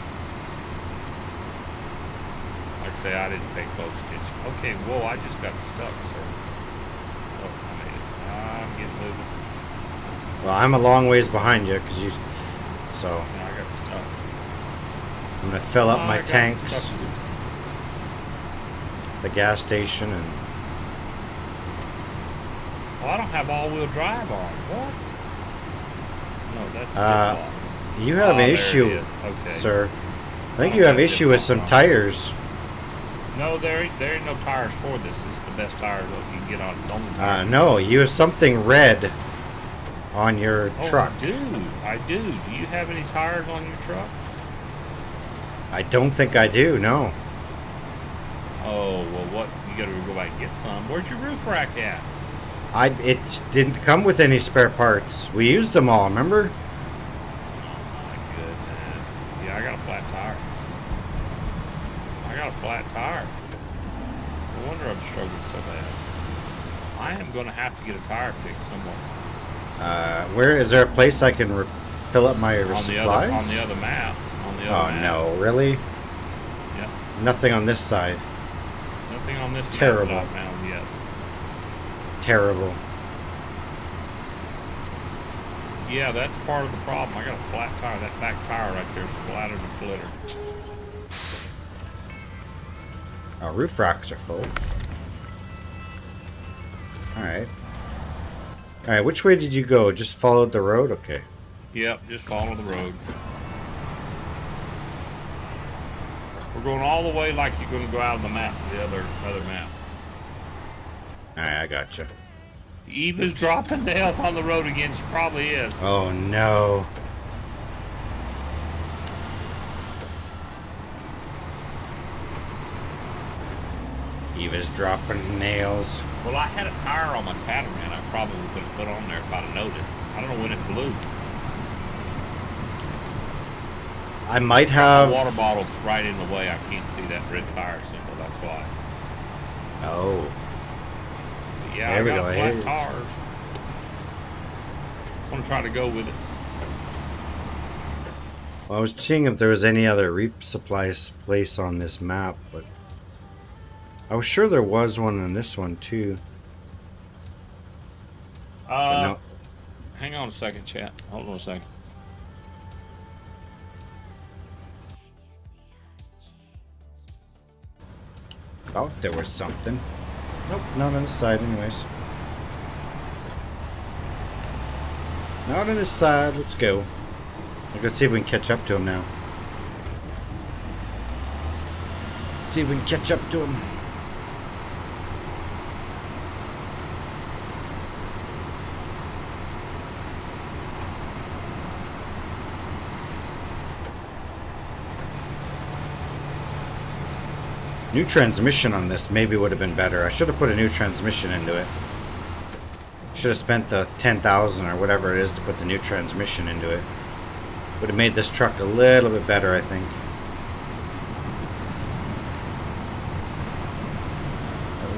Like I say, I didn't pay close attention. Okay, whoa, I just got stuck, sir. Oh, I made it. I'm getting moving.
Well, I'm a long ways behind you because you. So
Yeah, I got stuck.
I'm gonna fill up
Oh, I
my tanks, the gas station, and
Well, I don't have all-wheel drive on. What? No, that's
Uh. You have
Oh,
an issue.
Okay.
sir. I think
Oh,
you have issue with some
different.
tires.
No, there ain't, there ain't no tires for this. This is the best tires that you can get on its own.
Uh, no, you have something red on your
oh,
truck.
I do. I do. Do you have any tires on your truck?
I don't think I do. No.
Oh, well, what? You gotta go back and get some. Where's your roof rack at?
I it didn't come with any spare parts. We used them all. Remember?
My goodness. Yeah, I got a flat tire. I got a flat tire. No wonder I'm struggling so bad. I am going to have to get a tire fixed somewhere.
Uh, where is there a place I can re- fill up my
On the,
supplies?
other, on the other map. On the
oh
other map.
no, really?
Yeah.
Nothing on this side.
Nothing on this
Terrible.
map that I found yet.
Terrible.
Yeah, that's part of the problem. I got a flat tire. That back tire right there is flatter than flitter.
Our roof racks are full. Alright. Alright, which way did you go? Just followed the road? Okay.
Yep, just follow the road. We're going all the way like you're going to go out of the map to the other, other map.
Alright, I gotcha. you.
Eva's dropping nails on the road again. She probably is.
Oh no. Eva's dropping nails.
Well, I had a tire on my Catamaran. I probably could have put on there if I'd have noted. I don't know when it blew.
I might
The
have.
water bottle's right in the way. I can't see that red tire symbol. That's why.
Oh.
Yeah,
There we
I got
go,
flat
hey.
tires. I'm gonna try to go with it.
Well, I was seeing if there was any other resupply place on this map, but I was sure there was one in this one too.
Uh,
no.
hang on a second, chat. Hold on a second.
Thought there was something. Nope, not on this side, anyways. Not on this side. Let's go. Let's see if we can catch up to him now. Let's see if we can catch up to him. New transmission on this maybe would have been better. I should have put a new transmission into it. Should have spent the 10,000 or whatever it is to put the new transmission into it. Would have made this truck a little bit better, I think.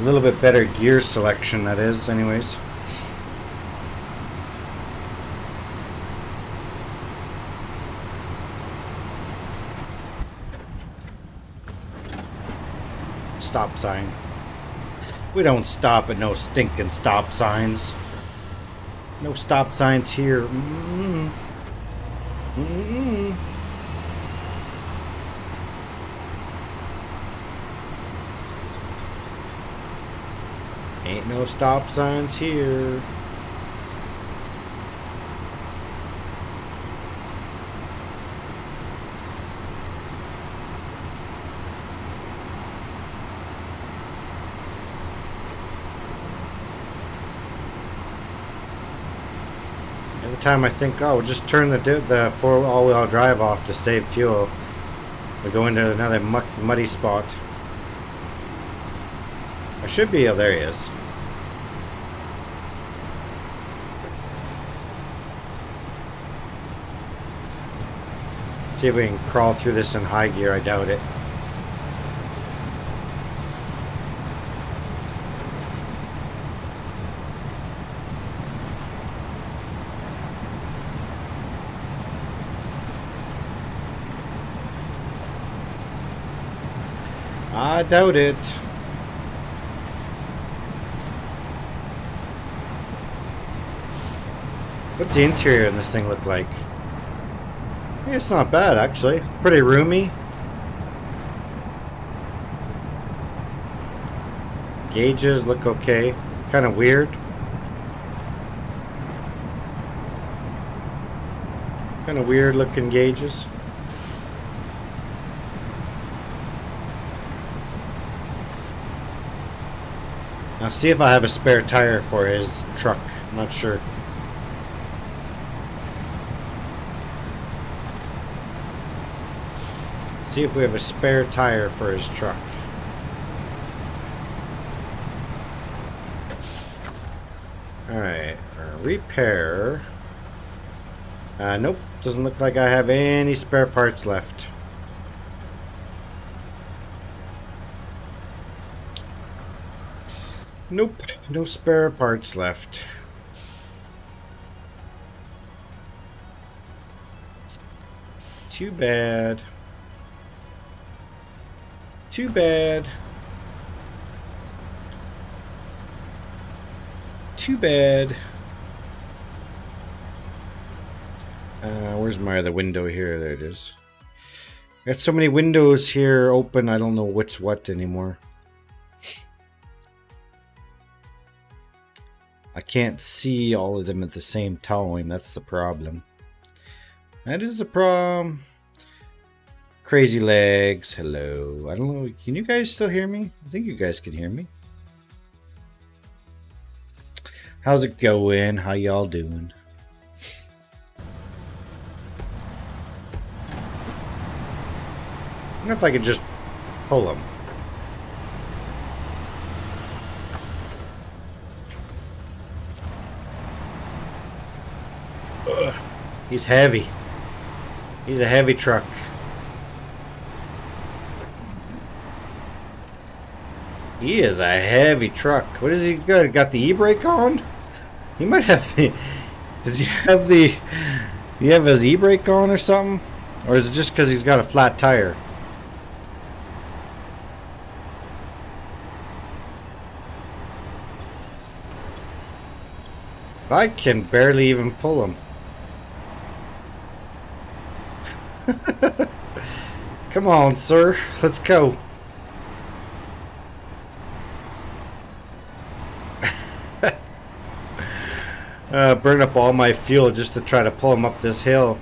A little bit better gear selection, that is, anyways. Stop sign. We don't stop at no stinking stop signs. No stop signs here. Mm. Mm. Ain't no stop signs here. Every time I think, oh, we'll just turn the the four all-wheel drive off to save fuel, we go into another muck, muddy spot. I should be. Oh, there he is. See if we can crawl through this in high gear. I doubt it. I doubt it. What's the interior in this thing look like? Yeah, It's not bad actually. Pretty roomy. Gauges look okay. Kind of weird. Kind of weird looking gauges. Now see if I have a spare tire for his truck. I'm not sure. See if we have a spare tire for his truck. Alright, repair. Uh, nope, doesn't look like I have any spare parts left. Nope, no spare parts left. Too bad. Too bad. Too bad. Uh, where's my other window here? There it is. Got so many windows here open, I don't know what's what anymore. Can't see all of them at the same time. That's the problem. That is the problem. Crazy Legs, hello. I don't know, can you guys still hear me? I think you guys can hear me. How's it going? How y'all doing? I wonder if I could just pull them. Ugh, he's heavy. He's a heavy truck. He is a heavy truck. What is he got? Got the e-brake on? He might have the. Does he have the? You have his e-brake on or something? Or is it just because he's got a flat tire? I can barely even pull him. Come on, sir. Let's go. uh, burn up all my fuel just to try to pull him up this hill.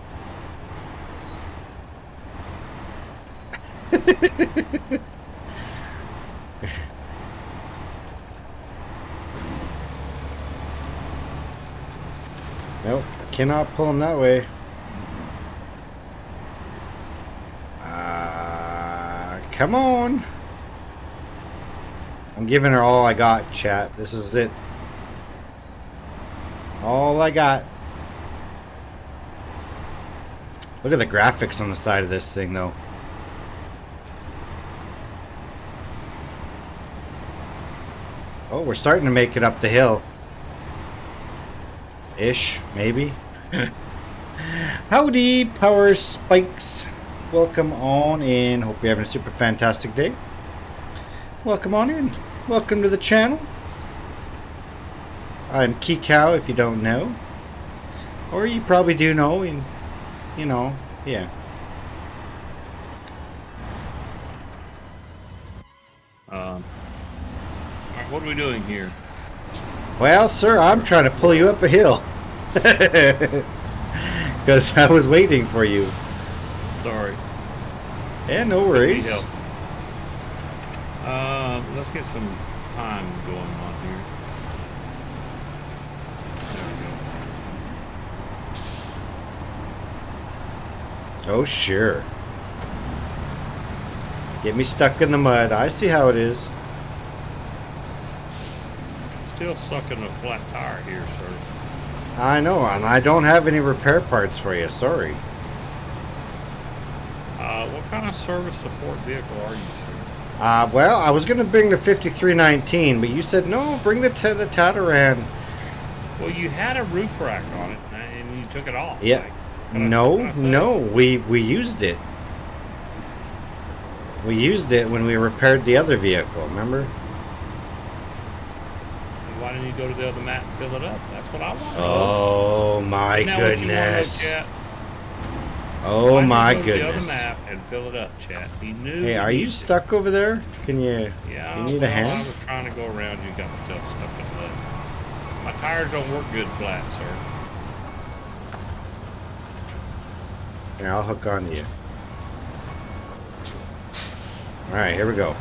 nope, cannot pull him that way. Come on. I'm giving her all I got, chat. This is it. All I got. Look at the graphics on the side of this thing, though. Oh, we're starting to make it up the hill. Ish, maybe. Howdy, Power Spikes. Welcome on in. Hope you're having a super fantastic day. Welcome on in. Welcome to the channel. I'm Keacau, if you don't know. Or you probably do know, and, you know, yeah.
Um, what are we doing here?
Well, sir, I'm trying to pull you up a hill. Because I was waiting for you.
Sorry.
Yeah, no worries.
Um, let's get some time going on here. There we go.
Oh, sure. Get me stuck in the mud. I see how it is.
Still sucking a flat tire here, sir.
I know, and I don't have any repair parts for you. Sorry.
What kind of service support vehicle are you, sir?
Uh, well, I was going to bring the 5319, but you said no, bring the, t- the Tatarin.
Well, you had a roof rack on it, and you took it off.
Yeah.
Like, I-
No,
I
no, we, we used it. We used it when we repaired the other vehicle, remember?
Why didn't you go to the other map and fill it up? That's what I want.
Oh my
Now, what you wanna
goodness. Oh my
didn't you go to
goodness.
The other map and fill it up, chat. He knew.
Hey, are you stuck over there? Can you?
Yeah.
you need a hand?
I was trying to go around you, got myself stuck in the mud. My tires don't work good flat, sir.
Here, I'll hook onto you. Alright, here we go.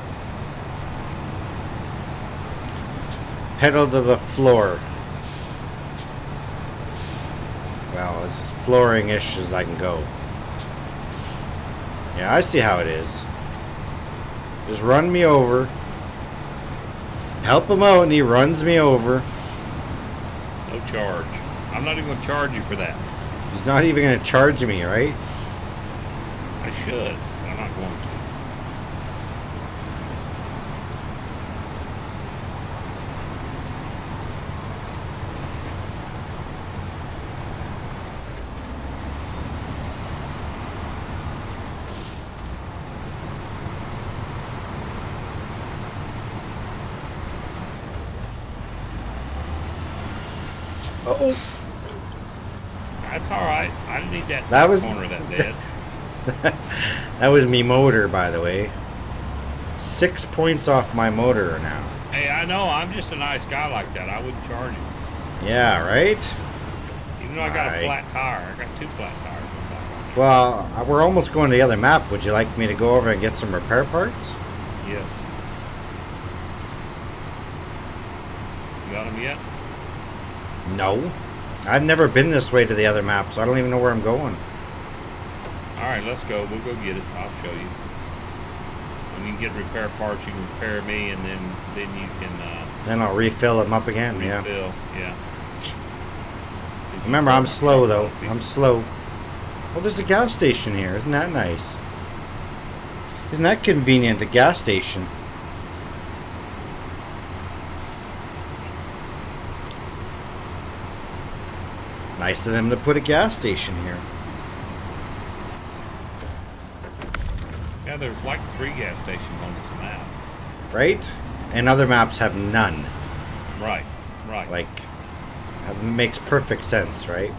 Pedal to the floor. Well, as flooring-ish as I can go. Yeah, I see how it is. Just run me over. Help him out and he runs me over.
No charge. I'm not even going to charge you for that.
He's not even going to charge me, right?
I should, but I'm not going to.
Oh.
That's all right. I didn't need that,
was-
corner that.
That was me motor, by the way. Six points off my motor now.
hey, I know. I'm just a nice guy like that. I wouldn't charge you.
Yeah, right?
Even though I got a flat tire. I got two flat tires. on my car.
Well, we're almost going to the other map. Would you like me to go over and get some repair parts?
Yes. You got them yet?
No. I've never been this way to the other map, so I don't even know where I'm going.
All right, let's go. We'll go get it. I'll show you. When you get repair parts, you can repair me, and then then you can uh,
Then I'll refill them up again, yeah.
refill. Yeah. Since
Remember, I'm slow, though. I'm slow. Well, there's a gas station here. Isn't that nice? Isn't that convenient, a gas station? Nice of them to put a gas station here.
Yeah, there's like three gas stations on this map.
Right? And other maps have none.
Right. Right.
Like, that makes perfect sense, right?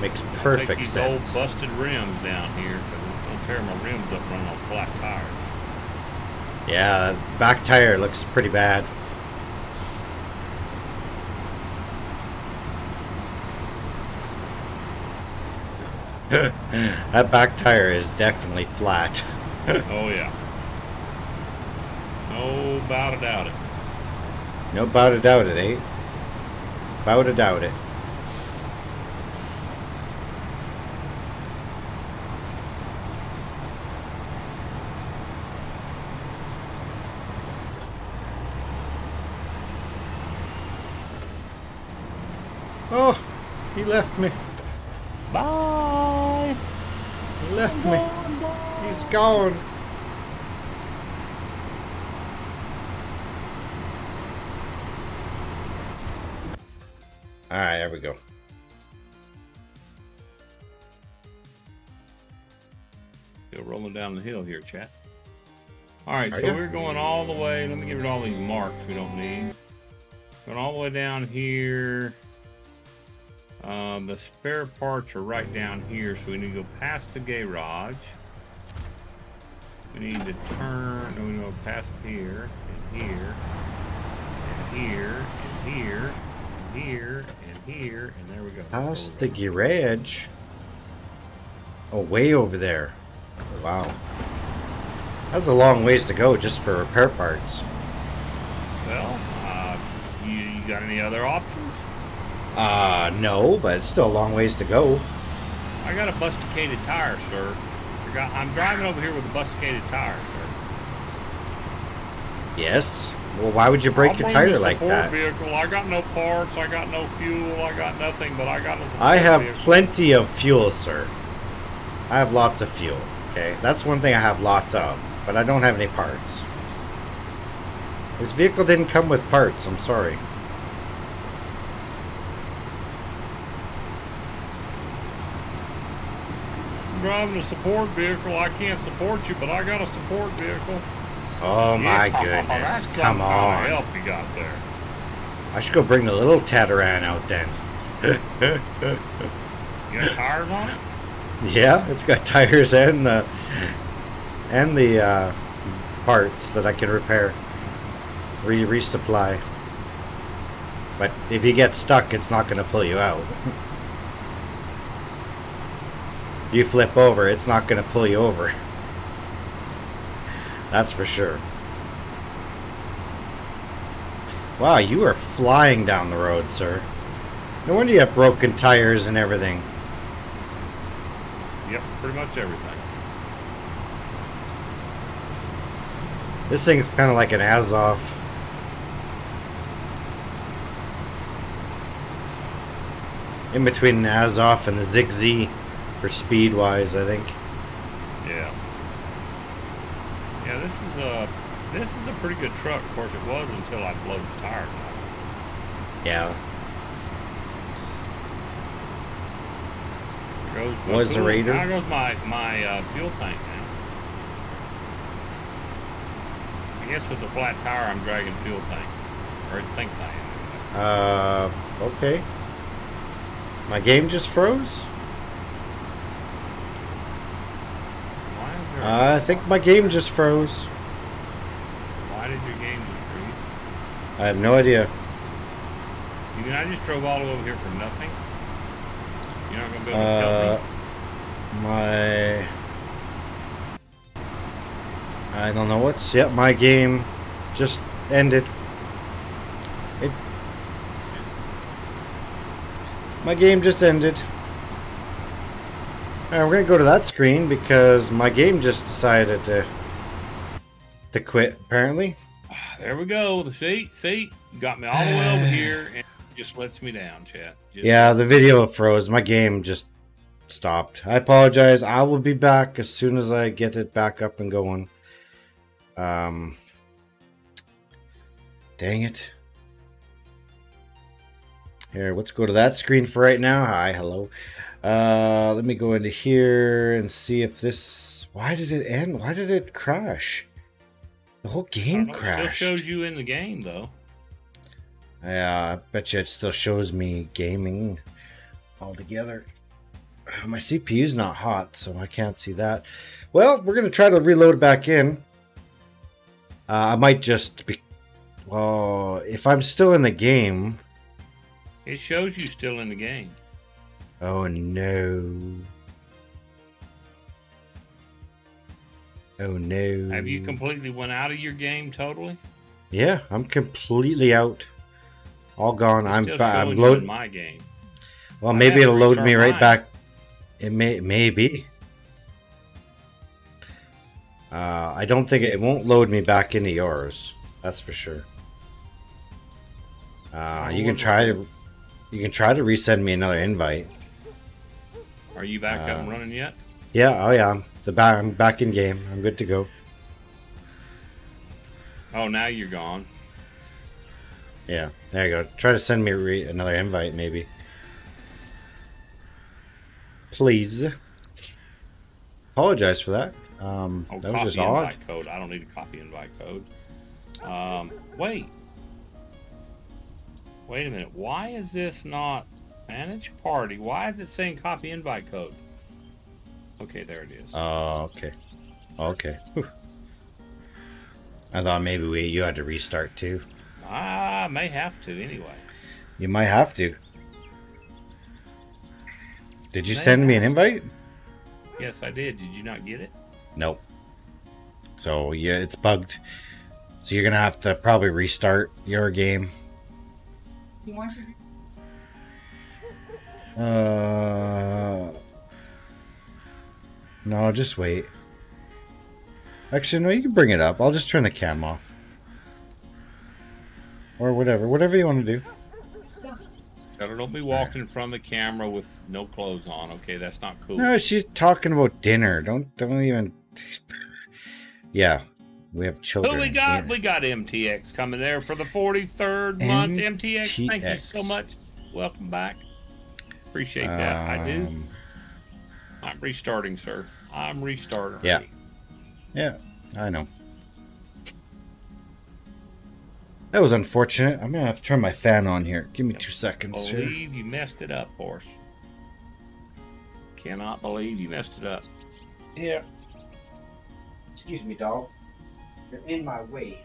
Makes perfect
these
sense.
old busted rims down here because it's gonna tear my rims up running on flat tires.
Yeah, the back tire looks pretty bad. that back tire is definitely flat.
oh yeah. No about a doubt it.
No doubt a doubt it, eh? Bout a doubt it. Oh, he left me.
Bye.
He left me. He's gone. Alright, there we go.
Still rolling down the hill here, chat. All right,
Are
so
ya?
we're going all the way. Let me get rid of all these marks we don't need. Going all the way down here. Um, the spare parts are right down here, so we need to go past the garage. We need to turn. No, we go past here and here and here and here and here and here, and there we go.
Past the garage. Oh, way over there. Wow. That's a long ways to go just for repair parts.
Well, uh, you, you got any other options?
Uh, no, but it's still a long ways to go.
I got a busticated tire, sir. I got, I'm driving over here with a busticated tire, sir.
Yes. Well, why would you break
I'll
your tire like that?
Vehicle. I got no parts. I got no fuel. I got nothing. But I got a support
I have
vehicle.
plenty of fuel, sir. I have lots of fuel. Okay, that's one thing I have lots of, but I don't have any parts. This vehicle didn't come with parts. I'm sorry.
Driving a support vehicle. I can't support you, but I got a support vehicle.
Oh my
Yeah,
goodness! Come on!
help you got there.
I should go bring the little Tatarin out then.
You got tires on it?
Yeah, it's got tires and the and the uh, parts that I can repair, re resupply. But if you get stuck, it's not going to pull you out. you flip over, it's not going to pull you over. That's for sure. Wow, you are flying down the road, sir. No wonder you have broken tires and everything.
Yep, pretty much everything.
This thing's kind of like an Azov. In between an Azov and the ZiKZ for speed wise, I think.
Yeah. Yeah, this is a this is a pretty good truck. Of course, it was until I blowed the tire.
Yeah.
Goes
Was the Raider?
There goes my my uh, fuel tank now. I guess with the flat tire, I'm dragging fuel tanks, or it thinks I am.
Uh, okay. My game just froze?
Why is
I think my game just froze.
Why did your game just freeze?
I have no idea.
You mean I just drove all the way over here for nothing? You're not gonna be able to tell
Uh,
me.
my. I don't know what's. Yep, my game just ended. It. My game just ended. Alright, we're gonna go to that screen because my game just decided to to quit. Apparently.
There we go. The seat, seat got me all the way over here, and just lets me down, chat. Just,
Yeah, the video froze. My game just stopped. I apologize. I will be back as soon as I get it back up and going. Um, dang it. Here, let's go to that screen for right now. Hi, hello. Uh, let me go into here and see if this. Why did it end? Why did it crash? The whole game crashed.
Still shows you in the game though.
Yeah, I bet you it still shows me gaming altogether. My CPU's not hot, so I can't see that. Well, we're gonna try to reload back in. Uh, I might just be. Well, if I'm still in the game.
It shows you still in the game.
Oh no. Oh no.
Have you completely went out of your game totally?
Yeah, I'm completely out. All gone.
It's
I'm
still
ba- I'm
showing you
load.
in my game.
Well,
I
maybe it'll load me right
mine.
back. It may maybe. Uh, I don't think it, it won't load me back into yours. That's for sure. Uh, you can try to you can try to resend me another invite.
Are you back up and
Uh,
running yet?
Yeah, oh yeah, I'm the back. I'm back in game. I'm good to go.
Oh, now you're gone.
Yeah, there you go. Try to send me re- another invite, maybe. Please. Apologize for that. Um,
Oh,
that was just odd.
invite code. I don't need a copy invite code. Um, wait. Wait a minute. Why is this not manage party? Why is it saying copy invite code? Okay, there it is.
Oh, okay. Okay. Whew. I thought maybe we you had to restart too.
I may have to anyway.
You might have to. Did you
May
send me an invite?
Yes, I did. Did you not get it?
Nope. So yeah, it's bugged. So you're gonna have to probably restart your game. Uh. No, just wait. Actually, no, you can bring it up. I'll just turn the cam off. Or whatever. Whatever you want to do.
Her don't be walking from the camera with no clothes on. Okay, that's not cool.
No, she's talking about dinner. Don't don't even. Yeah, we have children.
Who we got? We got MTX coming there for the 43rd month. MTX, thank you so much. Welcome back. Appreciate that. I do.
Um,
I'm restarting, sir. I'm restarting.
Yeah. Yeah, I know. That was unfortunate. I'm gonna have to turn my fan on here. Give me two seconds here.
Believe you messed it up, horse. Cannot believe you messed it up.
Yeah. Excuse me, dog. You're in my way.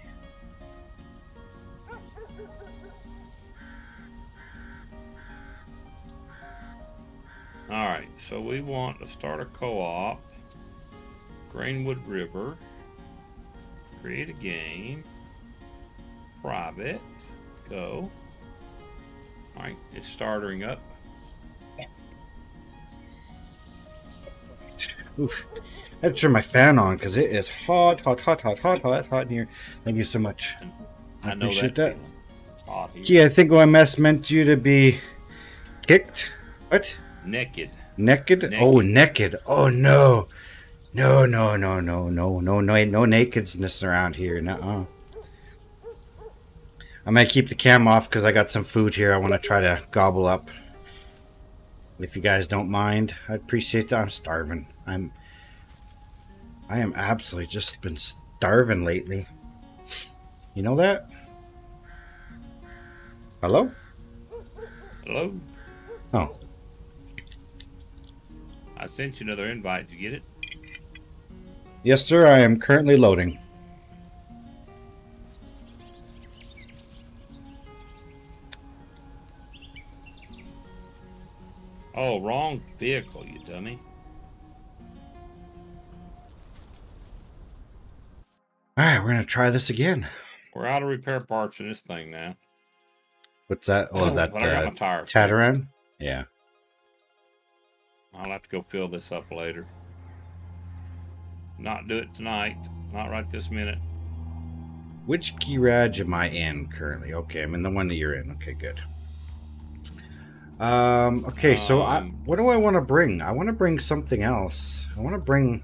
All right, so we want to start a co-op. Greenwood River. Create a game. Private. Go. All right, it's starting up.
Oof. I had to turn my fan on because it is hot, hot, hot, hot, hot, hot, hot in here. Thank you so much. I
I know
appreciate
that.
that. Gee, I think OMS meant you to be kicked. What?
Naked.
Naked? Oh, naked. Oh no. No, no, no, no, no, no, no, no nakedness around here. Nuh-uh. I'm gonna keep the cam off because I got some food here I want to try to gobble up. If you guys don't mind, I appreciate that. I'm starving. I'm. I am absolutely just been starving lately. You know that? Hello?
Hello.
Oh,
I sent you another invite. Did you get it?
Yes, sir. I am currently loading.
Oh, wrong vehicle, you dummy.
All right, we're gonna try this again.
We're out of repair parts in this thing now.
What's that? Oh, that
But
uh. Tatarin. Yeah.
I'll have to go fill this up later. Not do it tonight. Not right this minute.
Which garage am I in currently? Okay, I'm in the one that you're in. Okay, good. Um. Okay, so I,
Um,
what do I want to bring? I want to bring something else. I want to bring.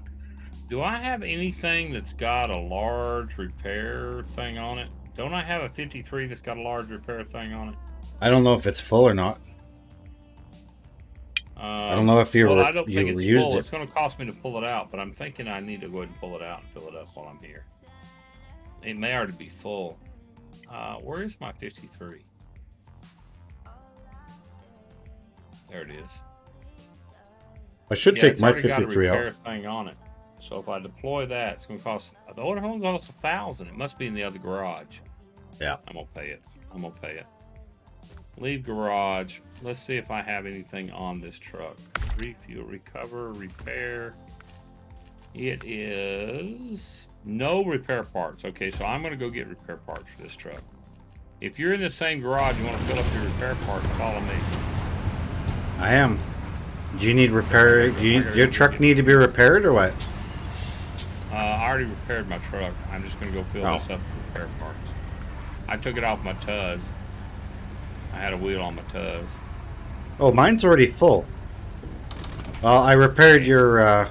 Do I have anything that's got a large repair thing on it? Don't I have a 53 that's got a large repair thing on it?
I don't know if it's full or not.
Um,
I don't know if you
well, I don't
you
think it's
reused
full.
it.
It's going to cost me to pull it out, but I'm thinking I need to go ahead and pull it out and fill it up while I'm here. It may already be full. Uh, where is my 53? There it is.
I should
Yeah,
take my
already got a
53
repair
out.
thing on it. So if I deploy that, it's going to cost. The it only costs a thousand. It must be in the other garage.
Yeah.
I'm gonna pay it. I'm gonna pay it. Leave garage. Let's see if I have anything on this truck. Refuel, recover, repair. It is no repair parts. Okay, so I'm gonna go get repair parts for this truck. If you're in the same garage, you want to fill up your repair parts, follow me.
I am. Do you need repair? Do you, your truck need to be repaired or what?
Uh, I already repaired my truck. I'm just gonna go fill
Oh.
this up with repair parts. I took it off my Tuz. I had a wheel on my Tuz.
Oh, mine's already full. Well, I repaired your uh,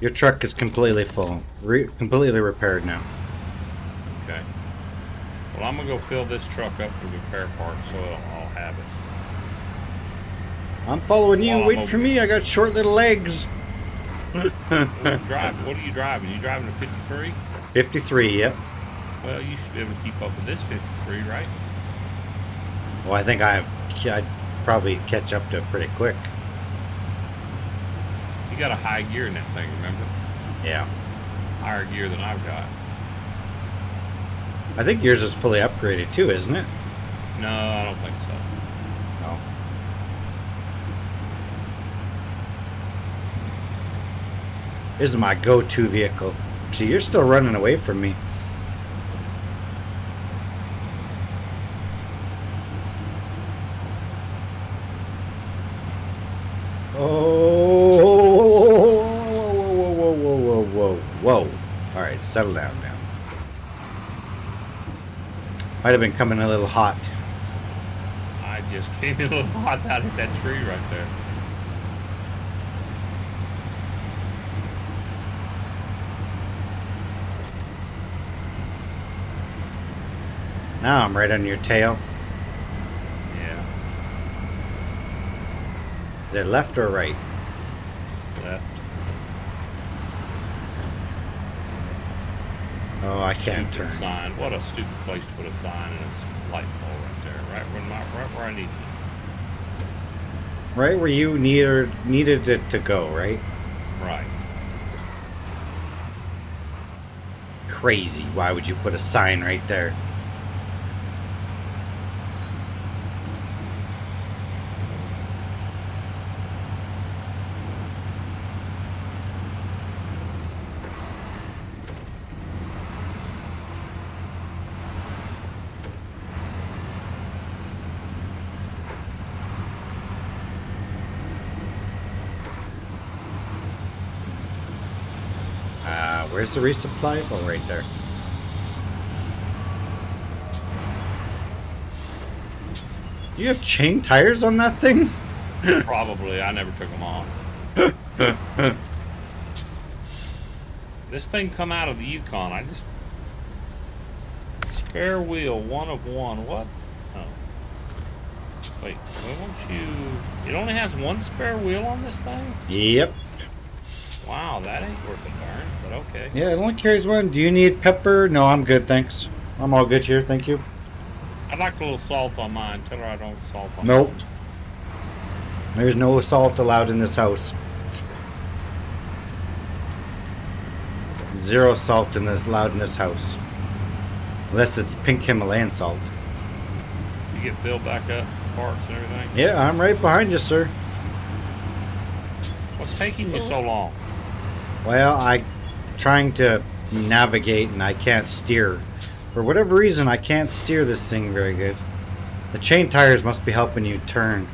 your truck is completely full, Re- completely repaired now.
Okay. Well, I'm gonna go fill this truck up with repair parts, so I'll have it.
I'm following you.
Well, I'm
Wait for me. I got short little legs.
What are you driving? What are you driving? You driving a 53?
53. Yep.
Well, you should be able to keep up with this 53, right?
Well, I think I I'd probably catch up to it pretty quick.
You got a high gear in that thing, remember?
Yeah.
Higher gear than I've got.
I think yours is fully upgraded too, isn't it?
No, I don't think so.
No. This is my go-to vehicle. See, you're still running away from me. Oh, whoa, whoa, whoa, whoa, whoa, whoa, whoa. All right, settle down now. Might have been coming a little hot.
I just came in a little hot out of that tree right there.
Now I'm right on your tail.
Yeah,
Is it left or right?
left.
Oh, I can't
Stupid
turn.
sign. What a stupid place to put a sign and a light pole right there. Right where my, right where I need it.
Right where you needed needed it to go, right?
Right.
Crazy. Why would you put a sign right there? Uh, where's the resupply? Oh, right there. You have chain tires on that thing?
Probably. I never took them off. this thing come out of the Yukon. I just spare wheel, one of one. What? Oh. Wait. Why won't you? It only has one spare wheel on this thing.
Yep.
Wow, that ain't worth a darn. But okay.
Yeah, it only carries one. Do you need pepper? No, I'm good, thanks. I'm all good here, thank you.
I'd like a little salt on mine. Tell her I don't salt on
Nope.
mine.
There's no salt allowed in this house. zero salt in this allowed in this house. Unless it's pink Himalayan salt.
You get filled back up, parts and everything.
Yeah, I'm right behind you, sir.
What's taking you so long?
Well, I trying to navigate and I can't steer. For whatever reason, I can't steer this thing very good. The chain tires must be helping you turn.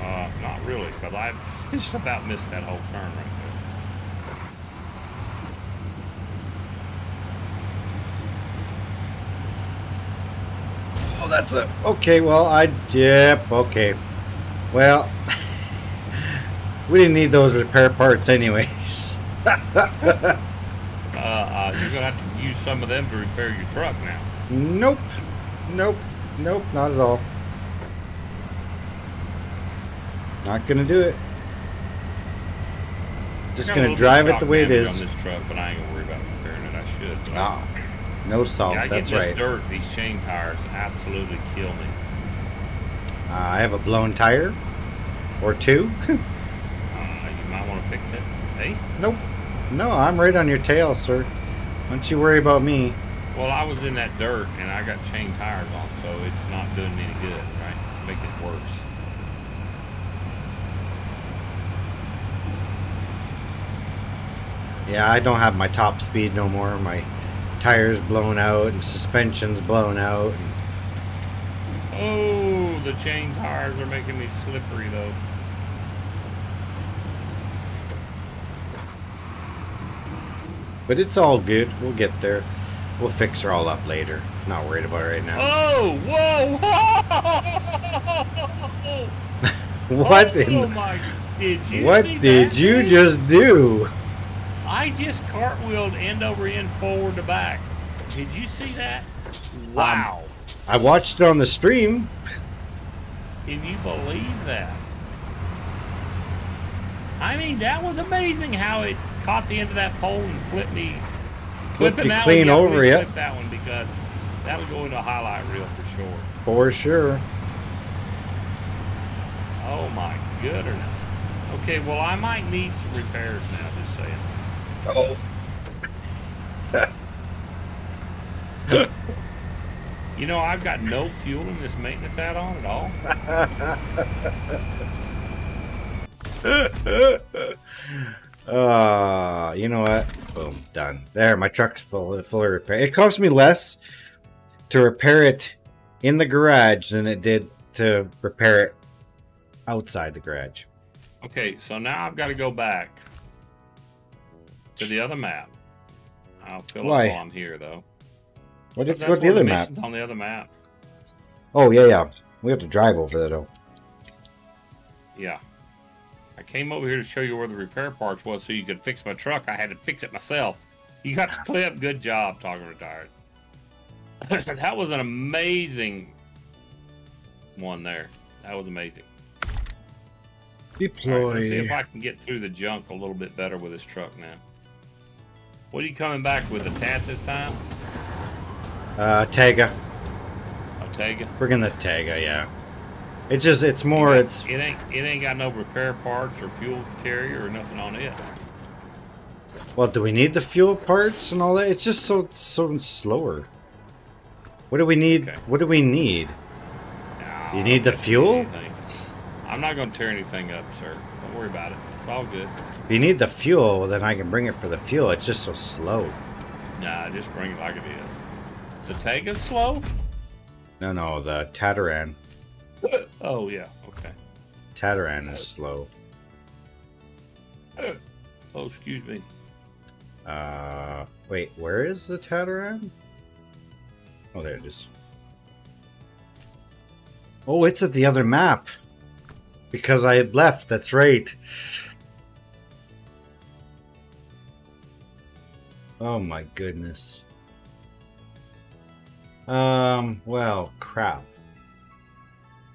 Uh, not really, because I just about missed that whole turn right there.
Oh, that's a okay. Well, I yep. Okay. Well, we didn't need those repair parts anyways.
Uh, uh, you're gonna have to use some of them to repair your truck now.
nope. Nope. Nope. Not at all. Not gonna do it. Just gonna drive it the way it is.
On this truck, but I ain't gonna worry about repairing it. I should. but
Oh, no salt.
yeah, I
that's
get this
right.
dirt. These chain tires absolutely kill me.
Uh, I have a blown tire or two.
Uh, you might want to fix it. Hey,
nope. No, I'm right on your tail, sir. Don't you worry about me.
well, I was in that dirt and I got chain tires on, so it's not doing me any good, right? Make it worse.
Yeah, I don't have my top speed no more. My tires blown out and suspension's blown out.
Oh, the chain tires are making me slippery though.
But it's all good. We'll get there. We'll fix her all up later. Not worried about it right now.
Oh, whoa, whoa!
what
oh,
in oh
my! Did you?
What did you
thing?
just do?
I just cartwheeled end over end, forward to back. Did you see that? Wow!
I watched it on the stream.
Can you believe that? I mean, that was amazing how it caught the end of that pole and flipped me.
Flipped
Flipping that
clean
one,
over, yeah.
Flip that one because that'll go into a highlight reel for sure.
For sure.
Oh my goodness. Okay, well I might need some repairs now. Just saying.
Oh.
You know, I've got no fuel in this maintenance add-on at all.
Uh, you know what? Boom, done. There, my truck's full, fully repaired. It cost me less to repair it in the garage than it did to repair it outside the garage.
Okay, so now I've got to go back to the other map. I'll fill
Why?
up while I'm here, though.
What if go to the other map?
On the other map.
Oh yeah, yeah. We have to drive over there though.
Yeah. I came over here to show you where the repair parts was so you could fix my truck. I had to fix it myself. You got the clip. Good job, talking retired. that was an amazing one there. That was amazing. All right, let's see if I can get through the junk a little bit better with this truck now. What are you coming back with? A Tat this time?
Uh, Tayga.
A Tayga?
We're gonna Tayga, yeah. It's just, it's more,
it,
it's
it ain't it ain't got no repair parts or fuel carrier or nothing on it.
well. Do we need the fuel parts and all that? It's just so so slower. What do we need?
Okay.
What do we need?
No,
You need the fuel?
I'm not going to tear anything up, sir. Don't worry about it. It's all good.
If you need the fuel, then I can bring it for the fuel. It's just so slow.
Nah, just bring it like it is. The tank is slow?
No, no, the Tatarin.
Oh, yeah. Okay.
Tatarin is slow.
Oh, excuse me.
Uh, wait, where is the Tatarin? Oh, there it is. Oh, it's at the other map. Because I had left, that's right. Oh my goodness. Um, well, crap.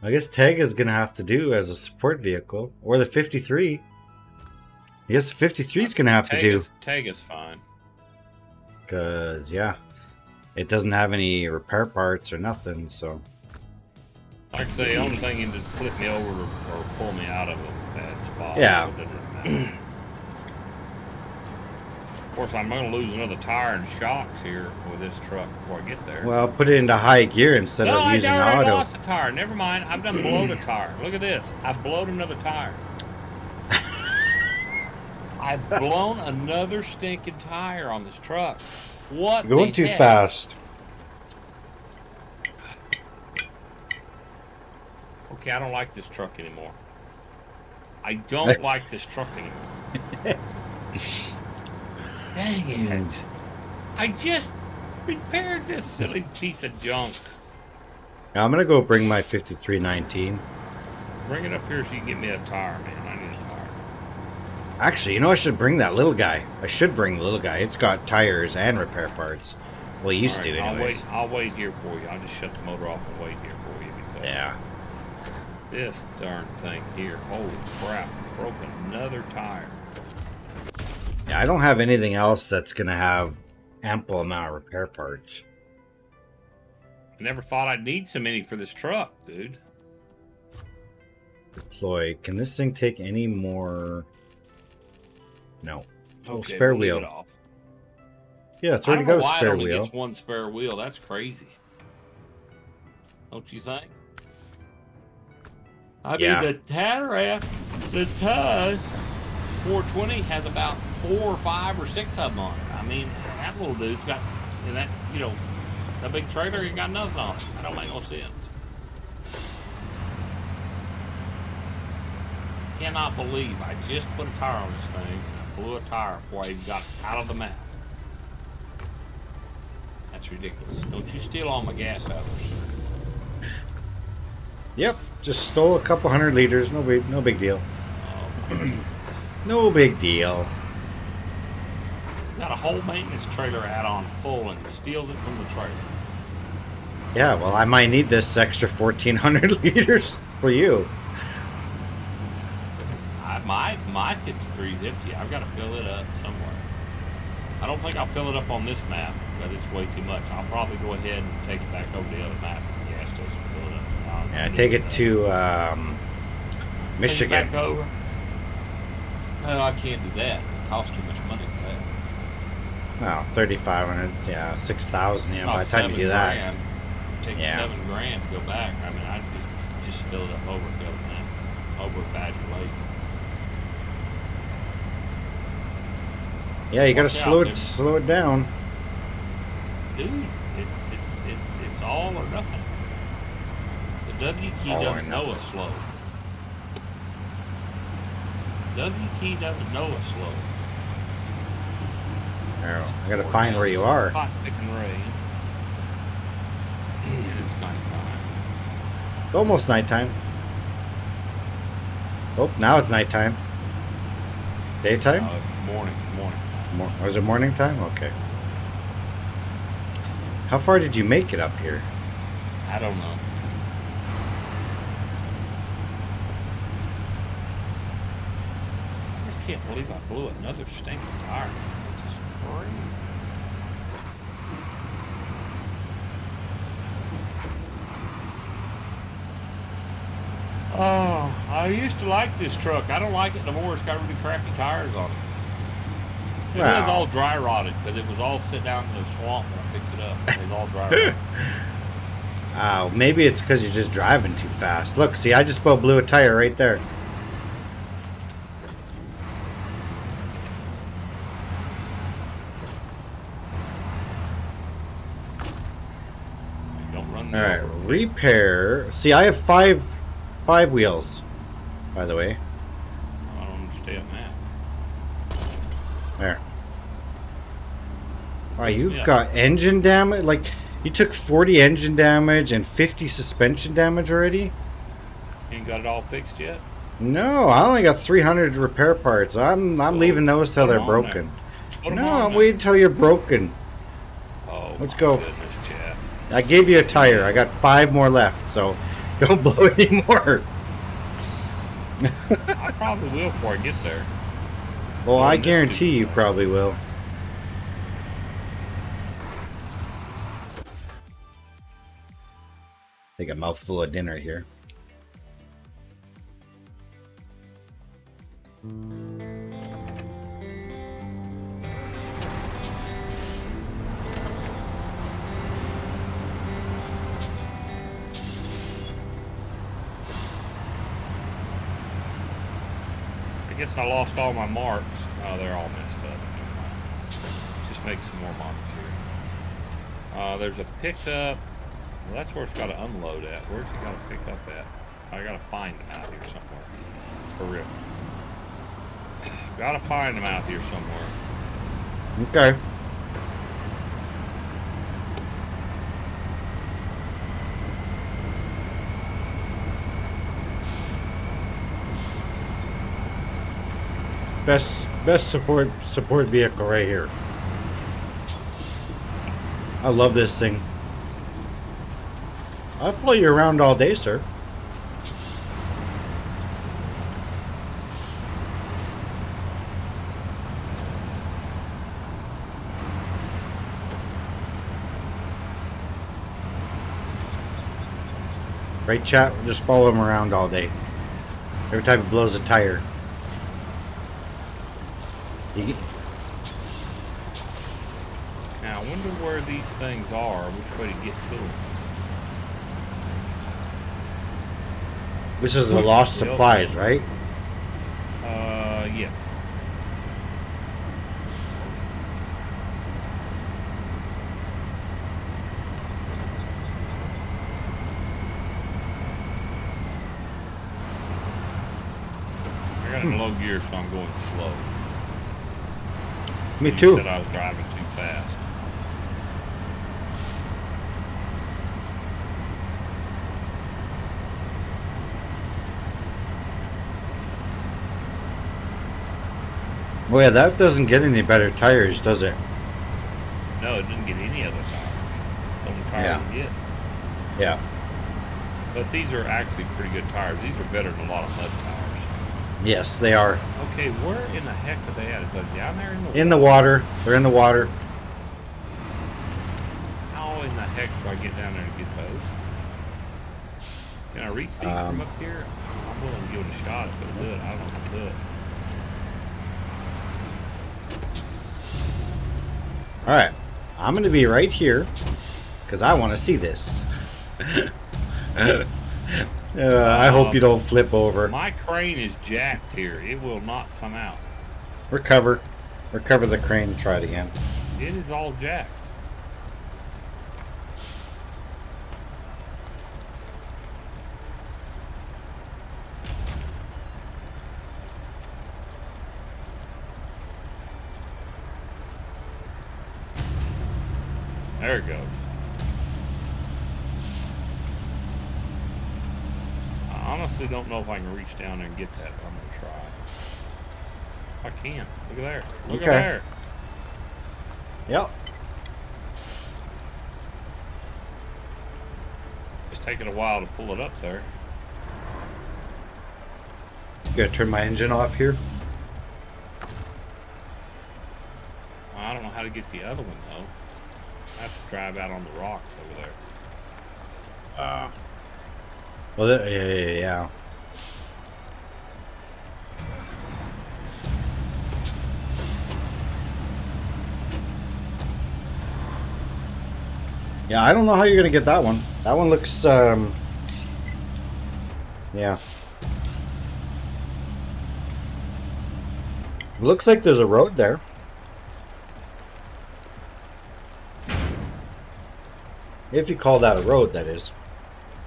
I guess Tayga's gonna have to do as a support vehicle. Or the 53. I guess the 53 is gonna have to do.
Tayga's, Tayga's fine.
Because, yeah, it doesn't have any repair parts or nothing, so.
Like I say, the only thing is to flip me over or, or pull me out of a bad spot.
Yeah.
So it doesn't matter. Of course, I'm going to lose another tire and shocks here with this truck before I get there.
Well, put it into high gear instead
no,
of using
I already
auto.
lost a tire. Never mind. I've done blowed a tire. Look at this. I've blown another tire. I've blown another stinking tire on this truck. What?
Going
the
too
heck?
fast.
Okay, I don't like this truck anymore. I don't like this truck anymore. Dang it. I just repaired this silly piece of junk.
Now I'm gonna go bring my 5319.
Bring it up here so you can get me a tire, man. I need a tire.
Actually, you know I should bring that little guy. I should bring the little guy. It's got tires and repair parts. Well, used
All
to,
right, I'll
anyways.
wait. I'll wait here for you. I'll just shut the motor off and wait here for you because
Yeah.
this darn thing here. Holy crap! Broke another tire.
Yeah, I don't have anything else that's gonna have ample amount of repair parts.
I never thought I'd need so many for this truck, dude.
Deploy. Can this thing take any more? No. Oh, spare
we'll leave
wheel.
it.
Yeah, it's already got a spare
only
wheel.
gets one spare wheel. That's crazy. Don't you think? I
Yeah.
mean, the Tatarin, the Tuz 420 has about four or five or six of them on it. I mean, that little dude's got, and that, you know, that big trailer ain't got nothing on it. That don't make no sense. Cannot believe I just put a tire on this thing. and I blew a tire before I even got out of the map. That's ridiculous. Don't you steal all my gas hours.
Yep, just stole a couple hundred liters. No big, no big deal.
Oh,
No big deal.
Got a whole maintenance trailer add-on full and steals it from the trailer.
Yeah, well, I might need this extra 1400 liters for you.
I, my my 53 is empty. I've got to fill it up somewhere. I don't think I'll fill it up on this map because it's way too much. I'll probably go ahead and take it back over the other map. and Gas station fill it up.
Yeah, take it
that.
to um,
Take it
Michigan.
back over. No, I can't do that. It costs too much money for that.
Well, 3500 yeah, 6000 yeah, by the time you do that.
grand. Take
Yeah.
seven grand to go back. I mean, I just just fill it up over the other map, over Badger Lake.
Yeah, you gotta
Watch out,
slow it
dude.
slow it down.
Dude, it's it's it's it's all or nothing. The W key
All
doesn't know us slow. W key doesn't know us slow.
There, I gotta find where you are.
Hot picking rain. And it's nighttime.
It's almost nighttime. Oh, now it's nighttime. Daytime?
Oh, it's morning. Morning.
Mor- oh, was it morning time? Okay. How far did you make it up here?
I don't know. I just can't believe I blew another stinking tire. It's just crazy. Oh, I used to like this truck. I don't like it no more. It's got really crappy tires on it. It was all dry rotted because it was all sit down in the swamp when I picked it up. It was all dry rotted.
Oh, maybe it's because you're just driving too fast. Look, see, I just about blew a tire right there.
Don't run me
All right,
over.
Repair. See, I have five, five wheels. By the way,
I don't understand that.
there. Wow, you
Yeah.
got engine damage. Like, you took 40 engine damage and 50 suspension damage already.
Ain't got it all fixed yet?
No, I only got 300 repair parts. I'm I'm
Oh,
leaving those till they're broken. No, I'm waiting till you're broken.
Oh,
Let's go.
Goodness.
I gave you a tire. I got five more left, so don't blow anymore.
I probably will before I get there.
Well, I guarantee you probably will. Take a mouthful of dinner here.
Guess I lost all my marks. Oh, they're all messed up. Just make some more marks here. Uh, there's a pickup. Well, that's where it's got to unload at. Where's it got to pick up at? I got to find them out here somewhere. For real. Got to find them out here somewhere.
Okay. Best best support support vehicle right here. I love this thing. I'll flow you around all day, sir. Right, chat? Just follow him around all day. Every time he blows a tire.
Now, I wonder where these things are, which way to get to them.
this is the lost supplies, right?
Uh, yes. I got in low gear, so I'm going slow.
Me
You
too.
Said I was driving too fast.
Oh yeah, that doesn't get any better tires, does it?
No, it didn't get any other tires. Only tire
Yeah.
it gets.
Yeah.
But these are actually pretty good tires. These are better than a lot of mud tires.
Yes, they are.
Okay, where in the heck are they at? Is that down there in the
In the water. They're in the water.
How in the heck do I get down there and get those? Can I reach these
Um,
from up here? I'm willing to give it a shot if it'll do it. I don't know if it'll do it.
Alright. I'm going to be right here because I want to see this. uh, I hope you don't flip over.
My crane is jacked here. It will not come out.
Recover. Recover the crane and try it again.
It is all jacked. There it goes. I honestly don't know if I can reach down there and get that, but I'm gonna try. I can. Look at there. Look
Okay.
at there.
Yep.
It's taking a while to pull it up there.
Gotta turn my engine off here.
I don't know how to get the other one though. I have to drive out on the rocks over there.
Uh, well, yeah, yeah, yeah. Yeah, I don't know how you're gonna get that one. That one looks, um, yeah. Looks like there's a road there. If you call that a road, that is.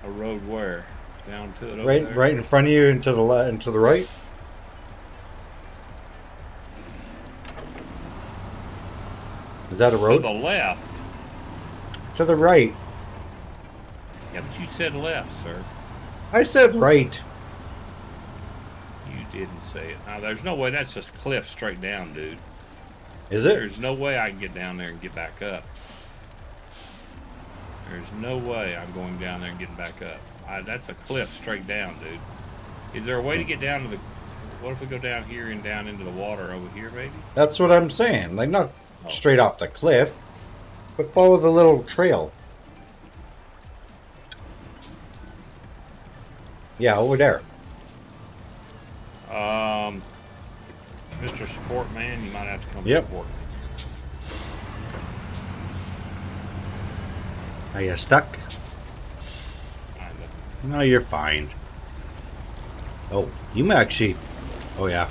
A road where? Down to it
Right,
there?
right in front of you and to the left and to the right. Is that a road?
To the left.
To the right.
Yeah, but you said left, sir.
I said right.
You didn't say it. Now, there's no way that's just cliff straight down, dude.
Is it?
There's no way I can get down there and get back up. There's no way I'm going down there and getting back up. I, that's a cliff straight down, dude. Is there a way to get down to the? What if we go down here and down into the water over here, maybe?
That's what I'm saying. Like not
Oh.
straight off the cliff, but follow the little trail. Yeah, over there.
Um, Mr. Support Man, you might have to come
Yep.
support me.
Are you stuck? No, you're fine. Oh, you may actually. Oh yeah.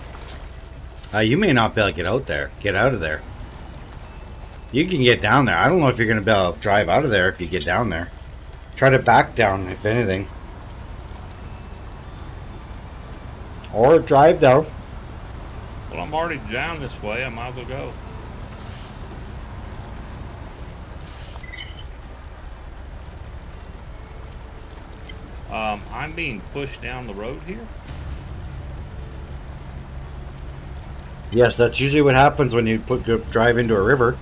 Uh, you may not be able to get out there. Get out of there. You can get down there. I don't know if you're going to be able to drive out of there if you get down there. Try to back down, if anything. Or drive down.
Well, I'm already down this way. I might as well go. Um, I'm being pushed down the road here.
Yes, that's usually what happens when you put go, drive into a river.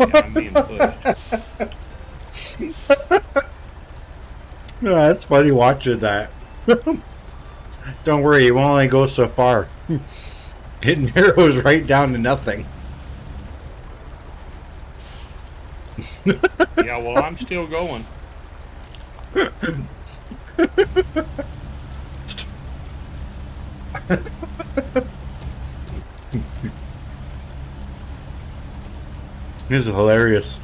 Yeah, I'm being pushed.
Yeah, it's funny watching that. Don't worry, you won't only go so far. It narrows right down to nothing.
yeah, well, I'm still going.
This is hilarious.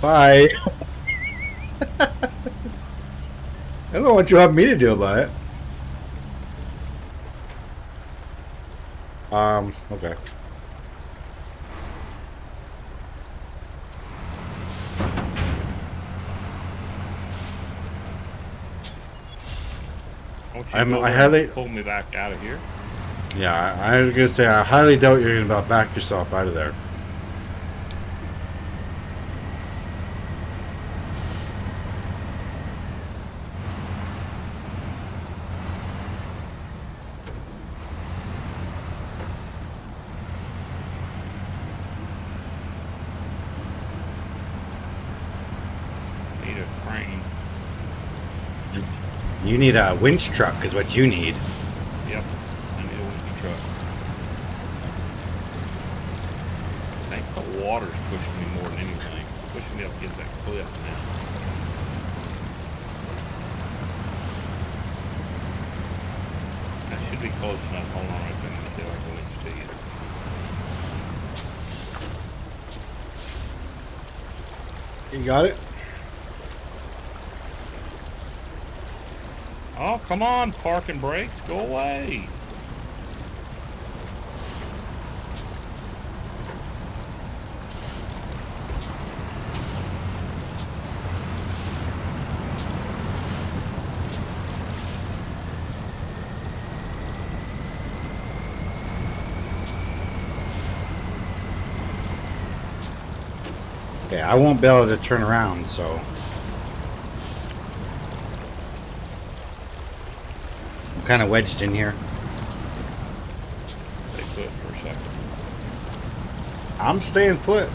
Bye. I don't know what you want me to do about it. Um, okay. I'm- I highly-
pull me back out of here.
Yeah, I, I was gonna say I highly doubt you're gonna back yourself out of there.
Need a crane.
You need a winch truck, is what you need.
Yep. I need a winch truck. I think the water's pushing me more than anything. It's pushing me up against that cliff now. I should be close enough. Hold on right there. Let me see if I can winch to you.
You got it.
Oh, come on, parking brakes. Go away.
Okay, I won't be able to turn around, so. Kind of wedged in here.
They put for a second.
I'm staying put.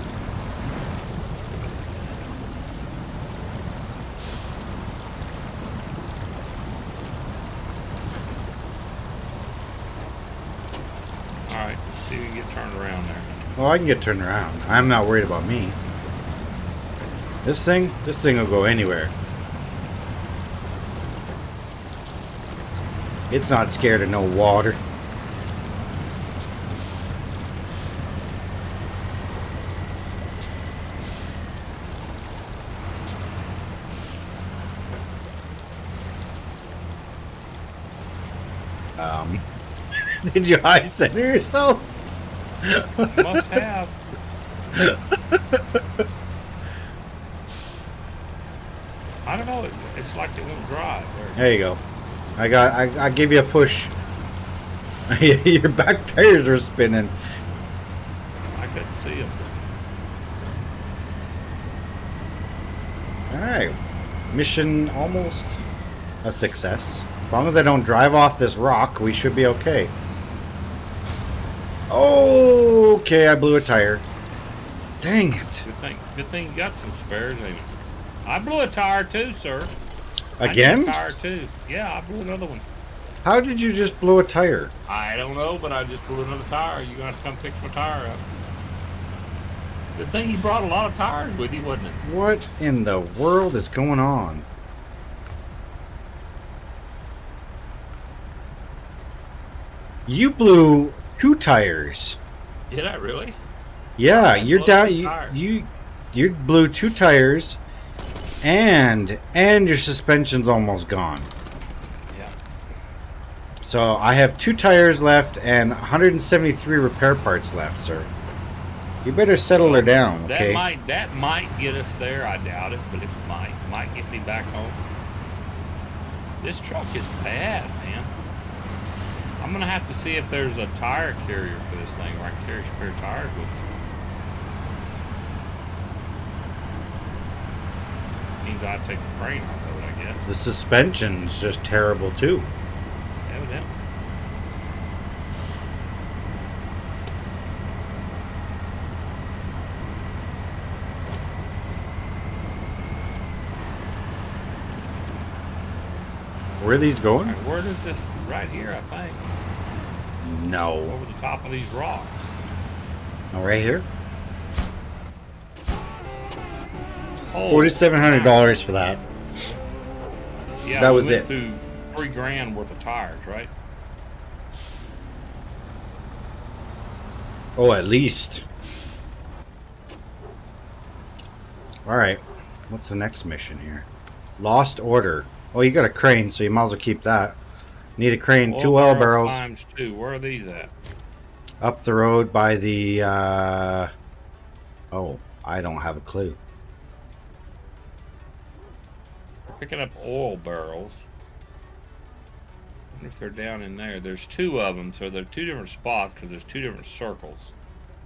All right, see if we can get turned around there.
Well, I can get turned around. I'm not worried about me. This thing, this thing will go anywhere. It's not scared of no water. Um, did you high center yourself?
Must have. I don't know. It's like it won't drive.
There you go. I got. I, I give you a push. Your back tires are spinning.
I couldn't see him.
All right, mission almost a success. As long as I don't drive off this rock, we should be okay. Okay, I blew a tire. Dang it!
Good thing. Good thing you got some spares. Ain't it? I blew a tire too, sir.
Again?
tire too. Yeah, I blew another one.
How did you just blow a tire?
I don't know, but I just blew another tire. You're gonna have to come fix my tire up. Good thing you brought a lot of tires with you, wasn't it?
What in the world is going on? You blew two tires.
Did I really?
Yeah,
I
you're down. You, you you blew two tires, and and your suspension's almost gone.
Yeah.
So I have two tires left and 173 repair parts left, sir. You better settle her down,
That
okay?
might that might get us there. I doubt it, but it might might get me back home. This truck is bad, man. I'm gonna have to see if there's a tire carrier for this thing where I can carry spare tires with me. Means I have to take the crane off of it, I guess.
The suspension's just terrible too.
Evidently.
Where are these going?
Alright, where does this right here? I think
No.
over the top of these rocks.
Oh, right here.
Oh,
Forty-seven hundred dollars for that.
Yeah,
That
we
was it.
Through three grand worth of tires, right?
Oh, at least. All right. What's the next mission here? Lost order. Oh, you got a crane, so you might as well keep that. Need a crane, two oil barrels
times two. Where are these at?
up the road by the. uh Oh, I don't have a clue.
Picking up oil barrels. I wonder if they're down in there. There's two of them, so they're two different spots because there's two different circles.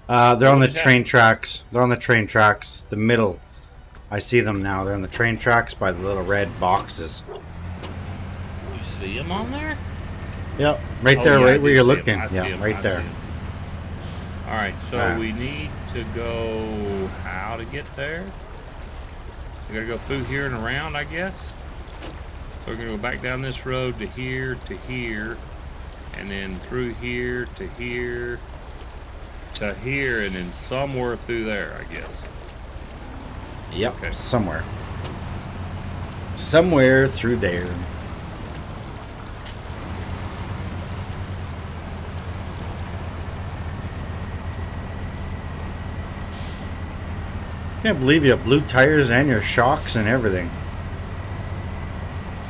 Uh, they're on the
What is that?
train tracks. They're on the train tracks. The middle. I see them now. They're on the train tracks by the little red boxes.
You see them on there?
Yep, right
Oh,
there,
yeah,
right where you're looking.
Yeah, see
Yeah,
'em. I
right
see
there.
All right, so we need to go how to get there? We gotta go through here and around, I guess. So we're gonna go back down this road to here to here, and then through here to here to here, and then somewhere through there, I guess.
Yep,
Okay.
somewhere. Somewhere through there. Can't believe you have blue tires and your shocks and everything.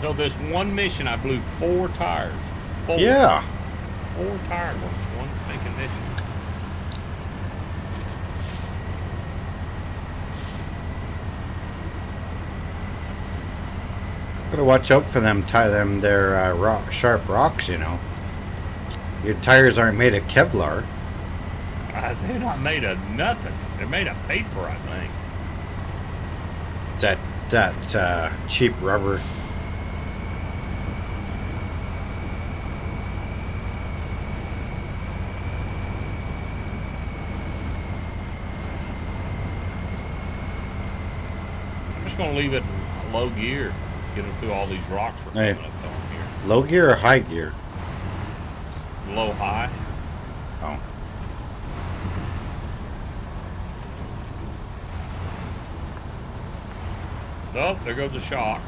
So this one mission, I blew four tires. Four,
Yeah.
Four tire ones, one stinking mission.
Gotta watch out for them. Tie them. They're uh, rock, sharp rocks, you know. Your tires aren't made of Kevlar.
Uh, they're not made of nothing. They're made of paper, I think.
That that uh, cheap rubber.
I'm just gonna leave it in low gear, get them through all these rocks we're
Hey.
up here.
Low gear or high gear?
Low high.
Oh.
Oh, there goes the shock.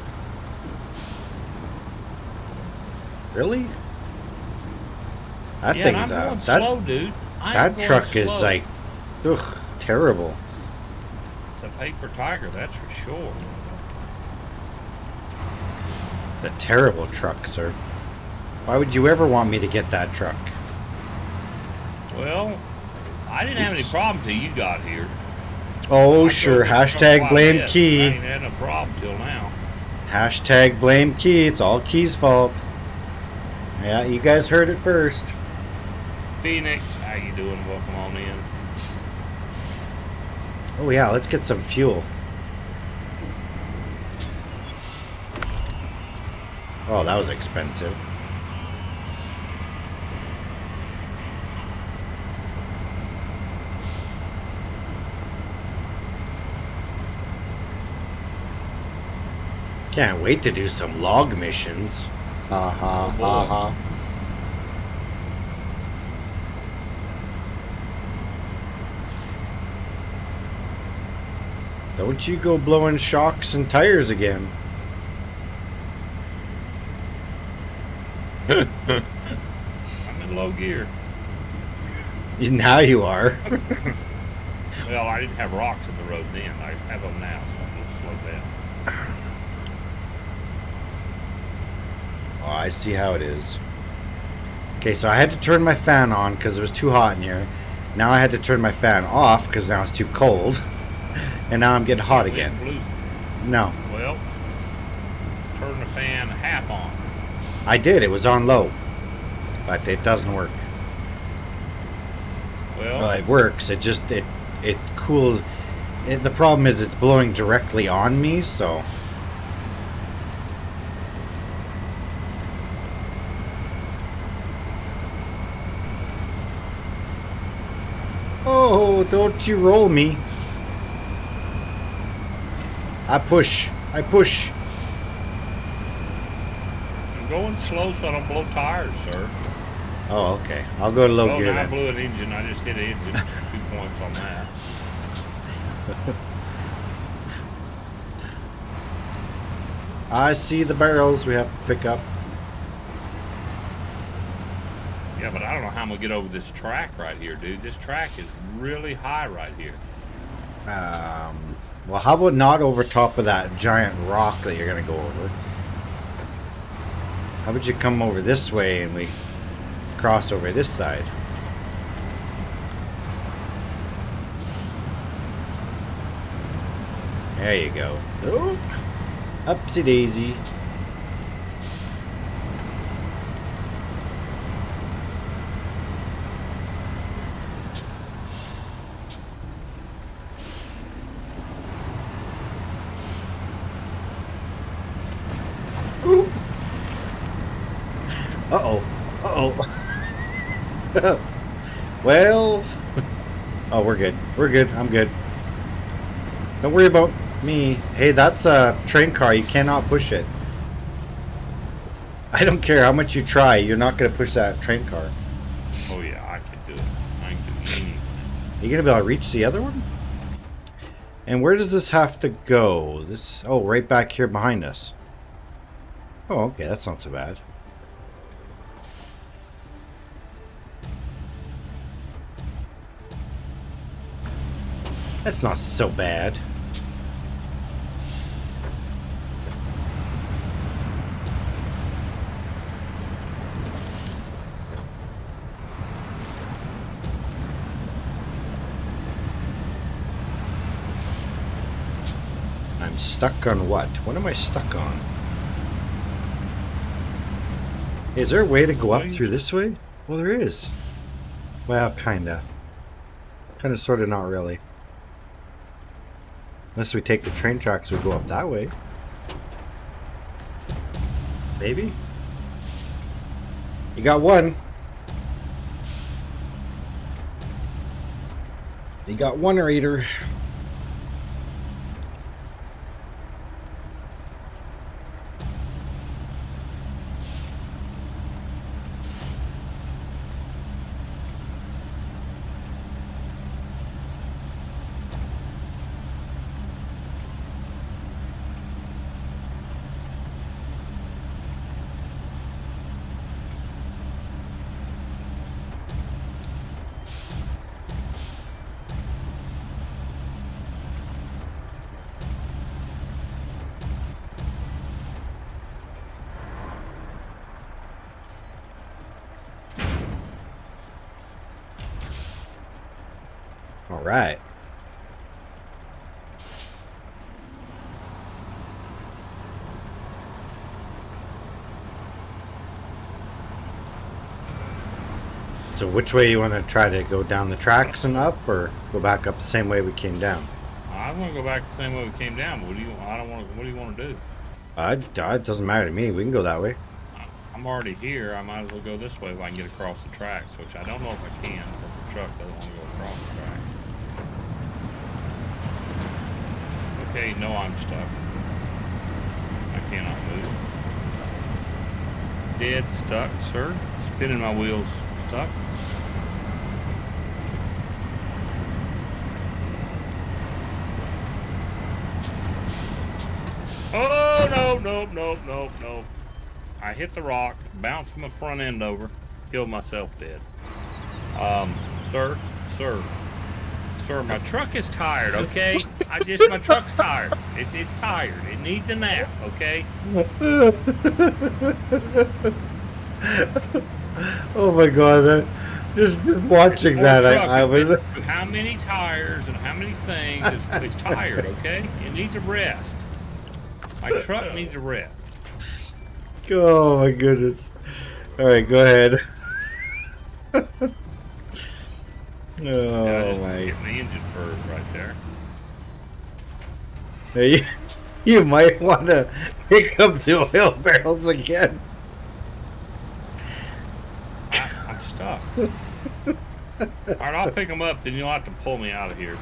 Really? That
yeah,
thing's uh, that
slow, dude. I'm
that truck is like, ugh, terrible.
it's a paper tiger, that's for sure.
A terrible truck, sir. Why would you ever want me to get that truck?
Well, I didn't have any problem till you got here.
Oh, sure. Hashtag
a
blame.
I
Key.
ain't had no problem till now.
Hashtag blame Key. It's all Key's fault. Yeah, you guys heard it first.
Phoenix, how you doing? Welcome on in.
Oh yeah, let's get some fuel. Oh, that was expensive. Can't wait to do some log missions. Ha ha
Oh, boy.
ha ha. Don't you go blowing shocks and tires again.
I'm in low gear.
Now you are.
Well, I didn't have rocks in the road then. I have them now, so I'm gonna slow down.
Oh, I see how it is. Okay, so I had to turn my fan on because it was too hot in here. Now I had to turn my fan off because now it's too cold. And now I'm getting hot again. No.
Well, turn the fan half on.
I did. It was on low. But it doesn't work.
Well,
Well, it works. It just it it cools. It, the problem is it's blowing directly on me, so. Oh, don't you roll me. I push. I push.
I'm going slow so I don't blow tires, sir.
Oh, okay. I'll go to low
oh,
gear
I blew an engine. I just hit an engine. Two points on that.
I see the barrels we have to pick up.
Yeah, but I don't know how I'm gonna get over this track right here, dude. This track is really high right here.
Um, well, how about not over top of that giant rock that you're to go over? How about you come over this way and we cross over this side? There you go. Oh, upsy daisy. Uh-oh. Uh-oh. well... Oh, we're good. We're good. I'm good. Don't worry about me. Hey, that's a train car. You cannot push it. I don't care how much you try. You're not going to push that train car.
Oh yeah, I can do it. I can do anything.
Are you going to be able to reach the other one? And where does this have to go? This... Oh, right back here behind us. Oh, okay. That's not so bad. That's not so bad. I'm stuck on what? What am I stuck on? Is there a way to go up through this way? Well, there is. Well, kinda. Kinda, sorta, not really. Unless we take the train tracks, we go up that way. Maybe? You got one. You got one reader. Which way you want to try to go down the tracks and up or go back up the same way we came down?
I want to go back the same way we came down. But what do you? I don't want. to. What do you want to do?
Uh, it doesn't matter to me. We can go that way.
I'm already here. I might as well go this way if I can get across the tracks, which I don't know if I can. If the truck doesn't want to go across the tracks. Okay, no, I'm stuck. I cannot move. Dead stuck, sir. Spinning my wheels stuck. Nope, nope, nope, no no! I hit the rock, bounced my front end over, killed myself dead. Um, sir, sir, Sir, my truck is tired, okay? I just my truck's tired. It's it's tired. It needs a nap, okay?
oh my god, that just, just watching that, I, I was.
how many tires and how many things? is, it's tired, okay? It needs a rest. My truck needs a rest.
Oh my goodness. All right, go ahead.
Yeah,
oh
just
my.
Get my engine furred right there.
Hey, You, might want to pick up the oil barrels again.
I, I'm stuck. All right, I'll pick them up. Then you'll have to pull me out of here.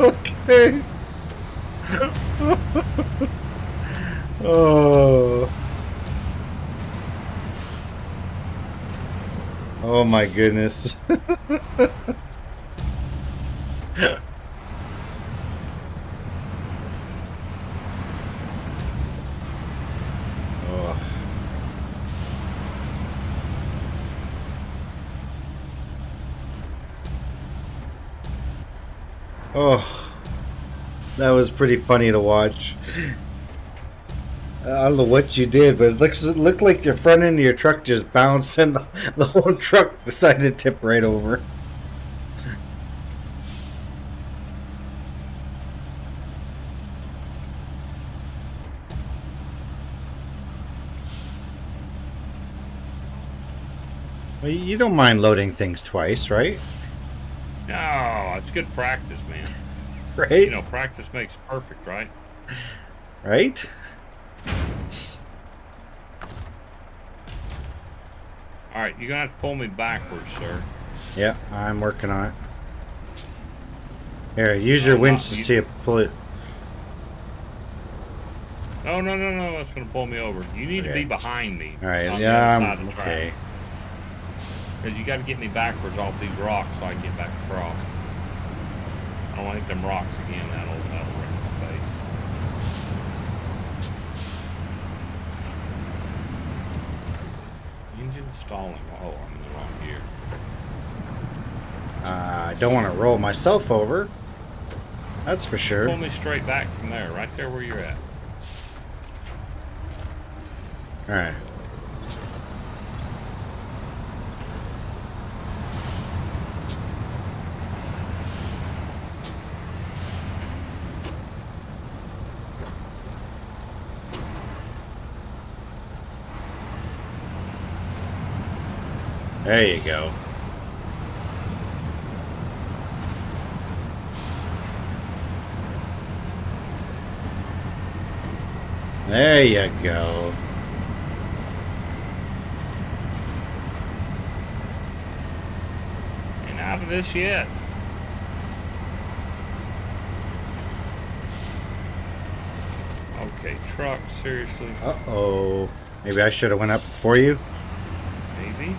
Okay. Oh. Oh my goodness. oh. Oh, that was pretty funny to watch. I don't know what you did, but it looks it looked like your front end of your truck just bounced and the, the whole truck decided to tip right over. Well, you don't mind loading things twice, right?
No, it's good practice, man.
Right?
You know, practice makes perfect, right?
right?
All right, you're gonna have to pull me backwards, sir.
Yeah, I'm working on it. Here, use your
Oh,
winch to see it pull it.
No, no, no, no. That's gonna pull me over. You need to be behind me.
All right, yeah, I'm
side of the
okay.
Because you got to get me backwards off these rocks so I can get back across. I don't like them rocks again. That'll that'll wreck my face. Oh, I'm in the wrong gear.
Uh, I don't want to roll myself over. That's for sure.
Pull me straight back from there, right there where you're at.
All There you go. There you go.
Out of this yet. Okay, truck, seriously,
Uh-oh. Maybe I should have went up before you.
maybe.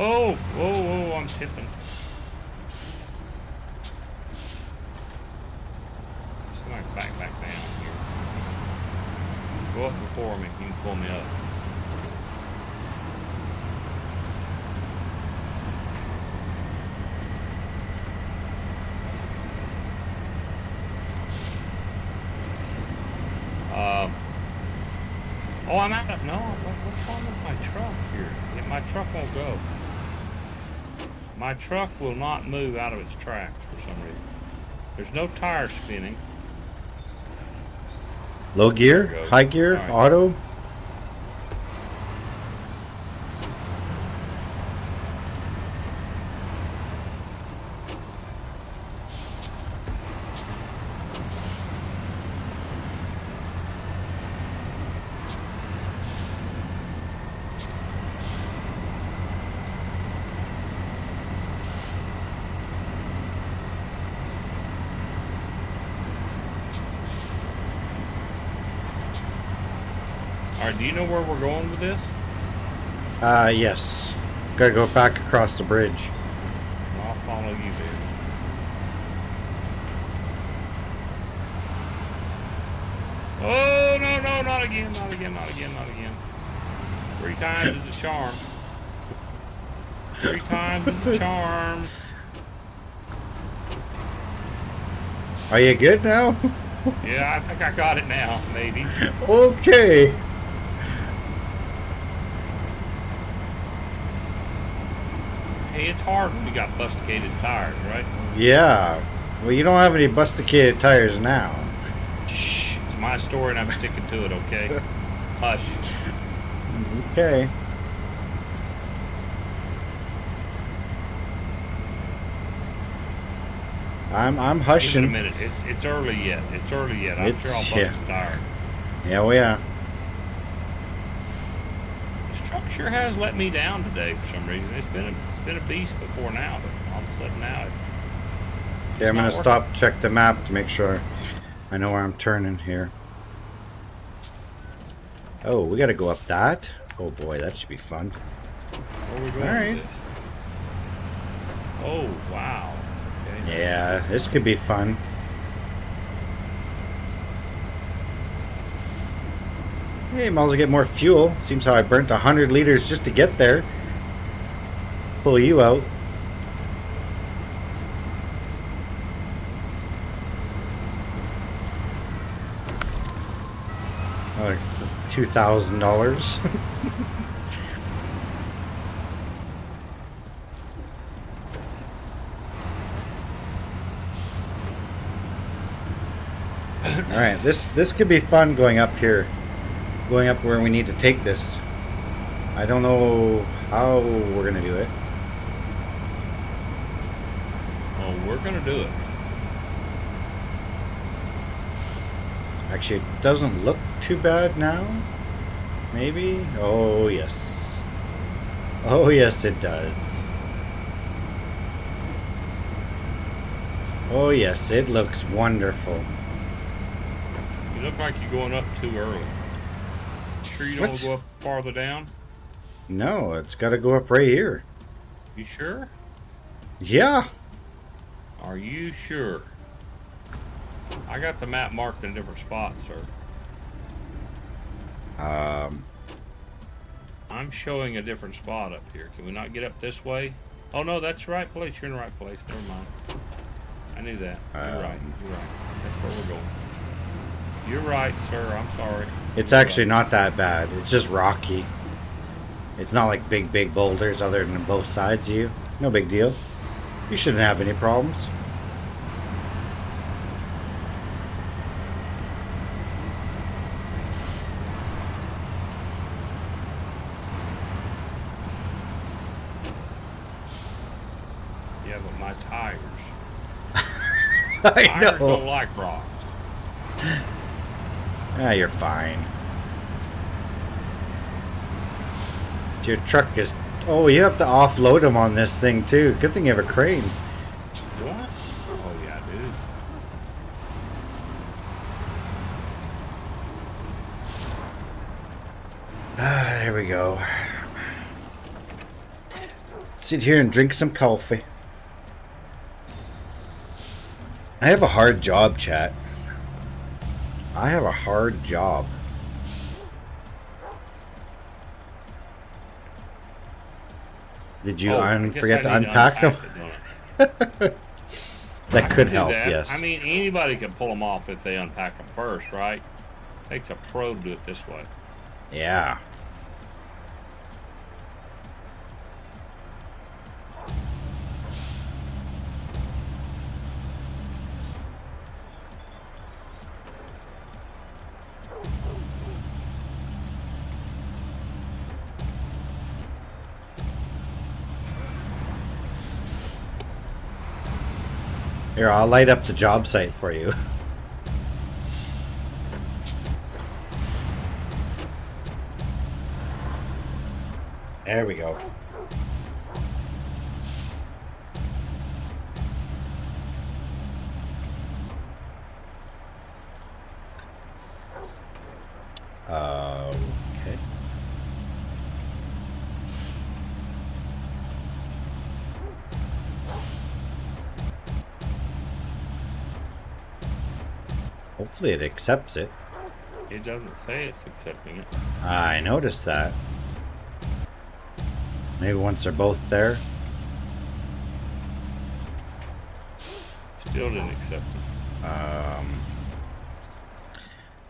Oh, whoa, whoa, I'm tipping. Somebody back, back down here. Go up before me, you can pull me up. Um, oh, I'm out of, no, what's wrong with my truck here? My truck won't go. My truck will not move out of its tracks for some reason. There's no tire spinning.
Low gear,
There we go.
high gear,
right.
auto.
Know where we're going with this?
Uh, yes. Gotta go back across the bridge.
I'll follow you there. Oh no no not again not again not again not again. Three times is the charm. Three times is the charm.
Are you good now?
Yeah, I think I got it now, maybe.
okay.
Hard when you got busticated tires, right?
Yeah. Well, you don't have any busticated tires now.
Shh. It's my story and I'm sticking to it, okay? Hush.
Okay. I'm I'm
Give it a minute. It's it's early yet. It's early yet. I'm
It's-
sure I'll bust
yeah.
a tire.
Yeah, oh, we are.
This truck sure has let me down today for some reason. It's been a, it's been a beast before now, but all of a sudden now it's
Okay, I'm gonna
working.
stop, check the map to make sure I know where I'm turning here. Oh, we gotta go up that. Oh boy, that should be fun.
where are we going
All right.
Oh wow. Okay.
Yeah, this could be fun. Hey, might as well get more fuel. Seems how I burnt 100 liters just to get there. Pull you out. Oh, it's $2,000. All right, this this could be fun going up here, going up where we need to take this. I don't know how we're gonna do it.
We're gonna do it.
Actually, it doesn't look too bad now. Maybe. Oh yes. Oh yes, it does. Oh yes, it looks wonderful.
You look like you're going up too early. Sure you don't
What?
to go up farther down?
No, it's got to go up right here.
You sure?
Yeah.
Are you sure? I got the map marked in a different spot, sir.
Um.
I'm showing a different spot up here. Can we not get up this way? Oh no, that's the right place. You're in the right place. Never mind. I knew that. You're right.
Um.
You're right. That's where we're going. You're right, sir. I'm sorry.
It's actually not that bad. It's just rocky. It's not like big, big boulders other than both sides of you. No big deal. You shouldn't have any problems.
Yeah, but my tires.
I
don't
know.
like rocks.
Ah, you're fine. Your truck is. Oh, you have to offload them on this thing too. Good thing you have a crane.
What? Oh yeah, dude.
Ah, there we go. Sit here and drink some coffee. I have a hard job, chat. I have a hard job. Did you
Oh,
un- forget to
I need
unpack them?
it, don't I?
that could help,
that.
yes.
I mean, anybody can pull them off if they unpack them first, right? It Takes a pro to do it this way.
yeah. Here, I'll light up the job site for you. There we go. Uh, Hopefully it accepts it.
It doesn't say it's accepting it.
I noticed that. Maybe once they're both there.
Still didn't accept it.
Um,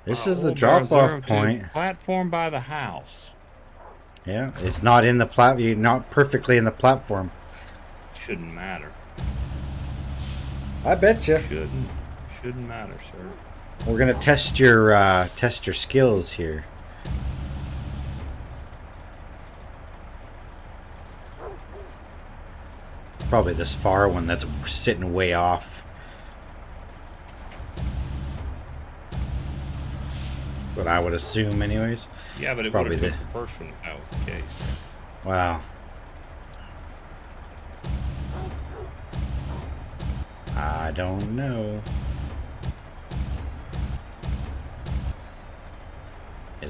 this
Uh,
is the
Old Bar Zero
drop-off point.
Platform by the house.
Yeah, it's not in the plat. You're not perfectly in the platform.
Shouldn't matter.
I bet you.
Shouldn't shouldn't matter, sir.
We're gonna test your uh, test your skills here. Probably this far one that's sitting way off. What I would assume, anyways.
Yeah, but it would
Probably the-
the first one out of the case.
Wow. I don't know.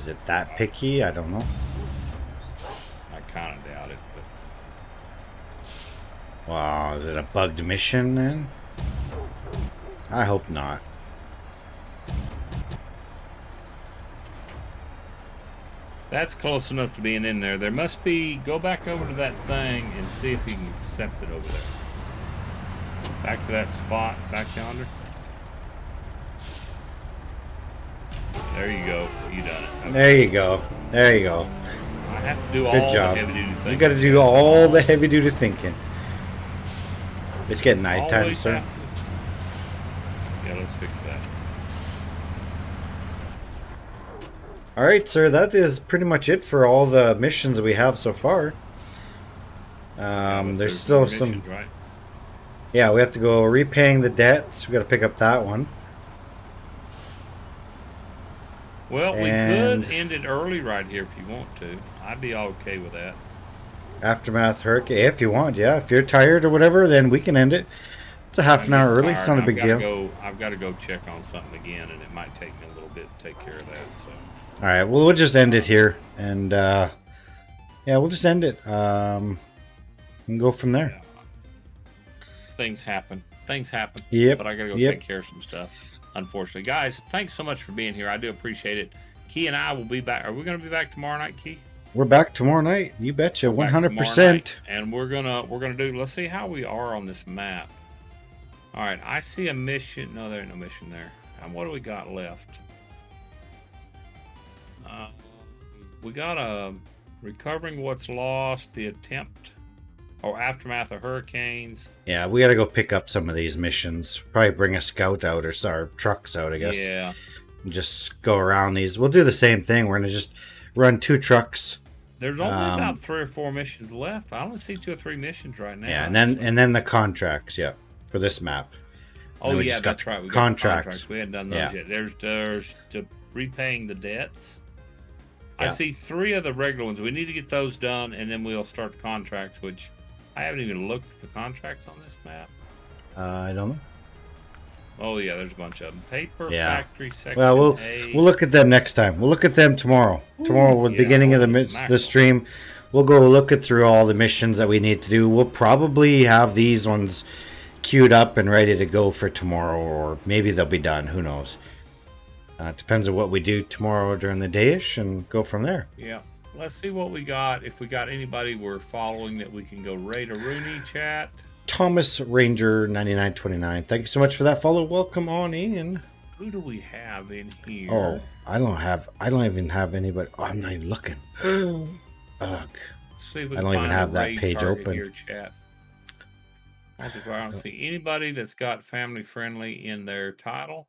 Is it that picky? I don't know.
I kind of doubt it, but
Wow, is it a bugged mission then? I hope not.
that's close enough to being in there. There must be. Go back over to that thing and see if you can accept it over there. Back to that spot, back yonder. There you go. You done it. Okay.
There you go. There you go.
I have to do
Good
all
job.
the heavy duty
You
things.
gotta do all the heavy duty thinking. It's getting nighttime,
Always
sir.
Yeah, let's fix that.
Alright, sir, that is pretty much it for all the missions we have so far. Um, there's still some.
Right?
Yeah, we have to go repaying the debts. We got to pick up that one.
Well,
And-
we could end it early right here if you want to. I'd be okay with that.
Aftermath Hurricane, if you want, yeah. If you're tired or whatever, then we can end it. It's a half an hour early. It's not a big deal.
Go, I've got to go check on something again, and it might take me a little bit to take care of that. So
All right, well, we'll just end it here, and uh, yeah, we'll just end it. Um, and go from there.
things happen. Things happen.
Yep.
But I got to go
Yep.
take care of some stuff. Unfortunately, guys, thanks so much for being here. I do appreciate it. Key and I will be back. Are we going to be back tomorrow night, Key?
We're back tomorrow night. You betcha, one hundred percent.
And we're gonna we're gonna do. Let's see how we are on this map. All right, I see a mission. No, there ain't no mission there. And what do we got left? Uh, we got a recovering what's lost. The attempt or aftermath of hurricanes.
Yeah, we got to go pick up some of these missions. Probably bring a scout out or sorry, trucks out, I guess.
Yeah.
And just go around these. We'll do the same thing. We're gonna just run two trucks.
There's only
Um,
about three or four missions left. I only see two or three missions right now.
Yeah, and then and then the contracts. Yeah, for this map.
oh
we
yeah,
just got
that's right. We got
contracts.
We hadn't done those
Yeah.
yet. There's there's to repaying the debts. I see three of the regular ones. We need to get those done, and then we'll start the contracts. Which I haven't even looked at the contracts on this map.
Uh, I don't know.
Oh yeah, there's a bunch of them. Paper
Yeah.
factory section.
Well, we'll
A.
we'll look at them next time. We'll look at them tomorrow. tomorrow, at the
yeah,
beginning of the the stream, we'll go look at through all the missions that we need to do. We'll probably have these ones queued up and ready to go for tomorrow, or maybe they'll be done. Who knows? Uh, it depends on what we do tomorrow during the dayish, and go from there.
Yeah. Let's see what we got. If we got anybody we're following that we can go raid a Rooney chat.
Thomas Ranger ninety nine twenty nine. Thank you so much for that follow. Welcome on in.
Who do we have in here?
Oh, I don't have. I don't even have anybody. Oh, I'm not even looking. Ugh.
See
I don't even have that page open.
Here, chat. I don't see anybody that's got family friendly in their title.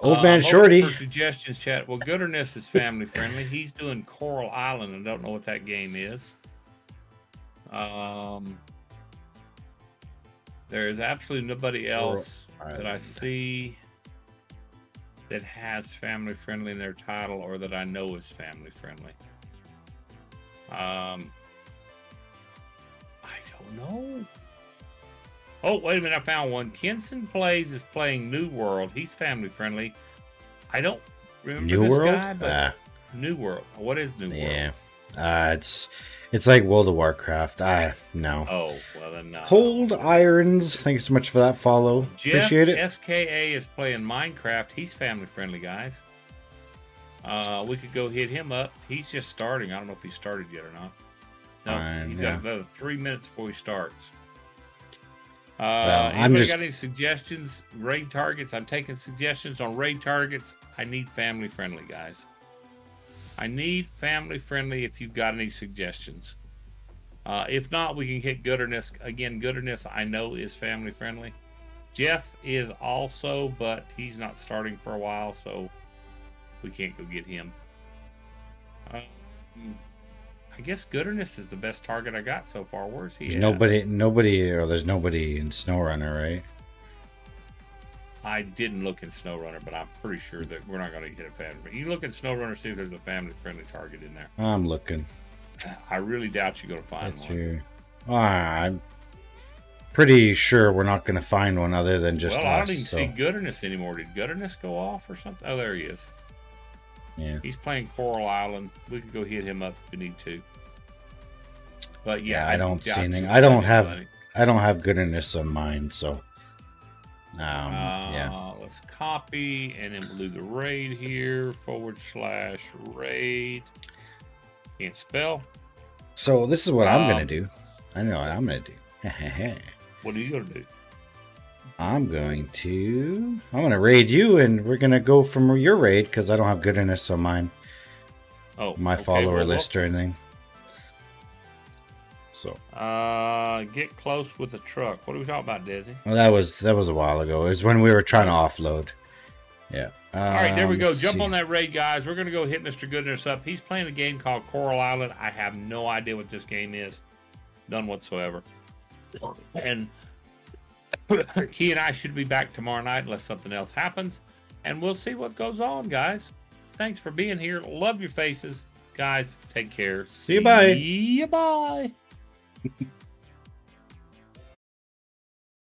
Old
Uh,
man
I'm
Shorty.
For suggestions, chat. Well, Gooderness is family friendly. He's doing Coral Island. I don't know what that game is. Um, there is absolutely nobody
Coral
else that I see that has family friendly in their title or that I know is family friendly. Um, I don't know. Oh, wait a minute. I found one. Kenson Plays is playing New World. He's family friendly. I don't remember
New
this
World.
guy, but
Ah,
New World. What is New
yeah.
World?
Uh, it's it's like World of Warcraft. I no.
Oh, well then. No.
Cold Irons. Thank you so much for that follow.
Jeff
Appreciate it.
SKA is playing Minecraft. He's family friendly, guys. Uh, we could go hit him up. He's just starting. I don't know if he started yet or not. No,
Fine,
he's
yeah.
got another three minutes before he starts. Uh, Uh,
I'm just-
got any suggestions? Raid targets. I'm taking suggestions on raid targets. I need family friendly guys. I need family friendly. If you've got any suggestions, uh, if not, we can hit Gooderness again. Gooderness, I know is family friendly. Jeff is also, but he's not starting for a while, so we can't go get him. Um, I guess Gooderness is the best target I got so far. Where's he?
There's
at?
nobody, nobody, or there's nobody in SnowRunner, right?
I didn't look in SnowRunner, but I'm pretty sure that we're not going to get a family. But you look in SnowRunner, see if there's a family-friendly target in there.
I'm looking.
I really doubt you're going to find
That's
one.
Ah, I'm pretty sure we're not going to find one other than just
well, I don't even
so,
see Gooderness anymore. Did Gooderness go off or something? Oh, there he is.
Yeah.
He's playing Coral Island. We could go hit him up if we need to. But yeah,
Yeah, I don't see anything. I don't have-
anybody.
I don't have goodness on mine, so. Um,
Uh,
yeah.
Let's copy and then we'll do the raid here forward slash raid. Can't spell.
So this is what I'm
um,
gonna do. I know what I'm gonna do.
What are you to do?
I'm going to. I'm gonna raid you, and we're gonna go from your raid because I don't have goodness on mine,
Oh,
my
okay,
follower
well,
list or anything. So
Uh, get close with the truck. What are we talking about, Desi?
well, that was that was a while ago. It was when we were trying to offload. Yeah.
All right, there we
Um,
go. Jump
see.
on that raid, guys. We're gonna go hit Mr. Goodness up. He's playing a game called Coral Island. I have no idea what this game is, none whatsoever. And he and I should be back tomorrow night unless something else happens, and we'll see what goes on, guys. Thanks for being here. Love your faces, guys. Take care.
See you, bye.
See you, bye.